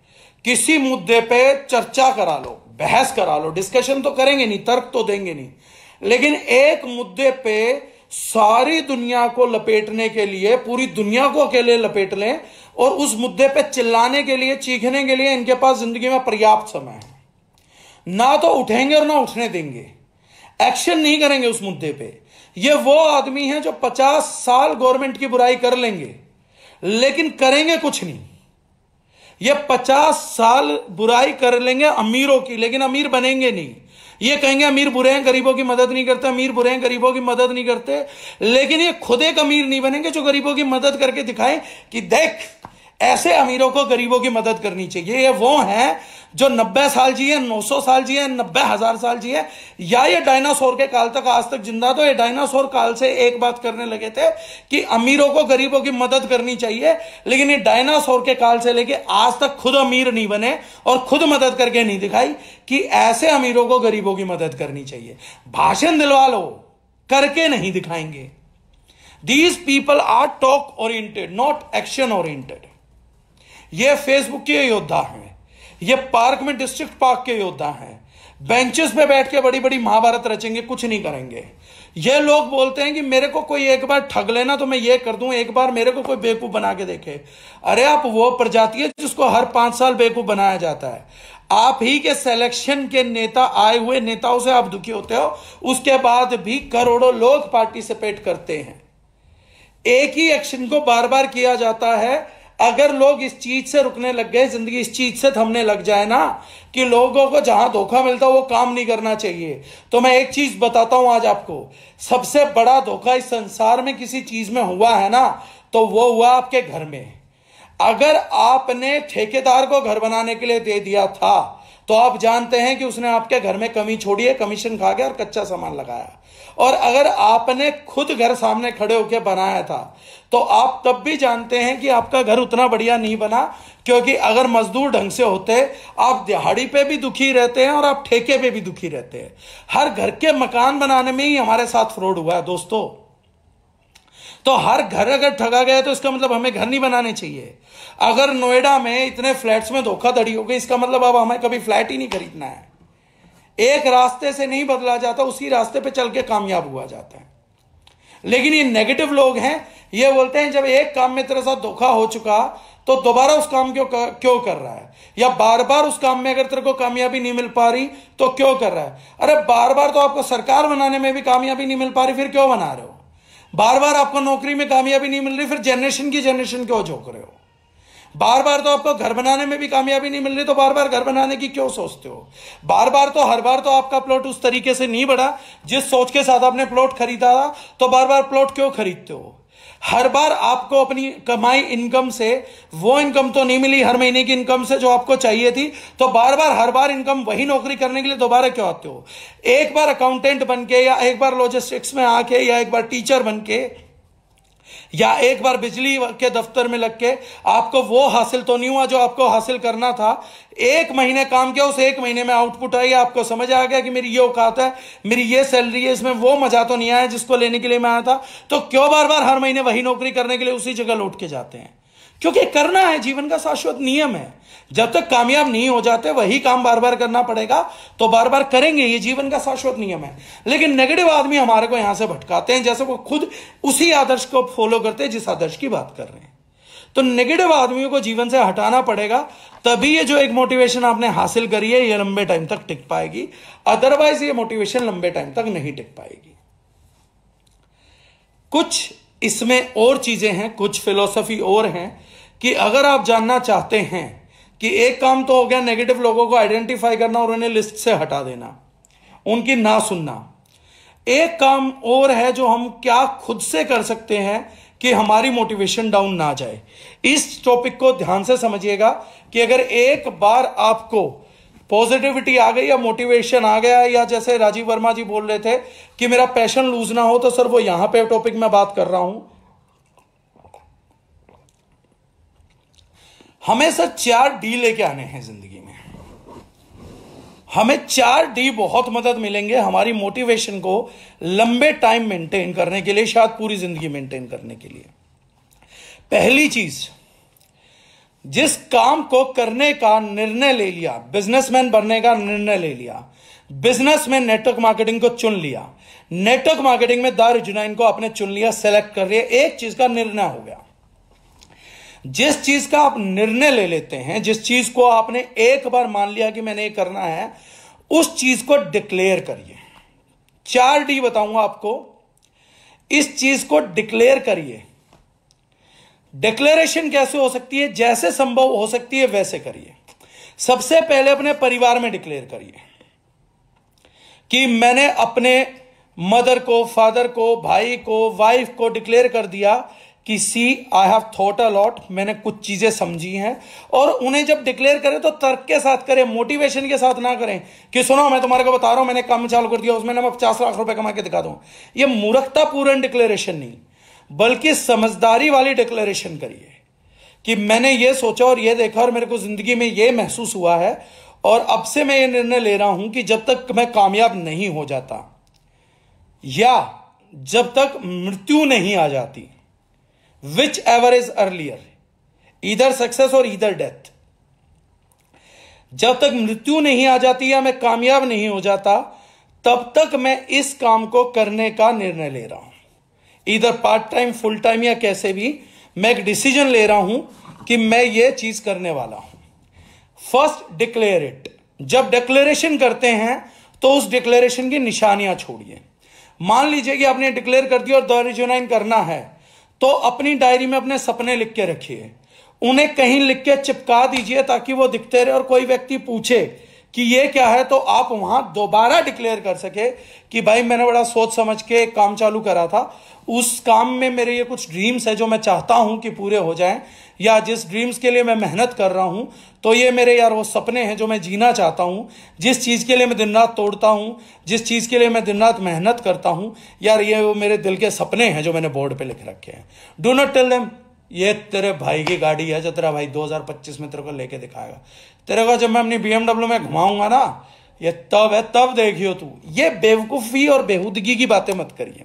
किसी मुद्दे पे चर्चा करा लो, बहस करा लो डिस्कशन तो करेंगे नहीं, तर्क तो देंगे नहीं। लेकिन एक मुद्दे पे सारी दुनिया को लपेटने के लिए, पूरी दुनिया को अकेले लपेट लें और उस मुद्दे पे चिल्लाने के लिए, चीखने के लिए इनके पास ज़िंदगी में पर्याप्त समय है। ना तो उठेंगे और ना उठने देंगे। एक्शन नहीं करेंगे उस मुद्दे पे। ये वो आदमी है जो पचास साल गवर्नमेंट की बुराई कर लेंगे, लेकिन करेंगे कुछ नहीं। ये पचास साल बुराई कर लेंगे अमीरों की, लेकिन अमीर बनेंगे नहीं। ये कहेंगे, अमीर बुरे हैं, गरीबों की मदद नहीं करते, अमीर बुरे हैं, गरीबों की मदद नहीं करते। लेकिन ये खुद एक अमीर नहीं बनेंगे जो गरीबों की मदद करके दिखाएँ कि देख ऐसे अमीरों को, गरीबों की मदद करनी चाहिए। ये वो हैं जो 90 साल जी जिए 900 साल जी जिए नब्बे हज़ार साल जी जिए या ये डायनासोर के काल तक, आज तक ज़िंदा तो ये डायनासोर काल से एक बात करने लगे थे कि अमीरों को, गरीबों की मदद करनी चाहिए, लेकिन ये डायनासोर के काल से लेके आज तक खुद अमीर नहीं बने और खुद मदद करके नहीं दिखाई कि ऐसे अमीरों को, गरीबों की मदद करनी चाहिए। भाषण दिलवा लो करके नहीं दिखाएँगे। These people are talk oriented not action oriented ये फेसबुक के योद्धा हैं। ये पार्क में डिस्ट्रिक्ट पार्क के योद्धा हैं। बेंचेस पे बैठ के बड़ी बड़ी महाभारत रचेंगे, कुछ नहीं करेंगे। ये लोग बोलते हैं कि मेरे को कोई एक बार ठग लेना तो मैं ये कर दूँ, एक बार मेरे को कोई बेवकूफ़ बना के देखे। अरे आप वो प्रजाति है जिसको हर पाँच साल बेवकूफ़ बनाया जाता है। आप ही के सिलेक्शन के नेता, आए हुए नेताओं से आप दुखी होते हो, उसके बाद भी करोड़ों लोग पार्टिसिपेट करते हैं। एक ही एक्शन को बार बार किया जाता है अगर लोग इस चीज़ से रुकने लग गए, ज़िंदगी इस चीज़ से थमने लग जाए ना, कि लोगों को जहाँ धोखा मिलता है वो काम नहीं करना चाहिए। तो मैं एक चीज़ बताता हूँ आज आपको। सबसे बड़ा धोखा इस संसार में किसी चीज़ में हुआ है ना तो वो हुआ आपके घर में। अगर आपने ठेकेदार को घर बनाने के लिए दे दिया था तो आप जानते हैं कि उसने आपके घर में कमी छोड़ी है, कमीशन खा गया और कच्चा सामान लगाया। और अगर आपने खुद घर सामने खड़े होकर बनाया था तो आप तब भी जानते हैं कि आपका घर उतना बढ़िया नहीं बना, क्योंकि अगर मजदूर ढंग से होते, आप दिहाड़ी पे भी दुखी रहते हैं और आप ठेके पे भी दुखी रहते हैं। हर घर के मकान बनाने में ही हमारे साथ फ्रॉड हुआ है, दोस्तों। तो हर घर अगर ठगा गया तो इसका मतलब हमें घर नहीं बनाने चाहिए। अगर नोएडा में इतने फ्लैट्स में धोखाधड़ी हो गई, इसका मतलब अब हमें कभी फ्लैट ही नहीं खरीदना है। एक रास्ते से नहीं बदला जाता उसी रास्ते पे चल के कामयाब हुआ जाता है। लेकिन ये नेगेटिव लोग हैं ये बोलते हैं जब एक काम में तेरे साथ धोखा हो चुका तो दोबारा उस काम क्यों कर, क्यों कर रहा है? या बार बार उस काम में अगर तेरे को कामयाबी नहीं मिल पा रही तो क्यों कर रहा है? अरे बार बार तो आपको सरकार बनाने में भी कामयाबी नहीं मिल पा रही फिर क्यों बना रहे हो? बार बार आपको नौकरी में कामयाबी नहीं मिल रही फिर जनरेशन की जनरेशन क्यों झोंक रहे हो? बार बार तो आपको घर बनाने में भी कामयाबी नहीं मिल रही तो बार बार घर बनाने की क्यों सोचते हो? बार बार तो हर बार तो आपका प्लॉट उस तरीके से नहीं बढ़ा, जिस सोच के साथ आपने प्लॉट खरीदा था तो बार बार प्लॉट क्यों खरीदते हो? हर बार आपको अपनी कमाई इनकम से, वो इनकम तो नहीं मिली हर महीने की इनकम से जो आपको चाहिए थी तो बार बार हर बार इनकम वही नौकरी करने के लिए दोबारा क्यों आते हो? एक बार अकाउंटेंट बन के या एक बार लॉजिस्टिक्स में आके या एक बार टीचर बन के या एक बार बिजली के दफ्तर में लग के आपको वो हासिल तो नहीं हुआ जो आपको हासिल करना था। एक महीने काम किया, उस एक महीने में आउटपुट आई, आपको समझ आ गया कि मेरी ये औकात है, मेरी ये सैलरी है, इसमें वो मज़ा तो नहीं आया जिसको लेने के लिए मैं आया था। तो क्यों बार बार हर महीने वही नौकरी करने के लिए उसी जगह लौट के जाते हैं? क्योंकि करना है, जीवन का शाश्वत नियम है। जब तक कामयाब नहीं हो जाते, वही काम बार बार करना पड़ेगा तो बार बार करेंगे, ये जीवन का शाश्वत नियम है। लेकिन नेगेटिव आदमी हमारे को यहाँ से भटकाते हैं, जैसे वो खुद उसी आदर्श को फॉलो करते हैं, जिस आदर्श की बात कर रहे हैं। तो नेगेटिव आदमियों को जीवन से हटाना पड़ेगा, तभी ये जो एक मोटिवेशन आपने हासिल करी है, ये लंबे टाइम तक टिक पाएगी। अदरवाइज़ ये मोटिवेशन लंबे टाइम तक नहीं टिक पाएगी। कुछ इसमें और चीज़ें हैं, कुछ फिलोसफी और हैं कि अगर आप जानना चाहते हैं कि एक काम तो हो गया नेगेटिव लोगों को आइडेंटिफाई करना और उन्हें लिस्ट से हटा देना, उनकी ना सुनना। एक काम और है जो हम क्या खुद से कर सकते हैं कि हमारी मोटिवेशन डाउन ना जाए। इस टॉपिक को ध्यान से समझिएगा कि अगर एक बार आपको पॉजिटिविटी आ गई या मोटिवेशन आ गया, या जैसे राजीव वर्मा जी बोल रहे थे कि मेरा पैशन लूज ना हो तो सर वो यहाँ पे टॉपिक में बात कर रहा हूँ। हमें सर चार डी लेके आने हैं ज़िंदगी में। हमें चार डी बहुत मदद मिलेंगे हमारी मोटिवेशन को लंबे टाइम मेंटेन करने के लिए, शायद पूरी ज़िंदगी मेंटेन करने के लिए। पहली चीज़, जिस काम को करने का निर्णय ले लिया बिजनेसमैन बनने का निर्णय ले लिया बिज़नेस में नेटवर्क मार्केटिंग को चुन लिया नेटवर्क मार्केटिंग में दार जुनाइन को आपने चुन लिया सेलेक्ट कर लिया, एक चीज़ का निर्णय हो गया। जिस चीज़ का आप निर्णय ले लेते हैं, जिस चीज़ को आपने एक बार मान लिया कि मैंने ये करना है, उस चीज़ को डिक्लेयर करिए। चार डी बताऊँगा आपको। इस चीज़ को डिक्लेयर करिए। डिक्लेरेशन कैसे हो सकती है? जैसे संभव हो सकती है, वैसे करिए। सबसे पहले अपने परिवार में डिक्लेयर करिए कि मैंने अपने मदर को, फादर को, भाई को, वाइफ को डिक्लेयर कर दिया। कि see I have thought a lot मैंने कुछ चीज़ें समझी हैं। और उन्हें जब डिक्लेयर करें तो तर्क के साथ करें मोटिवेशन के साथ ना करें कि सुनो, मैं तुम्हारे को बता रहा हूँ, मैंने काम चालू कर दिया, उसमें मैं पचास लाख रुपए कमा के दिखा दूँ। ये मूर्खता पूर्ण डिक्लेरेशन नहीं, बल्कि समझदारी वाली डिक्लेरेशन करिए कि मैंने ये सोचा और ये देखा और मेरे को ज़िंदगी में ये महसूस हुआ है। और अब से मैं ये निर्णय ले रहा हूँ कि जब तक मैं कामयाब नहीं हो जाता, या जब तक मृत्यु नहीं आ जाती विच एवर इज़ अर्लियर इधर सक्सेस और इधर डेथ जब तक मृत्यु नहीं आ जाती या मैं कामयाब नहीं हो जाता, तब तक मैं इस काम को करने का निर्णय ले रहा हूँ। इधर पार्ट टाइम फुल टाइम या कैसे भी, मैं एक डिसीज़न ले रहा हूँ कि मैं ये चीज़ करने वाला हूँ। फ़र्स्ट डिक्लेयर इट जब डिक्लेरेशन करते हैं तो उस डिक्लेरेशन की निशानियाँ छोड़िए। मान लीजिए कि आपने डिक्लेयर कर दिया और दो करना है। तो अपनी डायरी में अपने सपने लिख के रखिए। उन्हें कहीं लिख के चिपका दीजिए ताकि वो दिखते रहे और कोई व्यक्ति पूछे कि ये क्या है तो आप वहाँ दोबारा डिक्लेयर कर सके कि भाई मैंने बड़ा सोच समझ के काम चालू करा था। उस काम में मेरे ये कुछ ड्रीम्स है जो मैं चाहता हूँ कि पूरे हो जाएँ, या जिस ड्रीम्स के लिए मैं मेहनत कर रहा हूँ तो ये मेरे यार वो सपने हैं जो मैं जीना चाहता हूँ। जिस चीज़ के लिए मैं दिन रात तोड़ता हूँ, जिस चीज़ के लिए मैं दिन रात मेहनत करता हूँ, यार ये वो मेरे दिल के सपने हैं जो मैंने बोर्ड पे लिख रखे हैं। डो नॉट टेल देम ये तेरे भाई की गाड़ी है जो तेरा भाई 2025 में तेरे को लेके दिखाएगा। तेरे को जब मैं अपनी बीएमडब्ल्यू में घुमाऊँगा ना, ये तब है, तब देखियो तू। ये बेवकूफ़ी और बेहूदगी की बातें मत करिए।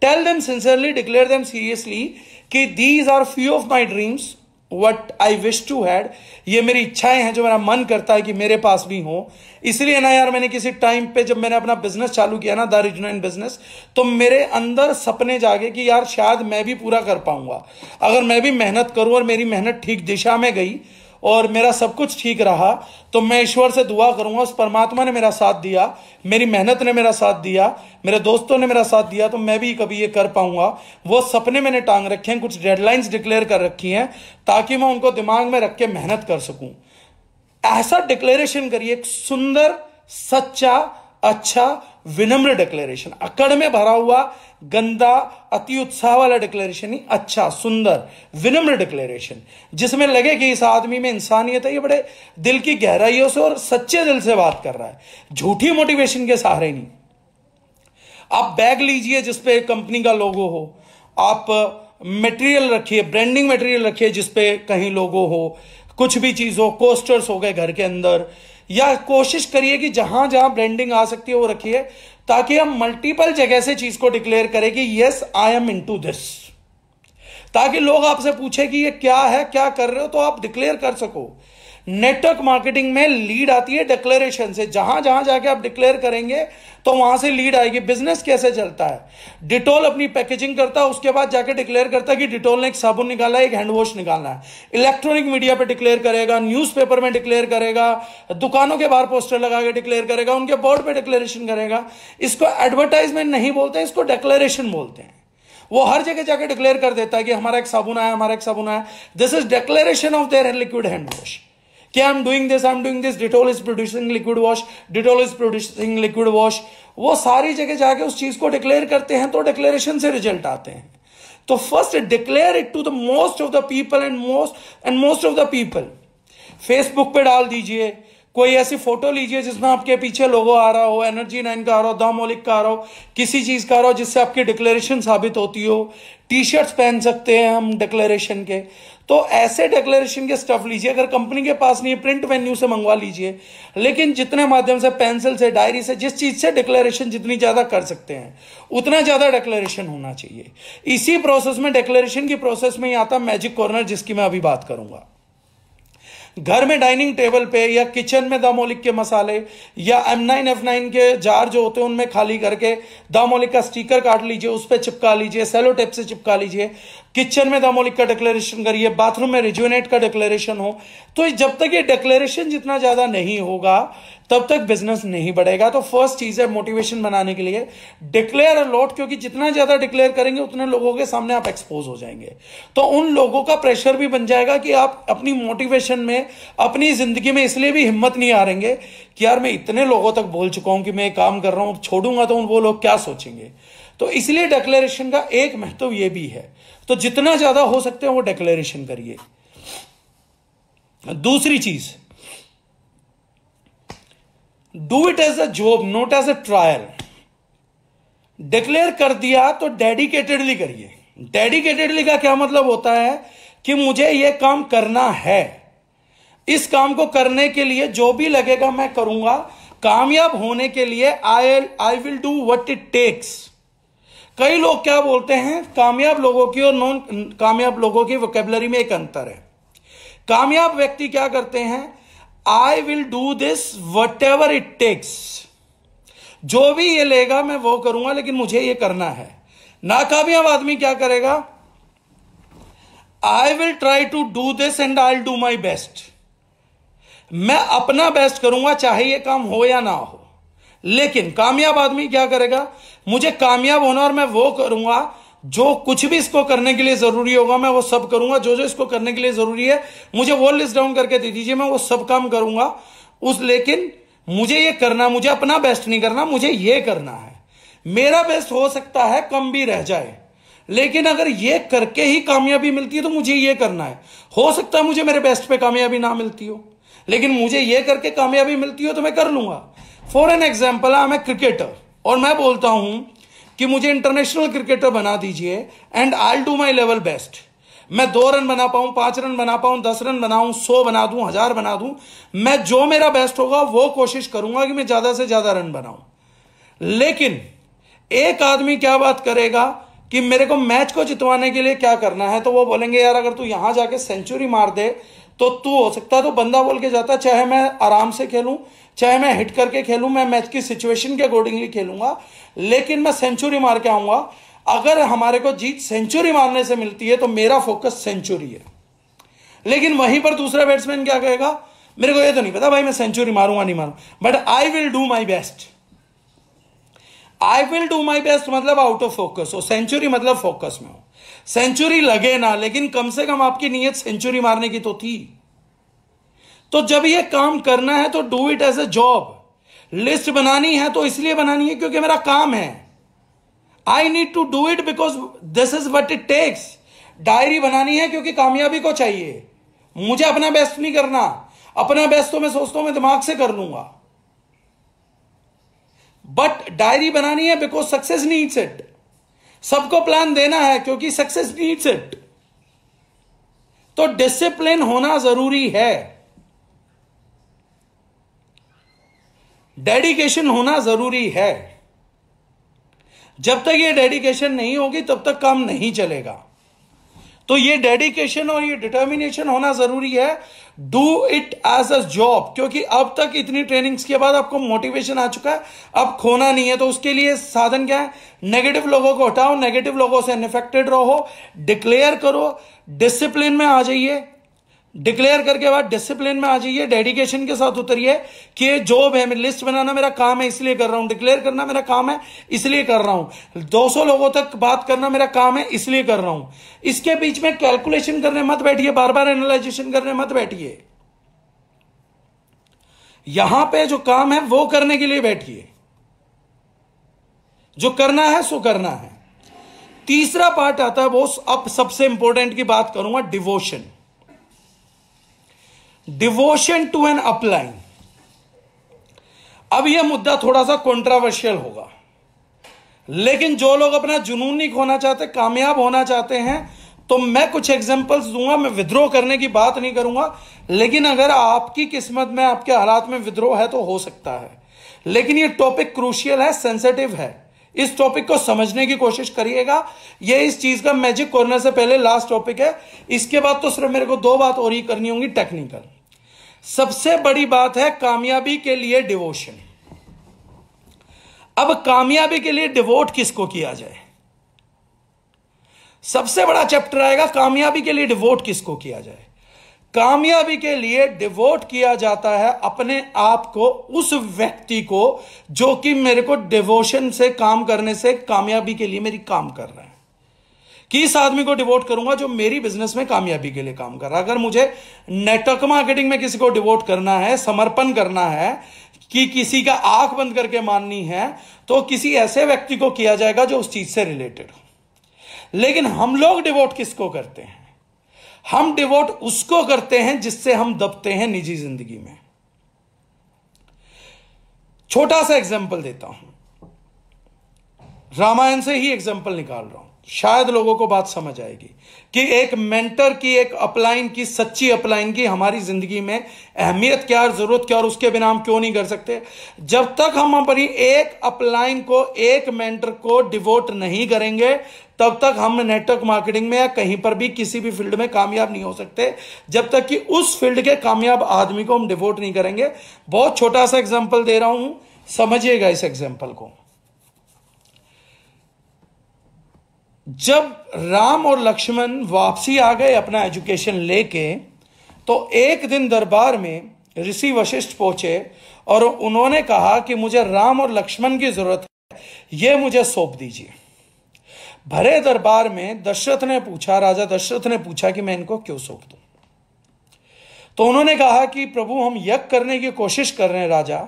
Tell them sincerely declare them seriously कि these are few of my dreams what I wish to had ये मेरी इच्छाएँ हैं जो मेरा मन करता है कि मेरे पास भी हो। इसलिए ना यार मैंने किसी टाइम पे जब मैंने अपना बिज़नेस चालू किया ना द रिजनल बिज़नेस तो मेरे अंदर सपने जागे कि यार शायद मैं भी पूरा कर पाऊँगा। अगर मैं भी मेहनत करूँ और मेरी मेहनत ठीक दिशा में गई और मेरा सब कुछ ठीक रहा तो मैं ईश्वर से दुआ करूँगा, उस परमात्मा ने मेरा साथ दिया, मेरी मेहनत ने मेरा साथ दिया, मेरे दोस्तों ने मेरा साथ दिया तो मैं भी कभी ये कर पाऊँगा। वो सपने मैंने टांग रखे हैं, कुछ डेडलाइंस डिक्लेयर कर रखी हैं, ताकि मैं उनको दिमाग में रख के मेहनत कर सकूँ। ऐसा डिक्लेरेशन करिए, एक सुंदर, सच्चा अच्छा विनम्र डिक्लेरेशन अकड़ में भरा हुआ, गंदा, अति उत्साह वाला डिक्लेरेशन ही अच्छा सुंदर, विनम्र डिक्लेरेशन जिसमें लगे कि इस आदमी में इंसानियत है, ये बड़े दिल की गहराइयों से और सच्चे दिल से बात कर रहा है। झूठी मोटिवेशन के सहारे नहीं। आप बैग लीजिए जिसपे कंपनी का लोगो हो। आप मटेरियल रखिए ब्रांडिंग मटेरियल रखिए जिसपे कहीं लोगो हो। कुछ भी चीज़ हो कोस्टर्स हो गए घर के अंदर या कोशिश करिए कि जहाँ जहाँ ब्रांडिंग आ सकती है, वो रखिए, ताकि हम मल्टीपल जगह से चीज़ को डिक्लेयर करें कि yes I am in this ताकि लोग आपसे पूछे कि ये क्या है, क्या कर रहे हो तो आप डिक्लेयर कर सको। नेटवर्क मार्केटिंग में लीड आती है डिक्लेरेशन से। जहाँ जहाँ जाके आप डिक्लेयर करेंगे तो वहाँ से लीड आएगी। बिज़नेस कैसे चलता है? डिटोल अपनी पैकेजिंग करता है उसके बाद जाके डिक्लेयर करता है कि डिटोल ने एक साबुन निकाला है एक हैंड वॉश निकालना है। इलेक्ट्रॉनिक मीडिया पे डिक्लेयर करेगा न्यूज़पेपर में डिक्लेयर करेगा, दुकानों के बाहर पोस्टर लगा के डिक्लेयर करेगा, उनके बोर्ड पे डिक्लेरेशन करेगा। इसको एडवर्टाइजमेंट नहीं बोलते इसको डिक्लेरेशन बोलते हैं। वो हर जगह जाके डिक्लेयर कर देता है कि हमारा एक साबुन आया, हमारा एक साबुन आया। This is declaration of their liquid hand wash क्या I am doing this I am doing this Dettol is producing liquid wash Dettol is producing liquid wash वो सारी जगह जाके उस चीज़ को डिक्लेयर करते हैं तो डिक्लेरेशन से रिज़ल्ट आते हैं। तो first declare it to the most of the people and most and most of the people Facebook पे डाल दीजिए। कोई ऐसी फ़ोटो लीजिए जिसमें आपके पीछे लोगो आ रहा हो एनर्जी नाइन का आ रहा हो दामोलिक का आ रहा हो, किसी चीज़ का आ रहा हो जिससे आपकी डिक्लेरेशन साबित होती हो। टी शर्ट्स पहन सकते हैं हम डिक्लेरेशन के। तो ऐसे डिक्लेरेशन के स्टफ़ लीजिए, अगर कंपनी के पास नहीं है प्रिंट वेन्यू से मंगवा लीजिए। लेकिन जितने माध्यम से पेंसिल से डायरी से, जिस चीज़ से डिक्लेरेशन जितनी ज़्यादा कर सकते हैं, उतना ज़्यादा डिक्लेरेशन होना चाहिए। इसी प्रोसेस में डिक्लेरेशन की प्रोसेस में ही आता मैजिक कॉर्नर जिसकी मैं अभी बात करूँगा। घर में डाइनिंग टेबल पे, या किचन में दामोलिक के मसाले, या एम नाइन एफ़ नाइन के जार जो होते हैं, उनमें खाली करके दामोलिक का स्टिकर काट लीजिए, उस पर चिपका लीजिए सेलो टेप से चिपका लीजिए। किचन में दामोलिक का डिक्लेरेशन करिए बाथरूम में रिज्यूनेट का डिक्लेरेशन हो तो जब तक ये डिक्लेरेशन जितना ज़्यादा नहीं होगा, तब तक बिज़नेस नहीं बढ़ेगा। तो फ़र्स्ट चीज़ है मोटिवेशन बनाने के लिए डिक्लेयर अलॉट क्योंकि जितना ज़्यादा डिक्लेयर करेंगे, उतने लोगों के सामने आप एक्सपोज हो जाएँगे। तो उन लोगों का प्रेशर भी बन जाएगा कि आप अपनी मोटिवेशन में, अपनी ज़िंदगी में इसलिए भी हिम्मत नहीं आ रहेंगे कि यार मैं इतने लोगों तक बोल चुका हूँ कि मैं काम कर रहा हूँ, छोड़ूँगा तो वो लोग क्या सोचेंगे? तो इसलिए डिक्लेरेशन का एक महत्व यह भी है तो जितना ज़्यादा हो सकते हैं वो डिक्लेरेशन करिए। दूसरी चीज़ do it as a job not as a trial declare कर दिया तो डेडिकेटेडली करिए। डेडिकेटेडली का क्या मतलब होता है कि मुझे यह काम करना है। इस काम को करने के लिए जो भी लगेगा मैं करूँगा। कामयाब होने के लिए I I will do what it takes कई लोग क्या बोलते हैं? कामयाब लोगों की और नॉन कामयाब लोगों की वोकेबलरी में एक अंतर है। कामयाब व्यक्ति क्या करते हैं? I will do this whatever it takes जो भी ये लेगा, मैं वो करूँगा, लेकिन मुझे ये करना है। नाकामयाब आदमी क्या करेगा? I will try to do this and I do my best मैं अपना बेस्ट करूँगा, चाहे ये काम हो या ना हो। लेकिन कामयाब आदमी क्या करेगा? मुझे कामयाब होना और मैं वो करूँगा जो कुछ भी इसको करने के लिए ज़रूरी होगा, मैं वो सब करूँगा, जो जो इसको करने के लिए ज़रूरी है। मुझे वो लिस्ट डाउन करके दे दीजिए, मैं वो सब काम करूँगा। उस, लेकिन मुझे ये करना, मुझे अपना बेस्ट नहीं करना, मुझे ये करना है। मेरा बेस्ट हो सकता है कम भी रह जाए, लेकिन अगर ये करके ही कामयाबी मिलती है तो मुझे ये करना है। हो सकता है मुझे मेरे बेस्ट पे कामयाबी ना मिलती हो, लेकिन मुझे ये करके कामयाबी मिलती हो तो मैं कर लूँगा। For an example I am a cricketer और मैं बोलता हूँ कि मुझे इंटरनेशनल क्रिकेटर बना दीजिए and I do my level best मैं दो रन बना पाऊँ, पाँच रन बना पाऊँ, दस रन बनाऊँ, सौ बना दूँ, हज़ार बना दूँ, मैं जो मेरा बेस्ट होगा, वो कोशिश करूँगा कि मैं ज़्यादा से ज़्यादा रन बनाऊँ। लेकिन एक आदमी क्या बात करेगा कि मेरे को मैच को जितवाने के लिए क्या करना है तो वो बोलेंगे, यार, अगर तू यहाँ जाके सेंचुरी मार दे तो तू हो सकता है तो बंदा बोल के जाता, चाहे मैं आराम से खेलूं चाहे मैं हिट करके खेलूं, मैं मैच की सिचुएशन के अकॉर्डिंगली खेलूँगा, लेकिन मैं सेंचुरी मार के आऊँगा। अगर हमारे को जीत सेंचुरी मारने से मिलती है तो मेरा फोकस सेंचुरी है। लेकिन वहीं पर दूसरा बैट्समैन क्या कहेगा? मेरे को ये तो नहीं पता, भाई मैं सेंचुरी मारूँगा, नहीं मारूँगा। But I will do my best I will do my best मतलब आउट ऑफ़ फोकस हो सेंचुरी मतलब फोकस में हो। सेंचुरी लगे ना, लेकिन कम से कम आपकी नीयत सेंचुरी मारने की तो थी। तो जब ये काम करना है तो do it as a job list बनानी है तो इसलिए बनानी है क्योंकि मेरा काम है. I need to do it because this is what it takes diary बनानी है क्योंकि कामयाबी को चाहिए. मुझे अपना बेस्ट नहीं करना. अपना बेस्ट तो मैं सोचता हूँ मैं दिमाग से कर लूँगा. बट डायरी बनानी है बिकॉज़ सक्सेस नीड्स इट सबको प्लान देना है क्योंकि सक्सेस नीड्स इट तो डिसिप्लिन होना ज़रूरी है. डेडिकेशन होना ज़रूरी है। जब तक ये डेडिकेशन नहीं होगी, तब तक काम नहीं चलेगा। तो ये डेडिकेशन और ये डिटर्मिनेशन होना ज़रूरी है। Do it as a job क्योंकि अब तक इतनी ट्रेनिंग्स के बाद आपको मोटिवेशन आ चुका है। अब खोना नहीं है तो उसके लिए साधन क्या है? नेगेटिव लोगों को हटाओ नेगेटिव लोगों से अनफेक्टेड रहो डिक्लेयर करो डिसिप्लिन में आ जाइए। डिक्लेयर करके बाद डिसिप्लिन में आ जाइए डेडिकेशन के साथ उतरिए कि जॉब है, मेरी लिस्ट बनाना मेरा काम है, इसलिए कर रहा हूँ। डिक्लेयर करना मेरा काम है, इसलिए कर रहा हूँ। 200 लोगों तक बात करना मेरा काम है, इसलिए कर रहा हूँ। इसके बीच में कैलकुलेशन करने मत बैठिए बार बार एनालाइजेशन करने मत बैठिए। यहाँ पे जो काम है, वो करने के लिए बैठिए। जो करना है, सो करना है। तीसरा पार्ट आता है, वो अब सबसे इंपॉर्टेंट की बात करूँगा devotion devotion to an upline अब यह मुद्दा थोड़ा सा कॉन्ट्रावर्शियल होगा। लेकिन जो लोग अपना जुनून नहीं खोना चाहते, कामयाब होना चाहते हैं तो मैं कुछ एग्जांपल्स दूँगा, मैं विद्रोह करने की बात नहीं करूँगा। लेकिन अगर आपकी किस्मत में, आपके हालात में विद्रोह है तो हो सकता है। लेकिन ये टॉपिक क्रूशियल है सेंसेटिव है। इस टॉपिक को समझने की कोशिश करिएगा। ये इस चीज़ का मैजिक कॉर्नर से पहले लास्ट टॉपिक है। इसके बाद तो सिर्फ़ मेरे को दो बात और ही करनी होंगी टेक्निकल सबसे बड़ी बात है कामयाबी के लिए डिवोशन अब कामयाबी के लिए डिवोट किसको किया जाए? सबसे बड़ा चैप्टर आएगा, कामयाबी के लिए डिवोट किसको किया जाए? कामयाबी के लिए डिवोट किया जाता है अपने आप को, उस व्यक्ति को, जो कि मेरे को डिवोशन से काम करने से कामयाबी के लिए मेरी काम कर रहा है। कि इस आदमी को डिवोट करूँगा जो मेरी बिज़नेस में कामयाबी के लिए काम कर रहा है? अगर मुझे नेटवर्क मार्केटिंग में किसी को डिवोट करना है, समर्पण करना है, कि किसी का आँख बंद करके माननी है तो किसी ऐसे व्यक्ति को किया जाएगा जो उस चीज़ से रिलेटेड हो। लेकिन हम लोग डिवोट किसको करते हैं? हम डिवोट उसको करते हैं जिससे हम दबते हैं निजी ज़िंदगी में। छोटा सा एग्ज़ाम्पल देता हूँ। रामायण से ही एग्ज़ाम्पल निकाल रहा हूँ। शायद लोगों को बात समझ आएगी कि एक मेंटर की, एक अपलाइन की, सच्ची अपलाइन की हमारी ज़िंदगी में अहमियत क्या और ज़रूरत क्या और उसके बिना हम क्यों नहीं कर सकते? जब तक हम अपनी एक अपलाइन को, एक मेंटर को डिवोट नहीं करेंगे, तब तक हम नेटवर्क मार्केटिंग में या कहीं पर भी किसी भी फ़ील्ड में कामयाब नहीं हो सकते। जब तक कि उस फ़ील्ड के कामयाब आदमी को हम डिवोट नहीं करेंगे। बहुत छोटा सा एग्ज़ाम्पल दे रहा हूँ। समझिएगा इस एग्ज़ाम्पल को। जब राम और लक्ष्मण वापसी आ गए अपना एजुकेशन लेके तो एक दिन दरबार में ऋषि वशिष्ठ पहुँचे और उन्होंने कहा कि मुझे राम और लक्ष्मण की ज़रूरत है यह मुझे सौंप दीजिए। भरे दरबार में दशरथ ने पूछा, राजा दशरथ ने पूछा कि मैं इनको क्यों सौंप दूँ? तो उन्होंने कहा कि प्रभु, हम यज्ञ करने की कोशिश कर रहे हैं राजा,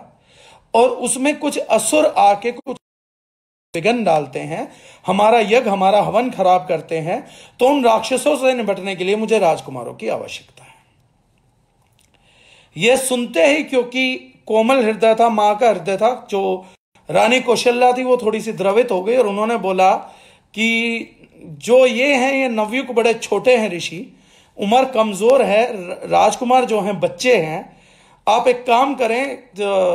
और उसमें कुछ असुर आके कुछ विघन डालते हैं, हमारा यज्ञ, हमारा हवन खराब करते हैं तो उन राक्षसों से निपटने के लिए मुझे राजकुमारों की आवश्यकता है। यह सुनते ही क्योंकि कोमल हृदय था, माँ का हृदय था, जो रानी कौशल्या थी, वो थोड़ी सी द्रवित हो गई और उन्होंने बोला कि जो ये हैं, ये नवयुग बड़े छोटे हैं ऋषि, उम्र कमज़ोर है, राजकुमार जो हैं, बच्चे हैं आप एक काम करें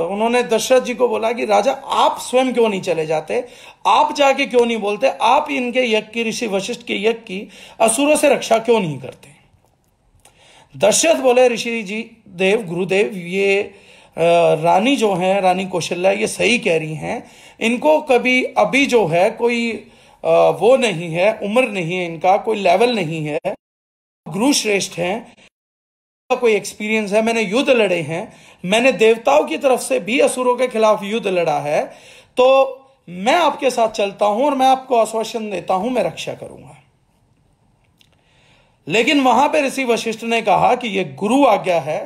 उन्होंने दशरथ जी को बोला कि, राजा, आप स्वयं क्यों नहीं चले जाते? आप जाके क्यों नहीं बोलते? आप इनके यज्ञ की ऋषि वशिष्ठ के यज्ञ की असुरों से रक्षा क्यों नहीं करते? दशरथ बोले, ऋषि जी, देव, गुरुदेव, ये रानी जो है, रानी कौशल्या, ये सही कह रही हैं। इनको कभी अभी जो है कोई वो नहीं है, उम्र नहीं है इनका, कोई लेवल नहीं है। गुरु श्रेष्ठ हैं कोई एक्सपीरियंस है, मैंने युद्ध लड़े हैं, मैंने देवताओं की तरफ़ से भी असुरों के खिलाफ युद्ध लड़ा है तो मैं आपके साथ चलता हूँ और मैं आपको आश्वासन देता हूँ, मैं रक्षा करूँगा। लेकिन वहाँ पर ऋषि वशिष्ठ ने कहा कि यह गुरु आज्ञा है,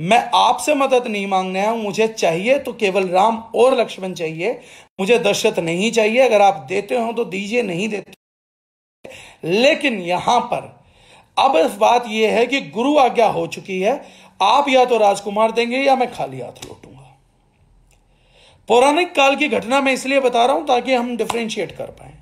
मैं आपसे मदद नहीं मांगने आया मुझे चाहिए तो केवल राम और लक्ष्मण चाहिए, मुझे दशरथ नहीं चाहिए, अगर आप देते हो तो दीजिए, नहीं देते, लेकिन यहाँ पर अब बात यह है कि गुरु आज्ञा हो चुकी है। आप या तो राजकुमार देंगे या मैं खाली हाथ लौटूँगा। पौराणिक काल की घटना मैं इसलिए बता रहा हूँ ताकि हम डिफ्रेंशिएट कर पाए।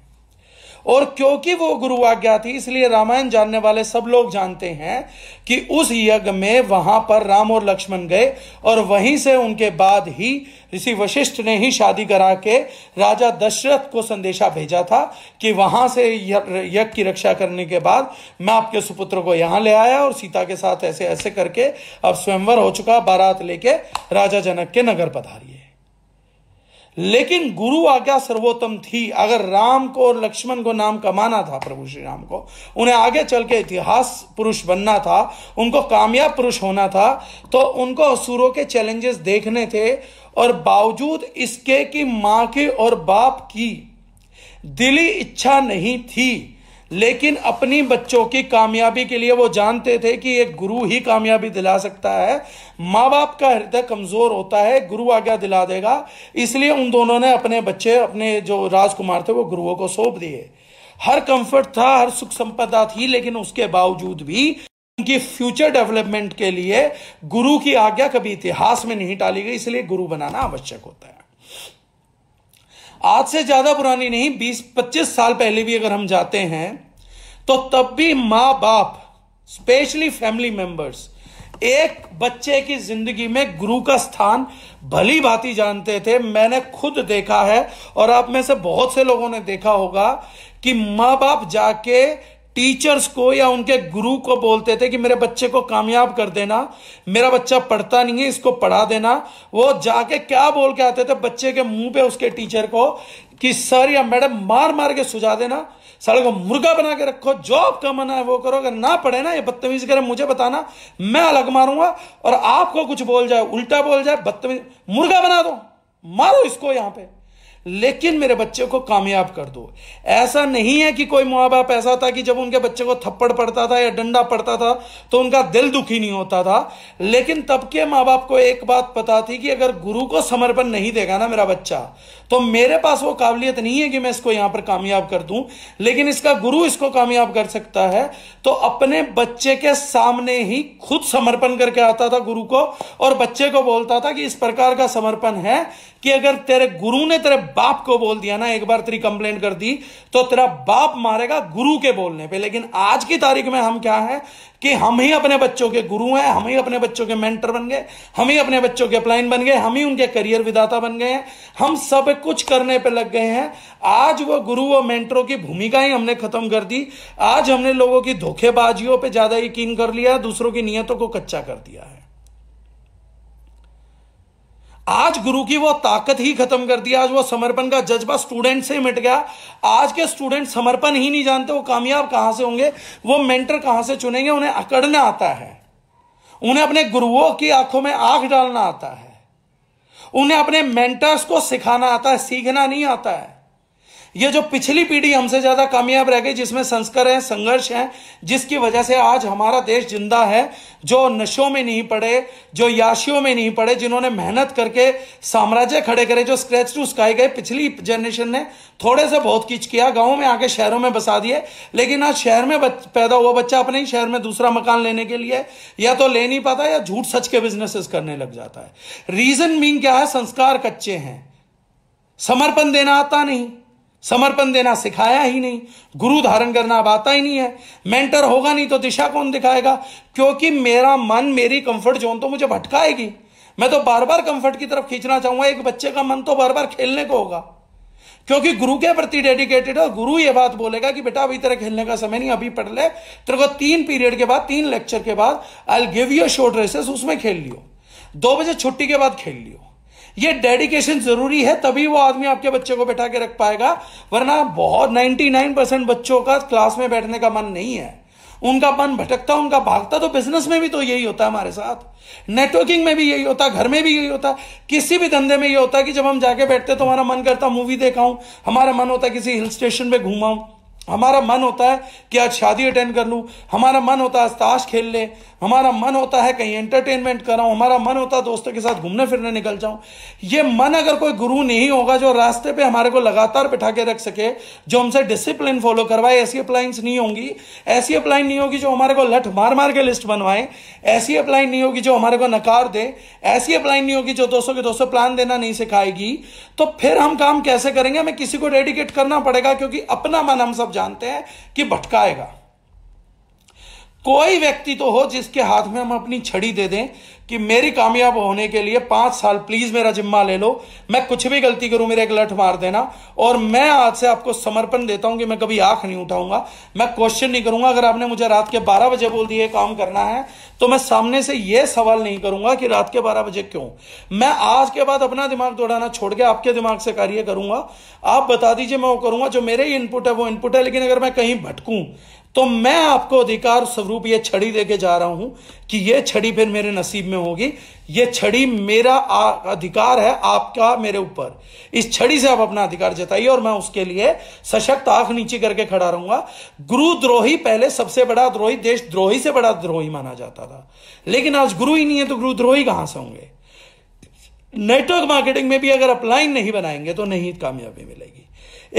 और क्योंकि वो गुरु आज्ञा थी, इसलिए रामायण जानने वाले सब लोग जानते हैं कि उस यज्ञ में वहाँ पर राम और लक्ष्मण गए और वहीं से उनके बाद ही ऋषि वशिष्ठ ने ही शादी करा के राजा दशरथ को संदेशा भेजा था कि वहाँ से यज्ञ की रक्षा करने के बाद मैं आपके सुपुत्र को यहाँ ले आया और सीता के साथ ऐसे ऐसे करके अब स्वयंवर हो चुका बारात लेके राजा जनक के नगर पधारिए। लेकिन गुरु आज्ञा सर्वोत्तम थी। अगर राम को और लक्ष्मण को नाम कमाना था प्रभु श्री राम को, उन्हें आगे चल के इतिहास पुरुष बनना था, उनको कामयाब पुरुष होना था तो उनको असुरों के चैलेंजेस देखने थे और बावजूद इसके कि माँ के और बाप की दिली इच्छा नहीं थी। लेकिन अपनी बच्चों की कामयाबी के लिए वो जानते थे कि एक गुरु ही कामयाबी दिला सकता है। माँ बाप का हृदय कमज़ोर होता है, गुरु आज्ञा दिला देगा। इसलिए उन दोनों ने अपने बच्चे, अपने जो राजकुमार थे, वो गुरुओं को सौंप दिए। हर कंफर्ट था, हर सुख संपदा थी, लेकिन उसके बावजूद भी उनकी फ्यूचर डेवलपमेंट के लिए गुरु की आज्ञा कभी इतिहास में नहीं टाली गई। इसलिए गुरु बनाना आवश्यक होता है। आज से ज़्यादा पुरानी नहीं 20-25 साल पहले भी अगर हम जाते हैं तो तब भी माँ बाप स्पेशली फैमिली मेंबर्स एक बच्चे की ज़िंदगी में गुरु का स्थान भली भांति जानते थे। मैंने खुद देखा है और आप में से बहुत से लोगों ने देखा होगा कि माँ बाप जाके टीचर्स को या उनके गुरु को बोलते थे कि मेरे बच्चे को कामयाब कर देना, मेरा बच्चा पढ़ता नहीं है, इसको पढ़ा देना। वो जाके क्या बोल के आते थे? बच्चे के मुँह पे उसके टीचर को कि, सर या मैडम, मार मार के सुझा देना। साले को मुर्गा बना के रखो जॉब मना है वो करो। अगर ना पढ़े ना, ये बदतमीजी करे, मुझे बताना, मैं अलग मारूँगा और आपको कुछ बोल जाए, उल्टा बोल जाए, बदतमीज, मुर्गा बना दो। मारो इसको यहाँ पे। लेकिन मेरे बच्चे को कामयाब कर दो। ऐसा नहीं है कि कोई माँ बाप ऐसा था कि जब उनके बच्चे को थप्पड़ पड़ता था या डंडा पड़ता था तो उनका दिल दुखी नहीं होता था। लेकिन तब के माँ बाप को एक बात पता थी कि अगर गुरु को समर्पण नहीं देगा ना मेरा बच्चा तो मेरे पास वो काबिलियत नहीं है कि मैं इसको यहाँ पर कामयाब कर दूँ। लेकिन इसका गुरु इसको कामयाब कर सकता है तो अपने बच्चे के सामने ही खुद समर्पण करके आता था गुरु को, और बच्चे को बोलता था कि इस प्रकार का समर्पण है कि अगर तेरे गुरु ने तेरे बाप को बोल दिया ना, एक बार तेरी कंप्लेंट कर दी तो तेरा बाप मारेगा गुरु के बोलने पे। लेकिन आज की तारीख में हम क्या है कि हम ही अपने बच्चों के गुरु हैं, हम ही अपने बच्चों के मेंटर बन गए, हम ही अपने बच्चों के अपलाइन बन गए, हम ही उनके करियर विदाता बन गए हैं। हम सब कुछ करने पे लग गए हैं। आज वो गुरु व मेंटरों की भूमिका ही हमने खत्म कर दी। आज हमने लोगों की धोखेबाजियों पे ज़्यादा यकीन कर लिया, दूसरों की नियतों को कच्चा कर दिया है। आज गुरु की वो ताकत ही खत्म कर दी, आज वो समर्पण का जज्बा स्टूडेंट से मिट गया। आज के स्टूडेंट समर्पण ही नहीं जानते वो कामयाब कहाँ से होंगे, वो मेंटर कहाँ से चुनेंगे, उन्हें अकड़ना आता है। उन्हें अपने गुरुओं की आँखों में आँख डालना आता है। उन्हें अपने मेंटर्स को सिखाना आता है, सीखना नहीं आता है। ये जो पिछली पीढ़ी हमसे ज़्यादा कामयाब रह गई, जिसमें संस्कार है, संघर्ष है, जिसकी वजह से आज हमारा देश ज़िंदा है, जो नशों में नहीं पड़े, जो याशियों में नहीं पड़े, जिन्होंने मेहनत करके साम्राज्य खड़े करे, जो स्क्रैच टू स्काई गए, पिछली जनरेशन ने थोड़े से बहुत किच किया, गाँवों में आके शहरों में बसा दिए, लेकिन आज शहर में पैदा हुआ बच्चा अपने ही शहर में दूसरा मकान लेने के लिए, या तो ले नहीं पाता, या झूठ सच के बिजनेसेस करने लग जाता है। रीजन मीन क्या है? संस्कार कच्चे हैं। समर्पण देना आता नहीं। समर्पण देना सिखाया ही नहीं। गुरु धारण करना अब आता ही नहीं है। मेंटर होगा नहीं तो दिशा कौन दिखाएगा? क्योंकि मेरा मन, मेरी कंफर्ट जोन तो मुझे भटकाएगी। मैं तो बार बार कंफर्ट की तरफ़ खींचना चाहूँगा। एक बच्चे का मन तो बार बार खेलने को होगा। क्योंकि गुरु के प्रति डेडिकेटेड है गुरु ये बात बोलेगा कि, बेटा, अभी तेरे खेलने का समय नहीं, अभी पढ़ ले। तेरे को तीन पीरियड के बाद, तीन लेक्चर के बाद I give you short recesses उसमें खेल लियो। दो बजे छुट्टी के बाद खेल लियो। ये डेडिकेशन ज़रूरी है, तभी वो आदमी आपके बच्चे को बैठा के रख पाएगा, वरना बहुत 99 परसेंट बच्चों का क्लास में बैठने का मन नहीं है। उनका मन भटकता, उनका भागता तो बिज़नेस में भी तो यही होता है हमारे साथ। नेटवर्किंग में भी यही होता, घर में भी यही होता, किसी भी धंधे में ये होता कि जब हम जाके बैठते तो हमारा मन करता मूवी देखाऊं, हमारा मन होता किसी हिल स्टेशन पे घूमाऊं। हमारा मन होता है कि आज शादी अटेंड कर लूँ। हमारा मन होता है आज ताश खेल ले। हमारा मन होता है कहीं एंटरटेनमेंट कराऊं। हमारा मन होता है दोस्तों के साथ घूमने फिरने निकल जाऊँ। ये मन अगर कोई गुरु नहीं होगा जो रास्ते पे हमारे को लगातार बिठा के रख सके, जो हमसे डिसिप्लिन फॉलो करवाए, ऐसी अप्लाइंस नहीं होंगी। ऐसी अप्लाइन नहीं होगी जो हमारे को लठ मार मार के लिस्ट बनवाए। ऐसी अप्लाइन नहीं होगी जो हमारे को नकार दे। ऐसी अप्लाइन नहीं होगी जो दोस्तों के दोस्तों प्लान देना नहीं सिखाएगी। तो फिर हम काम कैसे करेंगे? हमें किसी को डेडिकेट करना पड़ेगा, क्योंकि अपना मन हम सब जानते हैं कि भटकाएगा। कोई व्यक्ति तो हो जिसके हाथ में हम अपनी छड़ी दे दें कि मेरी कामयाब होने के लिए पाँच साल प्लीज़ मेरा जिम्मा ले लो। मैं कुछ भी गलती करूँ, मेरे एक लठ मार देना। और मैं आज से आपको समर्पण देता हूँ कि मैं कभी आँख नहीं उठाऊँगा। मैं क्वेश्चन नहीं करूँगा। अगर आपने मुझे रात के बारह बजे बोल दिए काम करना है तो मैं सामने से यह सवाल नहीं करूँगा कि रात के बारह बजे क्यों। मैं आज के बाद अपना दिमाग दौड़ाना छोड़ के आपके दिमाग से कार्य करूँगा। आप बता दीजिए मैं वो करूँगा। जो मेरे इनपुट है, वो इनपुट है। लेकिन अगर मैं कहीं भटकूं तो मैं आपको अधिकार स्वरूप ये छड़ी देके जा रहा हूँ कि ये छड़ी फिर मेरे नसीब में होगी। ये छड़ी मेरा अधिकार है आपका मेरे ऊपर। इस छड़ी से आप अपना अधिकार जताइए और मैं उसके लिए सशक्त आँख नीचे करके खड़ा रहूँगा। गुरुद्रोही पहले सबसे बड़ा द्रोही, देश द्रोही से बड़ा द्रोही माना जाता था। लेकिन आज गुरु ही नहीं है तो गुरुद्रोही कहाँ से होंगे? नेटवर्क मार्केटिंग में भी अगर अपलाइन नहीं बनाएँगे तो नहीं कामयाबी मिलेगी।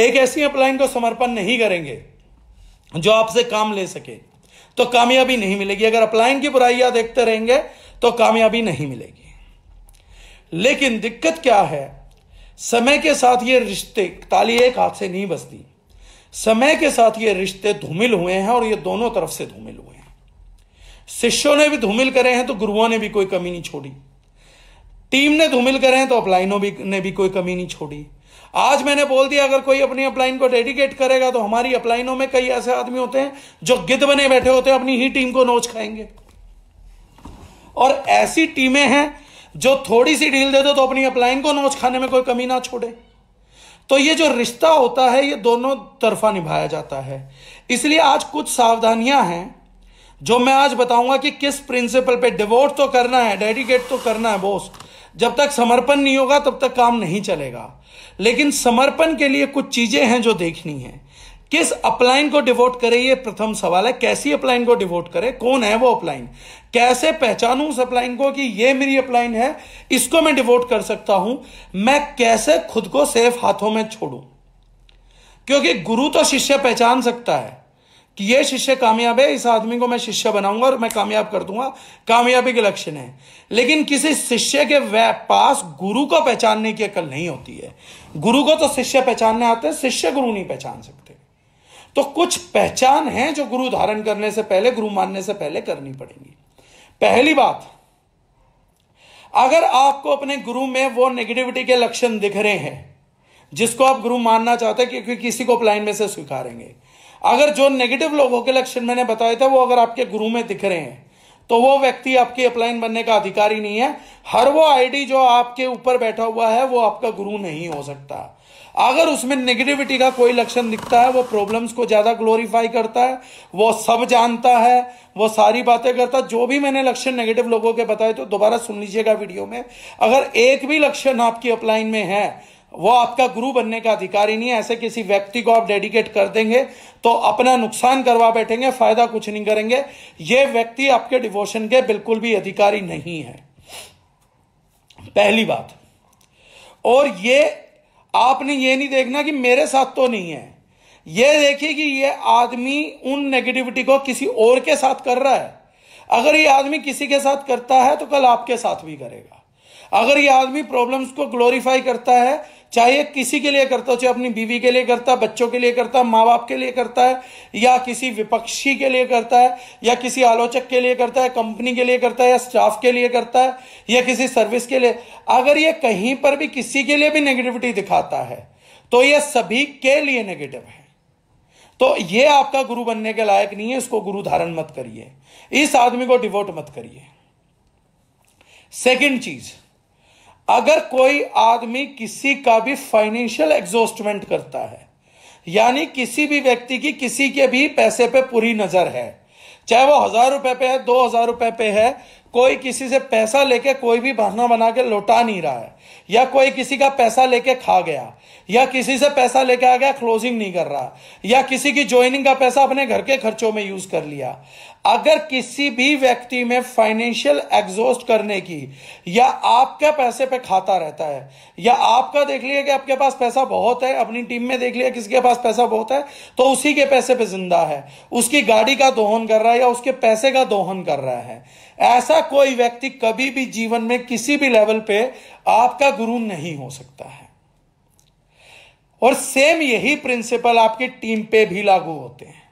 एक ऐसी अपलाइन को समर्पण नहीं करेंगे जो आपसे काम ले सके। तो कामयाबी नहीं मिलेगी। अगर अपलाइन की बुराइयाँ देखते रहेंगे तो कामयाबी नहीं मिलेगी। लेकिन दिक्कत क्या है? समय के साथ ये रिश्ते, ताली एक हाथ से नहीं बसती समय के साथ ये रिश्ते धूमिल हुए हैं और ये दोनों तरफ़ से धूमिल हुए हैं। शिष्यों ने भी धूमिल करे हैं तो गुरुओं ने भी कोई कमी नहीं छोड़ी। टीम ने धूमिल करे हैं तो अपलाइनों भी, ने भी कोई कमी नहीं छोड़ी। आज मैंने बोल दिया, अगर कोई अपनी अपलाइन को डेडिकेट करेगा तो हमारी अपलाइनों में कई ऐसे आदमी होते हैं जो गिद्ध बने बैठे होते हैं, अपनी ही टीम को नोच खाएँगे। और ऐसी टीमें हैं जो थोड़ी सी ढील दे दो तो अपनी अपलाइन को नोच खाने में कोई कमी ना छोड़े। तो ये जो रिश्ता होता है, ये दोनों तरफा निभाया जाता है। इसलिए आज कुछ सावधानियाँ हैं, जो मैं आज बताऊँगा कि किस प्रिंसिपल पे डिवोट तो करना है, डेडिकेट तो करना है, बॉस। जब तक समर्पण नहीं होगा, तब तक काम नहीं चलेगा। लेकिन समर्पण के लिए कुछ चीज़ें हैं जो देखनी है। किस अपलाइन को डिवोट करे, ये प्रथम सवाल है। कैसी अपलाइन को डिवोट करे? कौन है वो अपलाइन? कैसे पहचानू उस अपलाइन को कि ये मेरी अपलाइन है? इसको मैं डिवोट कर सकता हूँ। मैं कैसे खुद को सेफ़ हाथों में छोड़ू? क्योंकि गुरु तो शिष्य पहचान सकता है कि ये शिष्य कामयाब है, इस आदमी को मैं शिष्य बनाऊँगा और मैं कामयाब कर दूँगा। कामयाबी के लक्षण है। लेकिन किसी शिष्य के पास गुरु को पहचानने की अकल नहीं होती है। गुरु को तो शिष्य पहचानने आते हैं, शिष्य गुरु नहीं पहचान सकते। तो कुछ पहचान है जो गुरु धारण करने से पहले, गुरु मानने से पहले करनी पड़ेगी। पहली बात, अगर आपको अपने गुरु में वो नेगेटिविटी के लक्षण दिख रहे हैं, जिसको आप गुरु मानना चाहते हैं क्योंकि किसी को अपलाइन में से स्वीकारेंगे अगर जो नेगेटिव लोगों के लक्षण मैंने बताए थे, वो अगर आपके गुरु में दिख रहे हैं तो वो व्यक्ति आपके अपलाइन बनने का अधिकारी नहीं है। हर वो आईडी जो आपके ऊपर बैठा हुआ है, वो आपका गुरु नहीं हो सकता। अगर उसमें नेगेटिविटी का कोई लक्षण दिखता है, वो प्रॉब्लम्स को ज़्यादा ग्लोरीफाई करता है, वो सब जानता है, वो सारी बातें करता है। जो भी मैंने लक्षण नेगेटिव लोगों के बताए तो दोबारा सुन लीजिएगा वीडियो में। अगर एक भी लक्षण आपकी अपलाइन में है वो आपका गुरु बनने का अधिकारी नहीं है। ऐसे किसी व्यक्ति को आप डेडिकेट कर देंगे तो अपना नुकसान करवा बैठेंगे, फ़ायदा कुछ नहीं करेंगे। ये व्यक्ति आपके डिवोशन के बिल्कुल भी अधिकारी नहीं है। पहली बात। और ये आपने ये नहीं देखना कि मेरे साथ तो नहीं है। ये देखिए कि ये आदमी उन नेगेटिविटी को किसी और के साथ कर रहा है। अगर ये आदमी किसी के साथ करता है तो कल आपके साथ भी करेगा। अगर ये आदमी प्रॉब्लम्स को ग्लोरीफाई करता है चाहे किसी के लिए करता हो चाहे अपनी बीवी के लिए करता है बच्चों के लिए करता है माँ बाप के लिए करता है या किसी विपक्षी के लिए करता है या किसी आलोचक के लिए करता है कंपनी के लिए करता है या स्टाफ के लिए करता है या किसी सर्विस के लिए अगर ये कहीं पर भी किसी के लिए भी नेगेटिविटी दिखाता है तो यह सभी के लिए नेगेटिव है तो ये आपका गुरु बनने के लायक नहीं है इसको गुरु धारण मत करिए इस आदमी को डिवोट मत करिए सेकंड चीज़ अगर कोई आदमी किसी का भी फाइनेंशियल एग्जॉस्टमेंट करता है, यानी किसी भी व्यक्ति की किसी के भी पैसे पे पूरी नज़र है, चाहे वो हज़ार रुपए पे है, दो हज़ार रुपए पे है कोई किसी से पैसा लेके कोई भी बहाना बना के लौटा नहीं रहा है। या कोई किसी का पैसा लेके खा गया, या किसी से पैसा लेके आ गया क्लोजिंग नहीं कर रहा, या किसी की ज्वाइनिंग का पैसा अपने घर के खर्चों में यूज़ कर लिया। अगर किसी भी व्यक्ति में फाइनेंशियल एग्जॉस्ट करने की, या आपके पैसे पे खाता रहता है, या आपका देख लिया कि आपके पास पैसा बहुत है, अपनी टीम में देख लिया किसी के पास पैसा बहुत है तो उसी के पैसे पे ज़िंदा है। उसकी गाड़ी का दोहन कर रहा है या उसके पैसे का दोहन कर रहा है। ऐसा कोई व्यक्ति कभी भी जीवन में किसी भी लेवल पे आपका गुरु नहीं हो सकता है। और सेम यही प्रिंसिपल आपकी टीम पे भी लागू होते हैं।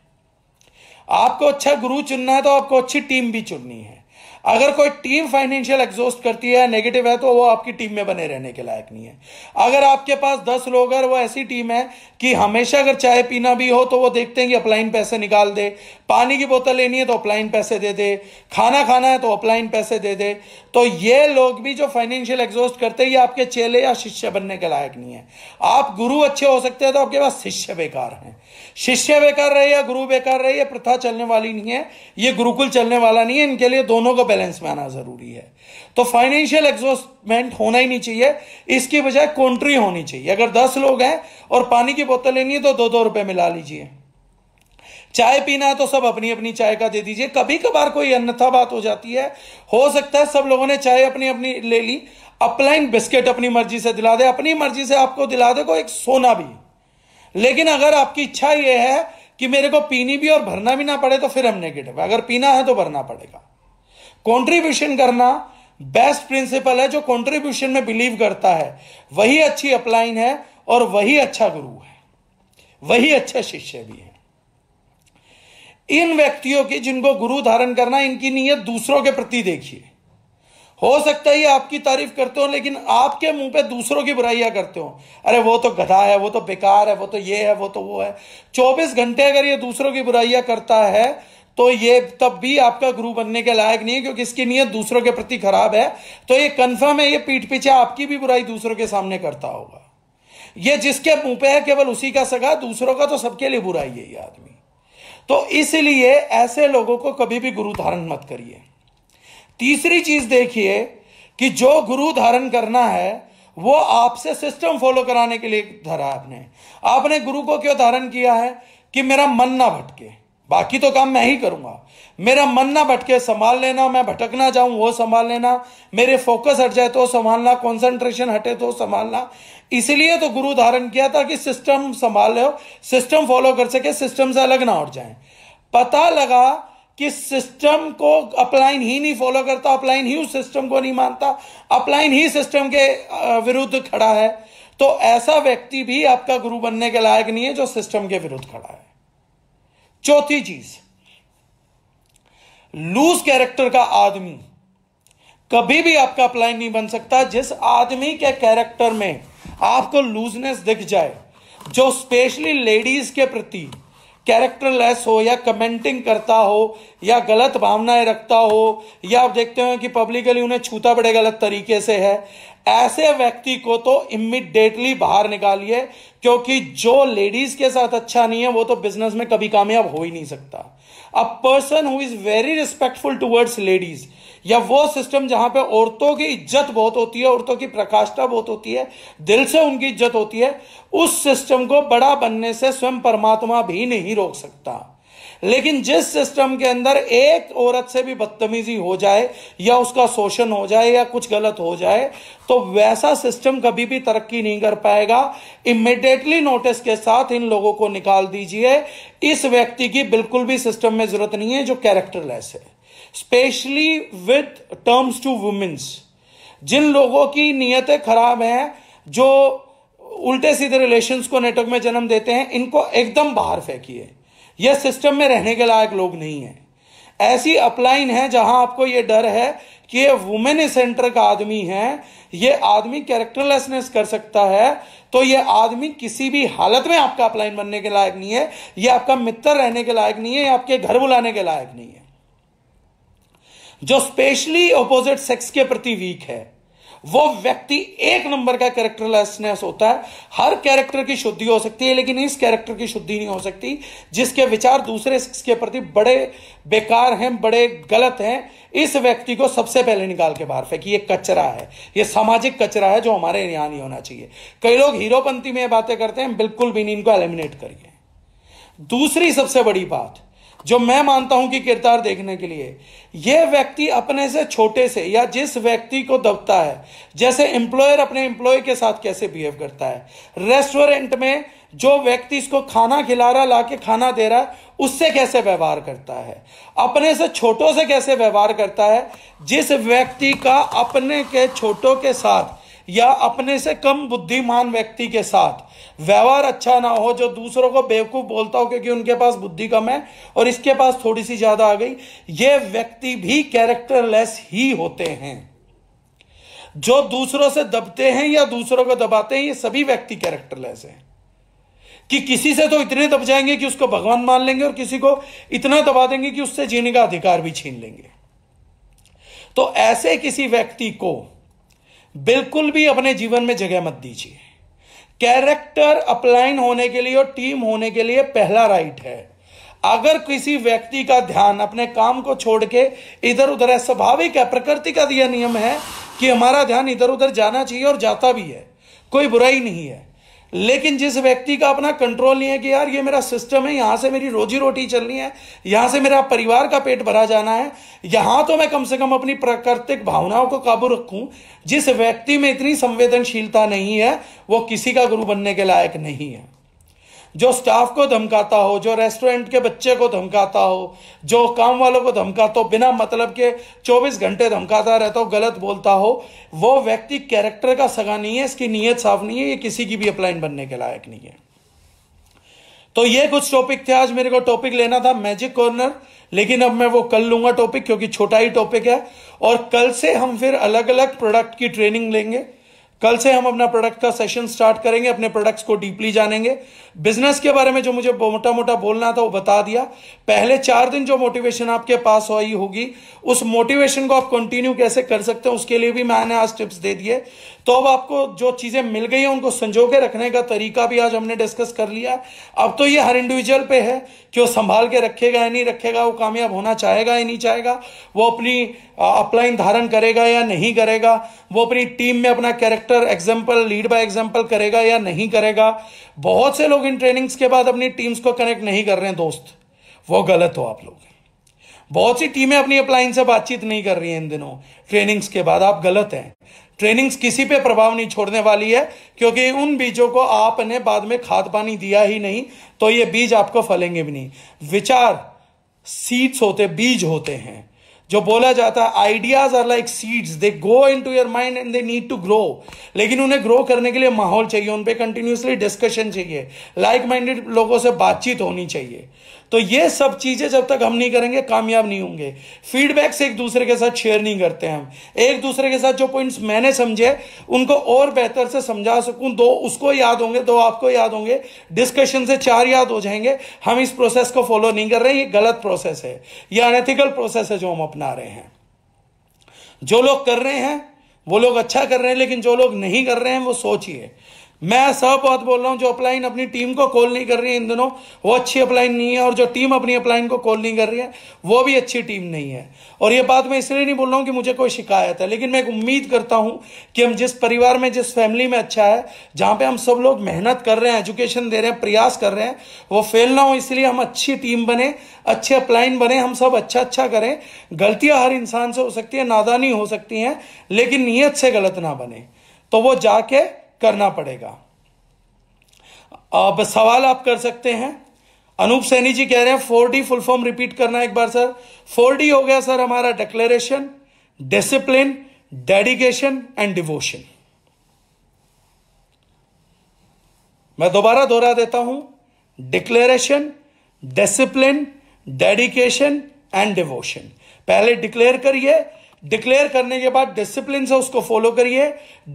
आपको अच्छा गुरु चुनना है तो आपको अच्छी टीम भी चुननी है। अगर कोई टीम फाइनेंशियल एग्जॉस्ट करती है, नेगेटिव है तो वो आपकी टीम में बने रहने के लायक नहीं है। अगर आपके पास दस लोग और वो ऐसी टीम है कि हमेशा अगर चाय पीना भी हो तो वो देखते हैं कि अपलाइन पैसे निकाल दे। पानी की बोतल लेनी है तो अपलाइन पैसे दे दे। खाना खाना है तो अपलाइन पैसे दे दे। तो ये लोग भी जो फाइनेंशियल एग्जॉस्ट करते हैं, ये आपके चेले या शिष्य बनने के लायक नहीं है। आप गुरु अच्छे हो सकते हैं तो आपके पास शिष्य बेकार हैं। शिष्य बेकार रहे या गुरु बेकार रहे, ये प्रथा चलने वाली नहीं है, ये गुरुकुल चलने वाला नहीं है, इनके लिए दोनों को बैलेंस में आना ज़रूरी है। तो फाइनेंशियल एग्जॉस्टमेंट होना ही नहीं चाहिए, इसकी बजाय कॉन्ट्री होनी चाहिए। अगर दस लोग हैं और पानी की बोतल लेनी है तो दो दो रुपए मिला लीजिए। चाय पीना है तो सब अपनी अपनी चाय का दे दीजिए। कभी कभार कोई अन्यथा बात हो जाती है। हो सकता है सब लोगों ने चाय अपनी अपनी ले ली, अपलाइन बिस्किट अपनी मर्ज़ी से दिला दे, अपनी मर्ज़ी से आपको दिला दे को एक सोना भी। लेकिन अगर आपकी इच्छा यह है कि मेरे को पीनी भी और भरना भी ना पड़े तो फिर हम नेगेटिव अगर पीना है तो भरना पड़ेगा। कॉन्ट्रीब्यूशन करना बेस्ट प्रिंसिपल है, जो कॉन्ट्रीब्यूशन में बिलीव करता है। वही अच्छी अपलाइन है और वही अच्छा गुरु है। वही अच्छे शिष्य भी है। इन व्यक्तियों की जिनको गुरु धारण करना, इनकी नीयत दूसरों के प्रति देखिए। हो सकता है आपकी तारीफ़ करते हो, लेकिन आपके मुँह पे दूसरों की बुराइयाँ करते हो। अरे, वो तो गधा है, वो तो बेकार है, वो तो ये है, वो तो वो है। 24 घंटे अगर ये दूसरों की बुराइयाँ करता है तो ये तब भी आपका गुरु बनने के लायक नहीं है, क्योंकि इसकी नीयत दूसरों के प्रति खराब है। तो ये कन्फर्म है, ये पीठ पीछे आपकी भी बुराई दूसरों के सामने करता होगा। ये जिसके मुँह पे है, केवल उसी का सगा, दूसरों का तो सबके लिए बुराई है ये आदमी। तो इसलिए ऐसे लोगों को कभी भी गुरु धारण मत करिए। तीसरी चीज़ देखिए कि जो गुरु धारण करना है, वो आपसे सिस्टम फॉलो कराने के लिए धरा आपने। आपने गुरु को क्यों धारण किया है? कि मेरा मन ना भटके। बाकी तो काम मैं ही करूँगा। मेरा मन ना भटके, संभाल लेना, मैं भटकना जाऊँ वो संभाल लेना। मेरे फोकस हट जाए तो संभालना कंसंट्रेशन हटे तो संभालना। इसलिए तो गुरु धारण किया था कि सिस्टम संभाल लो सिस्टम फॉलो कर सके सिस्टम से अलग ना उठ जाए। पता लगा कि सिस्टम को अपलाइन ही नहीं फॉलो करता, अपलाइन ही उस सिस्टम को नहीं मानता, अपलाइन ही सिस्टम के विरुद्ध खड़ा है। तो ऐसा व्यक्ति भी आपका गुरु बनने के लायक नहीं है जो सिस्टम के विरुद्ध खड़ा है। चौथी चीज़ लूज कैरेक्टर का आदमी कभी भी आपका अपलाइन नहीं बन सकता। जिस आदमी के कैरेक्टर में आपको लूजनेस दिख जाए, जो स्पेशली लेडीज़ के प्रति कैरेक्टरलेस हो या कमेंटिंग करता हो या गलत भावनाएँ रखता हो, या आप देखते हो कि पब्लिकली उन्हें छूता बड़े गलत तरीके से है, ऐसे व्यक्ति को तो इमिडिएटली बाहर निकालिए, क्योंकि जो लेडीज़ के साथ अच्छा नहीं है, वो तो बिज़नेस में कभी कामयाब हो ही नहीं सकता। A person who is very respectful towards ladies या वो सिस्टम जहाँ पे औरतों की इज़्ज़त बहुत होती है, औरतों की प्रकाष्ठा बहुत होती है, दिल से उनकी इज़्ज़त होती है, उस सिस्टम को बड़ा बनने से स्वयं परमात्मा भी नहीं रोक सकता। लेकिन जिस सिस्टम के अंदर एक औरत से भी बदतमीजी हो जाए, या उसका शोषण हो जाए, या कुछ गलत हो जाए तो वैसा सिस्टम कभी भी तरक्की नहीं कर पाएगा। इमिडिएटली नोटिस के साथ इन लोगों को निकाल दीजिए। इस व्यक्ति की बिल्कुल भी सिस्टम में ज़रूरत नहीं है, जो कैरेक्टरलेस है। Specially with terms to womens जिन लोगों की नीयतें खराब हैं, जो उल्टे सीधे रिलेशंस को नेटवर्क में जन्म देते हैं, इनको एकदम बाहर फेंकिए। यह सिस्टम में रहने के लायक लोग नहीं है। ऐसी अपलाइन है जहाँ आपको यह डर है कि ये वुमेन सेंटर का आदमी है, ये आदमी कैरेक्टरलेसनेस कर सकता है तो ये आदमी किसी भी हालत में आपका अपलाइन बनने के लायक नहीं है, ये आपका मित्र रहने के लायक नहीं है, या आपके घर बुलाने के लायक नहीं है। जो स्पेशली ऑपोजिट सेक्स के प्रति वीक है, वो व्यक्ति एक नंबर का कैरेक्टरलेसनेस होता है। हर कैरेक्टर की शुद्धि हो सकती है, लेकिन इस कैरेक्टर की शुद्धि नहीं हो सकती, जिसके विचार दूसरे सेक्स के प्रति बड़े बेकार हैं, बड़े गलत हैं, इस व्यक्ति को सबसे पहले निकाल के बाहर फेंकी। ये कचरा है, ये सामाजिक कचरा है जो हमारे यहाँ नहीं होना चाहिए। कई लोग हीरोपंथी में बातें करते हैं, बिल्कुल भी नहीं, इनको एलिमिनेट करिए। दूसरी सबसे बड़ी बात जो मैं मानता हूँ कि किरदार देखने के लिए यह व्यक्ति अपने से छोटे से या जिस व्यक्ति को दबता है, जैसे एम्प्लॉयर अपने एम्प्लॉय के साथ कैसे बिहेव करता है रेस्टोरेंट में जो व्यक्ति इसको खाना खिला रहा ला के खाना दे रहा है उससे कैसे व्यवहार करता है? अपने से छोटों से कैसे व्यवहार करता है? जिस व्यक्ति का अपने के छोटों के साथ या अपने से कम बुद्धिमान व्यक्ति के साथ। व्यवहार अच्छा ना हो, जो दूसरों को बेवकूफ़ बोलता हो क्योंकि उनके पास बुद्धि कम है और इसके पास थोड़ी सी ज़्यादा आ गई, ये व्यक्ति भी कैरेक्टरलेस ही होते हैं। जो दूसरों से दबते हैं या दूसरों को दबाते हैं, ये सभी व्यक्ति कैरेक्टरलेस हैं। कि किसी से तो इतने दब जाएँगे कि उसको भगवान मान लेंगे और किसी को इतना दबा देंगे कि उससे जीने का अधिकार भी छीन लेंगे। तो ऐसे किसी व्यक्ति को बिल्कुल भी अपने जीवन में जगह मत दीजिए। कैरेक्टर अपलाइन होने के लिए और टीम होने के लिए पहला राइट है। अगर किसी व्यक्ति का ध्यान अपने काम को छोड़ के इधर उधर है, स्वाभाविक है, प्रकृति का दिया नियम है कि हमारा ध्यान इधर उधर जाना चाहिए और जाता भी है। कोई बुराई नहीं है। लेकिन जिस व्यक्ति का अपना कंट्रोल नहीं है कि यार ये मेरा सिस्टम है, यहाँ से मेरी रोजी रोटी चलनी है, यहाँ से मेरा परिवार का पेट भरा जाना है, यहाँ तो मैं कम से कम अपनी प्राकृतिक भावनाओं को काबू रखूँ, जिस व्यक्ति में इतनी संवेदनशीलता नहीं है, वो किसी का गुरु बनने के लायक नहीं है। जो स्टाफ को धमकाता हो, जो रेस्टोरेंट के बच्चे को धमकाता हो, जो काम वालों को धमकाता हो, बिना मतलब के 24 घंटे धमकाता रहता हो, गलत बोलता हो, वो व्यक्ति कैरेक्टर का सगा नहीं है, इसकी नीयत साफ़ नहीं है, ये किसी की भी अपलाइन बनने के लायक नहीं है। तो ये कुछ टॉपिक थे, आज मेरे को टॉपिक लेना था मैजिक कॉर्नर लेकिन अब मैं वो कल लूँगा टॉपिक क्योंकि छोटा ही टॉपिक है, और कल से हम फिर अलग अलग प्रोडक्ट की ट्रेनिंग लेंगे। कल से हम अपना प्रोडक्ट का सेशन स्टार्ट करेंगे, अपने प्रोडक्ट्स को डीपली जानेंगे। बिज़नेस के बारे में जो मुझे मोटा मोटा बोलना था, वो बता दिया। पहले चार दिन जो मोटिवेशन आपके पास आई होगी, उस मोटिवेशन को आप कंटिन्यू कैसे कर सकते हैं, उसके लिए भी मैंने आज टिप्स दे दिए। तो अब आपको जो चीज़ें मिल गई हैं, उनको संजो के रखने का तरीका भी आज हमने डिस्कस कर लिया अब तो ये हर इंडिविजुअल पे है कि वो संभाल के रखेगा या नहीं रखेगा, वो कामयाब होना चाहेगा या नहीं चाहेगा, वो अपनी अपलाइन धारण करेगा या नहीं करेगा, वो अपनी टीम में अपना character example lead by example करेगा या नहीं करेगा। बहुत से लोग इन ट्रेनिंग्स के बाद अपनी टीम्स को कनेक्ट नहीं कर रहे हैं, दोस्त। वो गलत हो आप लोग। बहुत सी टीमें अपनी अपलाइन से बातचीत नहीं कर रही हैं इन दिनों। ट्रेनिंग्स के बाद आप गलत हैं। ट्रेनिंग्स किसी पे प्रभाव नहीं छोड़ने वाली है, क्योंकि उन बीजों को आपने बाद में खाद पानी दिया ही नहीं तो ये बीज आपको फलेंगे भी नहीं। विचार सीड्स होते, बीज होते हैं। जो बोला जाता है ideas are like seeds they go into your mind and they need to grow लेकिन उन्हें ग्रो करने के लिए माहौल चाहिए, उन पर कंटिन्यूसली डिस्कशन चाहिए। लाइक माइंडेड लोगों से बातचीत होनी चाहिए। तो ये सब चीज़ें जब तक हम नहीं करेंगे, कामयाब नहीं होंगे। फीडबैक्स एक दूसरे के साथ शेयर नहीं करते हम। एक दूसरे के साथ जो पॉइंट्स मैंने समझे, उनको और बेहतर से समझा सकूँ। दो उसको याद होंगे, दो आपको याद होंगे। डिस्कशन से चार याद हो जाएँगे। हम इस प्रोसेस को फॉलो नहीं कर रहे, ये गलत प्रोसेस है। ये अनएथिकल प्रोसेस है जो हम अपना रहे हैं। जो लोग कर रहे हैं, वो लोग अच्छा कर रहे हैं, लेकिन जो लोग नहीं कर रहे हैं, वो सोचिए। मैं सब बात बोल रहा हूँ, जो अपलाइन अपनी टीम को कॉल नहीं कर रही है इन दिनों, वो अच्छी अपलाइन नहीं है और जो टीम अपनी अपलाइन को कॉल नहीं कर रही है, वो भी अच्छी टीम नहीं है। और ये बात मैं इसलिए नहीं बोल रहा हूँ कि मुझे कोई शिकायत है, लेकिन मैं एक उम्मीद करता हूँ कि हम जिस परिवार में, जिस फैमिली में अच्छा है, जहाँ पे हम सब लोग मेहनत कर रहे हैं एजुकेशन दे रहे हैं, प्रयास कर रहे हैं, वो फेल ना हो, इसलिए हम अच्छी टीम बने, अच्छे अपलाइन बने, हम सब अच्छा अच्छा करें। गलतियाँ हर इंसान से हो सकती है, नादानी हो सकती हैं, लेकिन नीयत से गलत ना बने। तो वो जाके करना पड़ेगा। अब सवाल आप कर सकते हैं। अनूप सैनी जी कह रहे हैं, four D full form repeat करना एक बार, सर। फोर डी हो गया, सर, हमारा declaration discipline dedication and devotion मैं दोबारा दोहरा देता हूँ। Declaration discipline dedication and devotion पहले डिक्लेयर करिए डिक्लेयर करने के बाद डिसिप्लिन से उसको फॉलो करिए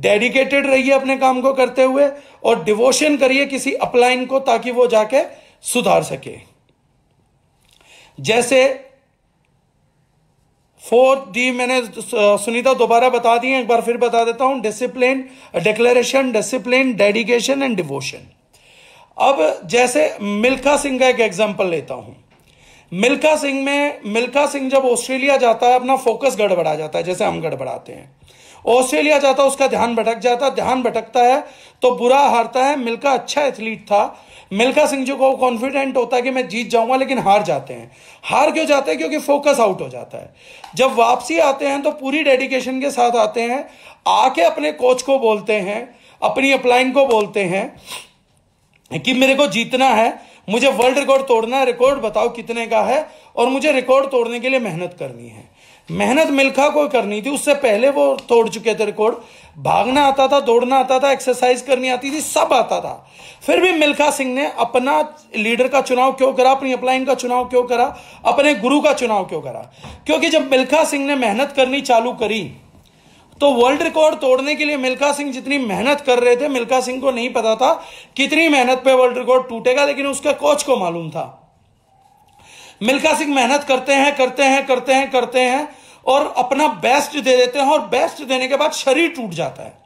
डेडिकेटेड रहिए अपने काम को करते हुए और डिवोशन करिए किसी अपलाइन को ताकि वो जाके सुधार सके। जैसे फोर्थ डी मैंने सुनीता दोबारा बता दी है, एक बार फिर बता देता हूँ discipline declaration discipline dedication and devotion अब जैसे मिल्खा सिंह का एक एग्ज़ाम्पल लेता हूँ। मिल्खा सिंह में, मिल्खा सिंह जब ऑस्ट्रेलिया जाता है, अपना फोकस गड़बड़ा जाता है, जैसे हम गड़बड़ाते हैं। ऑस्ट्रेलिया जाता है, उसका ध्यान भटक जाता है, ध्यान भटकता है तो बुरा हारता है। मिल्खा अच्छा एथलीट था। मिल्खा सिंह जो को कॉन्फिडेंट होता है कि मैं जीत जाऊँगा, लेकिन हार जाते हैं। हार क्यों जाते हैं? क्योंकि फोकस आउट हो जाता है। जब वापसी आते हैं तो पूरी डेडिकेशन के साथ आते हैं, आके अपने कोच को बोलते हैं, अपनी अपलाइन को बोलते हैं कि मेरे को जीतना है मुझे वर्ल्ड रिकॉर्ड तोड़ना है रिकॉर्ड बताओ कितने का है, और मुझे रिकॉर्ड तोड़ने के लिए मेहनत करनी है। मेहनत मिल्खा को करनी थी, उससे पहले वो तोड़ चुके थे रिकॉर्ड भागना आता था, दौड़ना आता था एक्सरसाइज करनी आती थी, सब आता था। फिर भी मिल्खा सिंह ने अपना लीडर का चुनाव क्यों करा, अपनी अपलाइन का चुनाव क्यों करा, अपने गुरु का चुनाव क्यों करा? क्योंकि जब मिल्खा सिंह ने मेहनत करनी चालू करी तो वर्ल्ड रिकॉर्ड तोड़ने के लिए मिल्खा सिंह जितनी मेहनत कर रहे थे, मिल्खा सिंह को नहीं पता था कितनी मेहनत पे वर्ल्ड रिकॉर्ड टूटेगा, लेकिन उसके कोच को मालूम था। मिल्खा सिंह मेहनत करते हैं करते हैं करते हैं करते हैं और अपना बेस्ट दे देते हैं और बेस्ट देने के बाद शरीर टूट जाता है।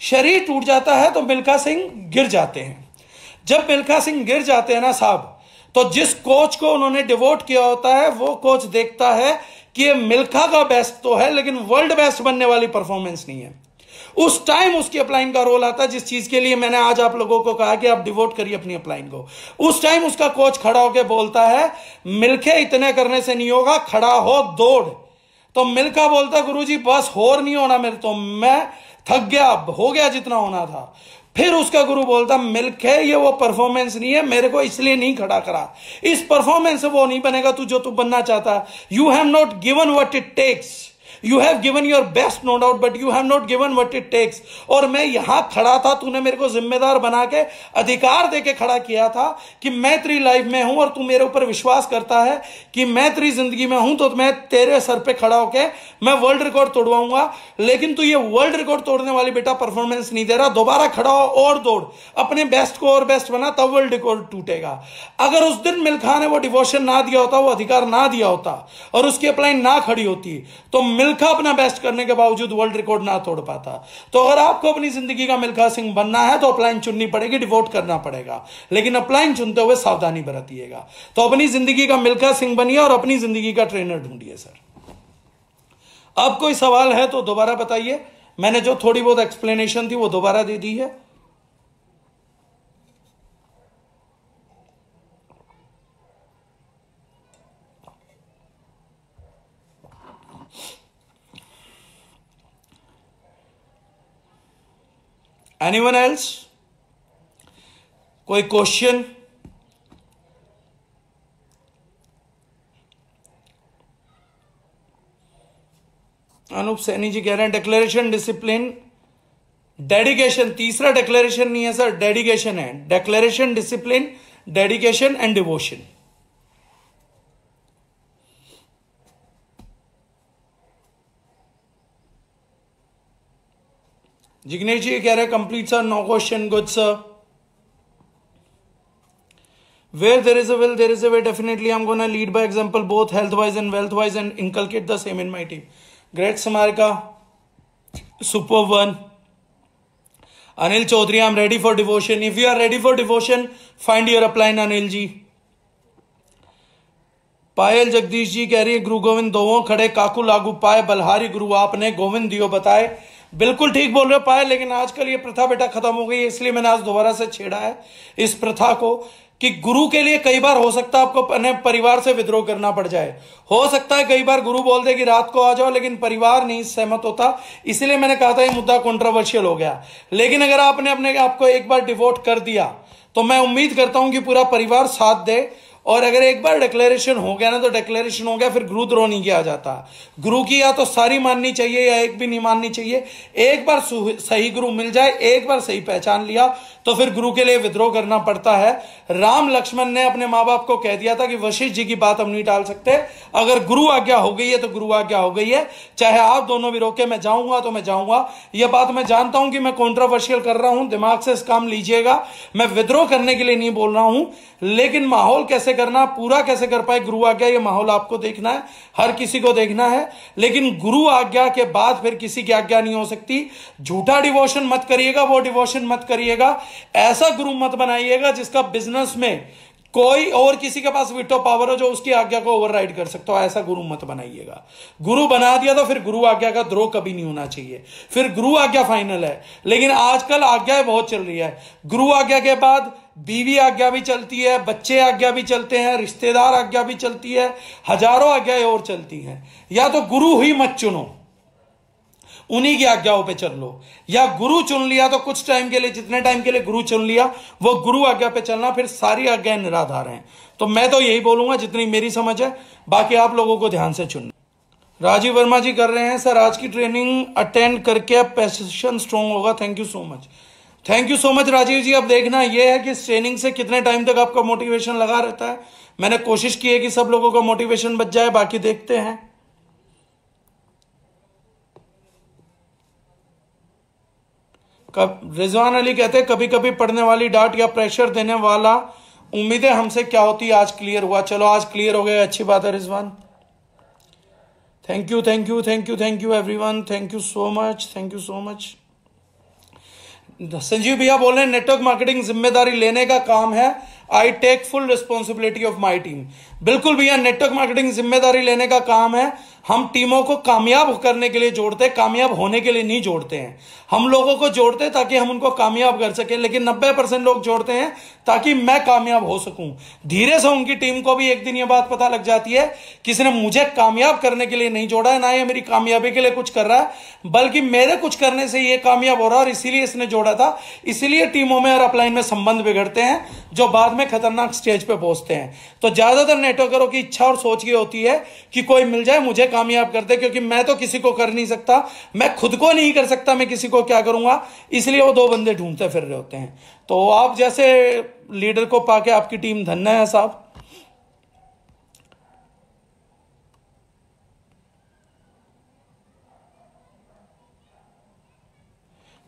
शरीर टूट जाता है तो मिल्खा सिंह गिर जाते हैं। जब मिल्खा सिंह गिर जाते हैं ना साहब तो जिस कोच को उन्होंने डिवोट किया होता है, वो कोच देखता है कि मिल्खा का बेस्ट तो है, लेकिन वर्ल्ड बेस्ट बनने वाली परफॉर्मेंस नहीं है। उस टाइम उसकी अपलाइन का रोल आता जिस चीज़ के लिए मैंने आज आप लोगों को कहा कि आप डिवोट करिए अपनी अपलाइन को। उस टाइम उसका कोच खड़ा होकर बोलता है, मिल्खे इतने करने से नहीं होगा, खड़ा हो, दौड़। तो मिल्खा बोलता गुरुजी, बस होर नहीं होना मेरे तो मैं थक गया हो गया जितना होना था। फिर उसका गुरु बोलता, मिल्क है, ये वो परफॉर्मेंस नहीं है, मेरे को इसलिए नहीं खड़ा करा। इस परफॉर्मेंस से वो नहीं बनेगा तू जो तू बनना चाहता। You have not given what it takes you have given your best no doubt but you have not given what it takes और मैं यहाँ खड़ा था, तूने मेरे को जिम्मेदार बना के अधिकार देके खड़ा किया था कि मैं तेरी लाइफ में हूँ और तू मेरे ऊपर विश्वास करता है कि मैं तेरी ज़िंदगी में हूँ तो मैं तेरे सर पे खड़ा होके मैं वर्ल्ड रिकॉर्ड तोड़वाऊँगा। लेकिन तू ये वर्ल्ड रिकॉर्ड तोड़ने वाली बेटा परफॉर्मेंस नहीं दे रहा। दोबारा खड़ा हो और दौड़। अपने बेस्ट को और बेस्ट बना, तब वर्ल्ड रिकॉर्ड टूटेगा। अगर उस दिन मिल्खा ने वो डिवोशन ना दिया होता, वो अधिकार ना दिया होता और उसकी अपलाइन ना खड़ी होती तो मिल मिल्खा अपना बेस्ट करने के बावजूद वर्ल्ड रिकॉर्ड ना तोड़ पाता। तो अगर आपको अपनी ज़िंदगी का मिल्खा सिंह बनना है तो अपलाइन चुननी पड़ेगी डिवोट करना पड़ेगा। लेकिन अपलाइन चुनते हुए सावधानी बरतिएगा। तो अपनी ज़िंदगी का मिल्खा सिंह बनिए और अपनी ज़िंदगी का ट्रेनर ढूंढिए सर अब कोई सवाल है तो दोबारा बताइए। मैंने जो थोड़ी बहुत एक्सप्लेनेशन थी, वो दोबारा दे दी है। एनीवन एल्स कोई क्वेश्चन अनूप सैनी जी कह रहे हैं डिक्लेरेशन डिसिप्लिन डेडिकेशन तीसरा डिक्लेरेशन नहीं है सर डेडिकेशन है declaration discipline dedication and devotion Jignesh ji कह रहे हैं complete sir no question good sir where there is will there is a way definitely I am gonna lead by example both health wise and wealth wise and inculcate the same in my team great Samarika super one Anil Chaudhary I am ready for devotion if you are ready for devotion find your upline Anil ji Payal Jagdish ji कह रही है गुरु गोविंद दोवों खड़े काकू लागू पाए बलहारी गुरु आपने गोविंद दियो बताए बिल्कुल ठीक बोल रहे हो पाए लेकिन आजकल ये प्रथा बेटा खत्म हो गई है, इसलिए मैंने आज दोबारा से छेड़ा है इस प्रथा को कि गुरु के लिए कई बार हो सकता है आपको अपने परिवार से विद्रोह करना पड़ जाए। हो सकता है कई बार गुरु बोल दे कि रात को आ जाओ, लेकिन परिवार नहीं सहमत होता, इसलिए मैंने कहा था ये मुद्दा कॉन्ट्रोवर्शियल हो गया। लेकिन अगर आपने अपने आपको एक बार डिवोट कर दिया तो मैं उम्मीद करता हूँ कि पूरा परिवार साथ दे और अगर एक बार डिक्लेरेशन हो गया ना तो डिक्लेरेशन हो गया, फिर गुरु द्रोह नहीं किया जाता। गुरु की या तो सारी माननी चाहिए या एक भी नहीं माननी चाहिए। एक बार सही गुरु मिल जाए, एक बार सही पहचान लिया तो फिर गुरु के लिए विद्रोह करना पड़ता है। राम लक्ष्मण ने अपने माँ बाप को कह दिया था कि वशिष्ठ जी की बात हम नहीं टाल सकते। अगर गुरु आज्ञा हो गई है तो गुरु आज्ञा हो गई है। चाहे आप दोनों भी रोके, मैं जाऊँगा तो मैं जाऊँगा। यह बात मैं जानता हूँ कि मैं कॉन्ट्रोवर्शियल कर रहा हूँ, दिमाग से इस काम लीजिएगा। मैं विद्रोह करने के लिए नहीं बोल रहा हूँ, लेकिन माहौल कैसे करना, पूरा कैसे कर पाए? गुरु आज्ञा, ये माहौल आपको देखना है, हर किसी को देखना है। लेकिन गुरु आज्ञा के बाद फिर किसी की आज्ञा नहीं हो सकती। झूठा डिवोशन मत करिएगा, वो डिवोशन मत करिएगा। ऐसा गुरु मत बनाइएगा जिसका बिज़नेस में कोई और किसी के पास विटो पावर हो जो उसकी आज्ञा को ओवरराइड कर सकता हो, ऐसा गुरु मत बनाइएगा। गुरु बना दिया तो फिर गुरु आज्ञा का द्रोह कभी नहीं होना चाहिए। फिर गुरु आज्ञा फाइनल है। लेकिन आजकल आज्ञाएँ बहुत चल रही है। गुरु आज्ञा के बाद बीवी आज्ञा भी चलती है, बच्चे आज्ञा भी चलते हैं, रिश्तेदार आज्ञा भी चलती है, हज़ारों आज्ञाएँ और चलती हैं। या तो गुरु ही मत चुनो, उन्हीं की आज्ञाओं पे चल लो। या गुरु चुन लिया तो कुछ टाइम के लिए, जितने टाइम के लिए गुरु चुन लिया, वो गुरु आज्ञा पे चलना, फिर सारी आज्ञाएँ निराधार हैं। तो मैं तो यही बोलूँगा, जितनी मेरी समझ है, बाकी आप लोगों को ध्यान से चुनना। राजीव वर्मा जी कर रहे हैं, सर, आज की ट्रेनिंग अटेंड करके अब पैशन स्ट्रॉन्ग होगा। Thank you so much thank you so much Rajeev ji अब देखना यह है कि इस ट्रेनिंग से कितने टाइम तक आपका मोटिवेशन लगा रहता है। मैंने कोशिश की है कि सब लोगों का मोटिवेशन बच जाए, बाकी देखते हैं। कब, रिजवान अली कहते हैं कभी कभी पढ़ने वाली डांट या प्रेशर देने वाला, उम्मीदें हमसे क्या होती, आज क्लियर हुआ। चलो, आज क्लियर हो गया, अच्छी बात है, Rizwan. Thank you thank you thank you thank you everyone thank you so much thank you so much Sanjeev भैया बोल रहे हैं नेटवर्क मार्केटिंग ज़िम्मेदारी लेने का काम है। I take full responsibility of my team बिल्कुल भैया नेटवर्क मार्केटिंग ज़िम्मेदारी लेने का काम है। हम टीमों को कामयाब करने के लिए जोड़ते हैं कामयाब होने के लिए नहीं जोड़ते हैं। हम लोगों को जोड़ते हैं ताकि हम उनको कामयाब कर सकें, लेकिन 90 परसेंट लोग जोड़ते हैं ताकि मैं कामयाब हो सकूँ। धीरे से उनकी टीम को भी एक दिन ये बात पता लग जाती है किसी ने मुझे कामयाब करने के लिए नहीं जोड़ा है ना ये मेरी कामयाबी के लिए कुछ कर रहा है, बल्कि मेरे कुछ करने से ये कामयाब हो रहा है और इसीलिए इसने जोड़ा था। इसीलिए टीमों में और अपलाइन में संबंध बिगड़ते हैं, जो बाद में खतरनाक स्टेज पर पहुँचते हैं। तो ज़्यादातर नेटवर्करों की इच्छा और सोच ये होती है कि कोई मिल जाए, मुझे कामयाब कर दे क्योंकि मैं तो किसी को कर नहीं सकता। मैं खुद को नहीं कर सकता, मैं किसी को क्या करूँगा? इसलिए वो दो बंदे ढूंढते फिर रहे होते हैं। तो आप जैसे लीडर को पाके आपकी टीम धन्य है, साहब।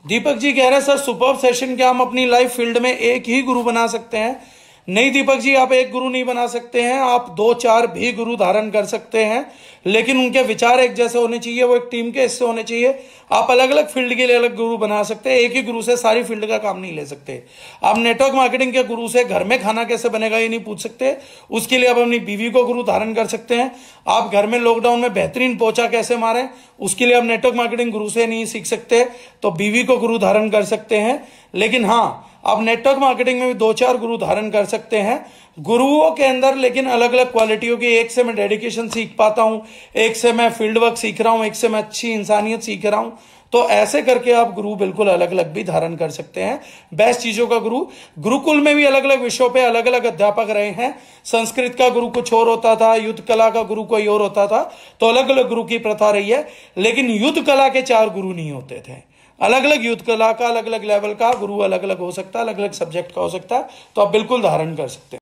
दीपक जी कह रहे हैं, सर, सुपर सेशन क्या हम अपनी लाइफ फ़ील्ड में एक ही गुरु बना सकते हैं? नहीं, दीपक जी, आप एक गुरु नहीं बना सकते हैं, आप दो चार भी गुरु धारण कर सकते हैं, लेकिन उनके विचार एक जैसे होने चाहिए, वो एक टीम के हिस्से होने चाहिए। आप अलग अलग फ़ील्ड के लिए अलग गुरु बना सकते हैं, एक ही गुरु से सारी फ़ील्ड का काम नहीं ले सकते। आप नेटवर्क मार्केटिंग के गुरु से घर में खाना कैसे बनेगा ये नहीं पूछ सकते। उसके लिए आप अपनी बीवी को गुरु धारण कर सकते हैं। आप घर में लॉकडाउन में बेहतरीन पोचा कैसे मारे, उसके लिए आप नेटवर्क मार्केटिंग गुरु से नहीं सीख सकते तो बीवी को गुरु धारण कर सकते हैं। लेकिन हाँ आप नेटवर्क मार्केटिंग में भी दो चार गुरु धारण कर सकते हैं। गुरुओं के अंदर लेकिन अलग अलग क्वालिटियों की एक से मैं डेडिकेशन सीख पाता हूँ, एक से मैं फ़ील्ड वर्क सीख रहा हूँ, एक से मैं अच्छी इंसानियत सीख रहा हूँ। तो ऐसे करके आप गुरु बिल्कुल अलग अलग भी धारण कर सकते हैं। बेस्ट चीज़ों का गुरु। गुरुकुल में भी अलग अलग विषयों पे अलग अलग अध्यापक रहे हैं। संस्कृत का गुरु कुछ और होता था, युद्ध कला का गुरु कोई और होता था। तो अलग अलग गुरु की प्रथा रही है। लेकिन युद्ध कला के चार गुरु नहीं होते थे। अलग अलग युद्ध कला का अलग अलग लेवल का गुरु अलग अलग हो सकता है अलग अलग सब्जेक्ट का हो सकता है तो आप बिल्कुल धारण कर सकते हैं।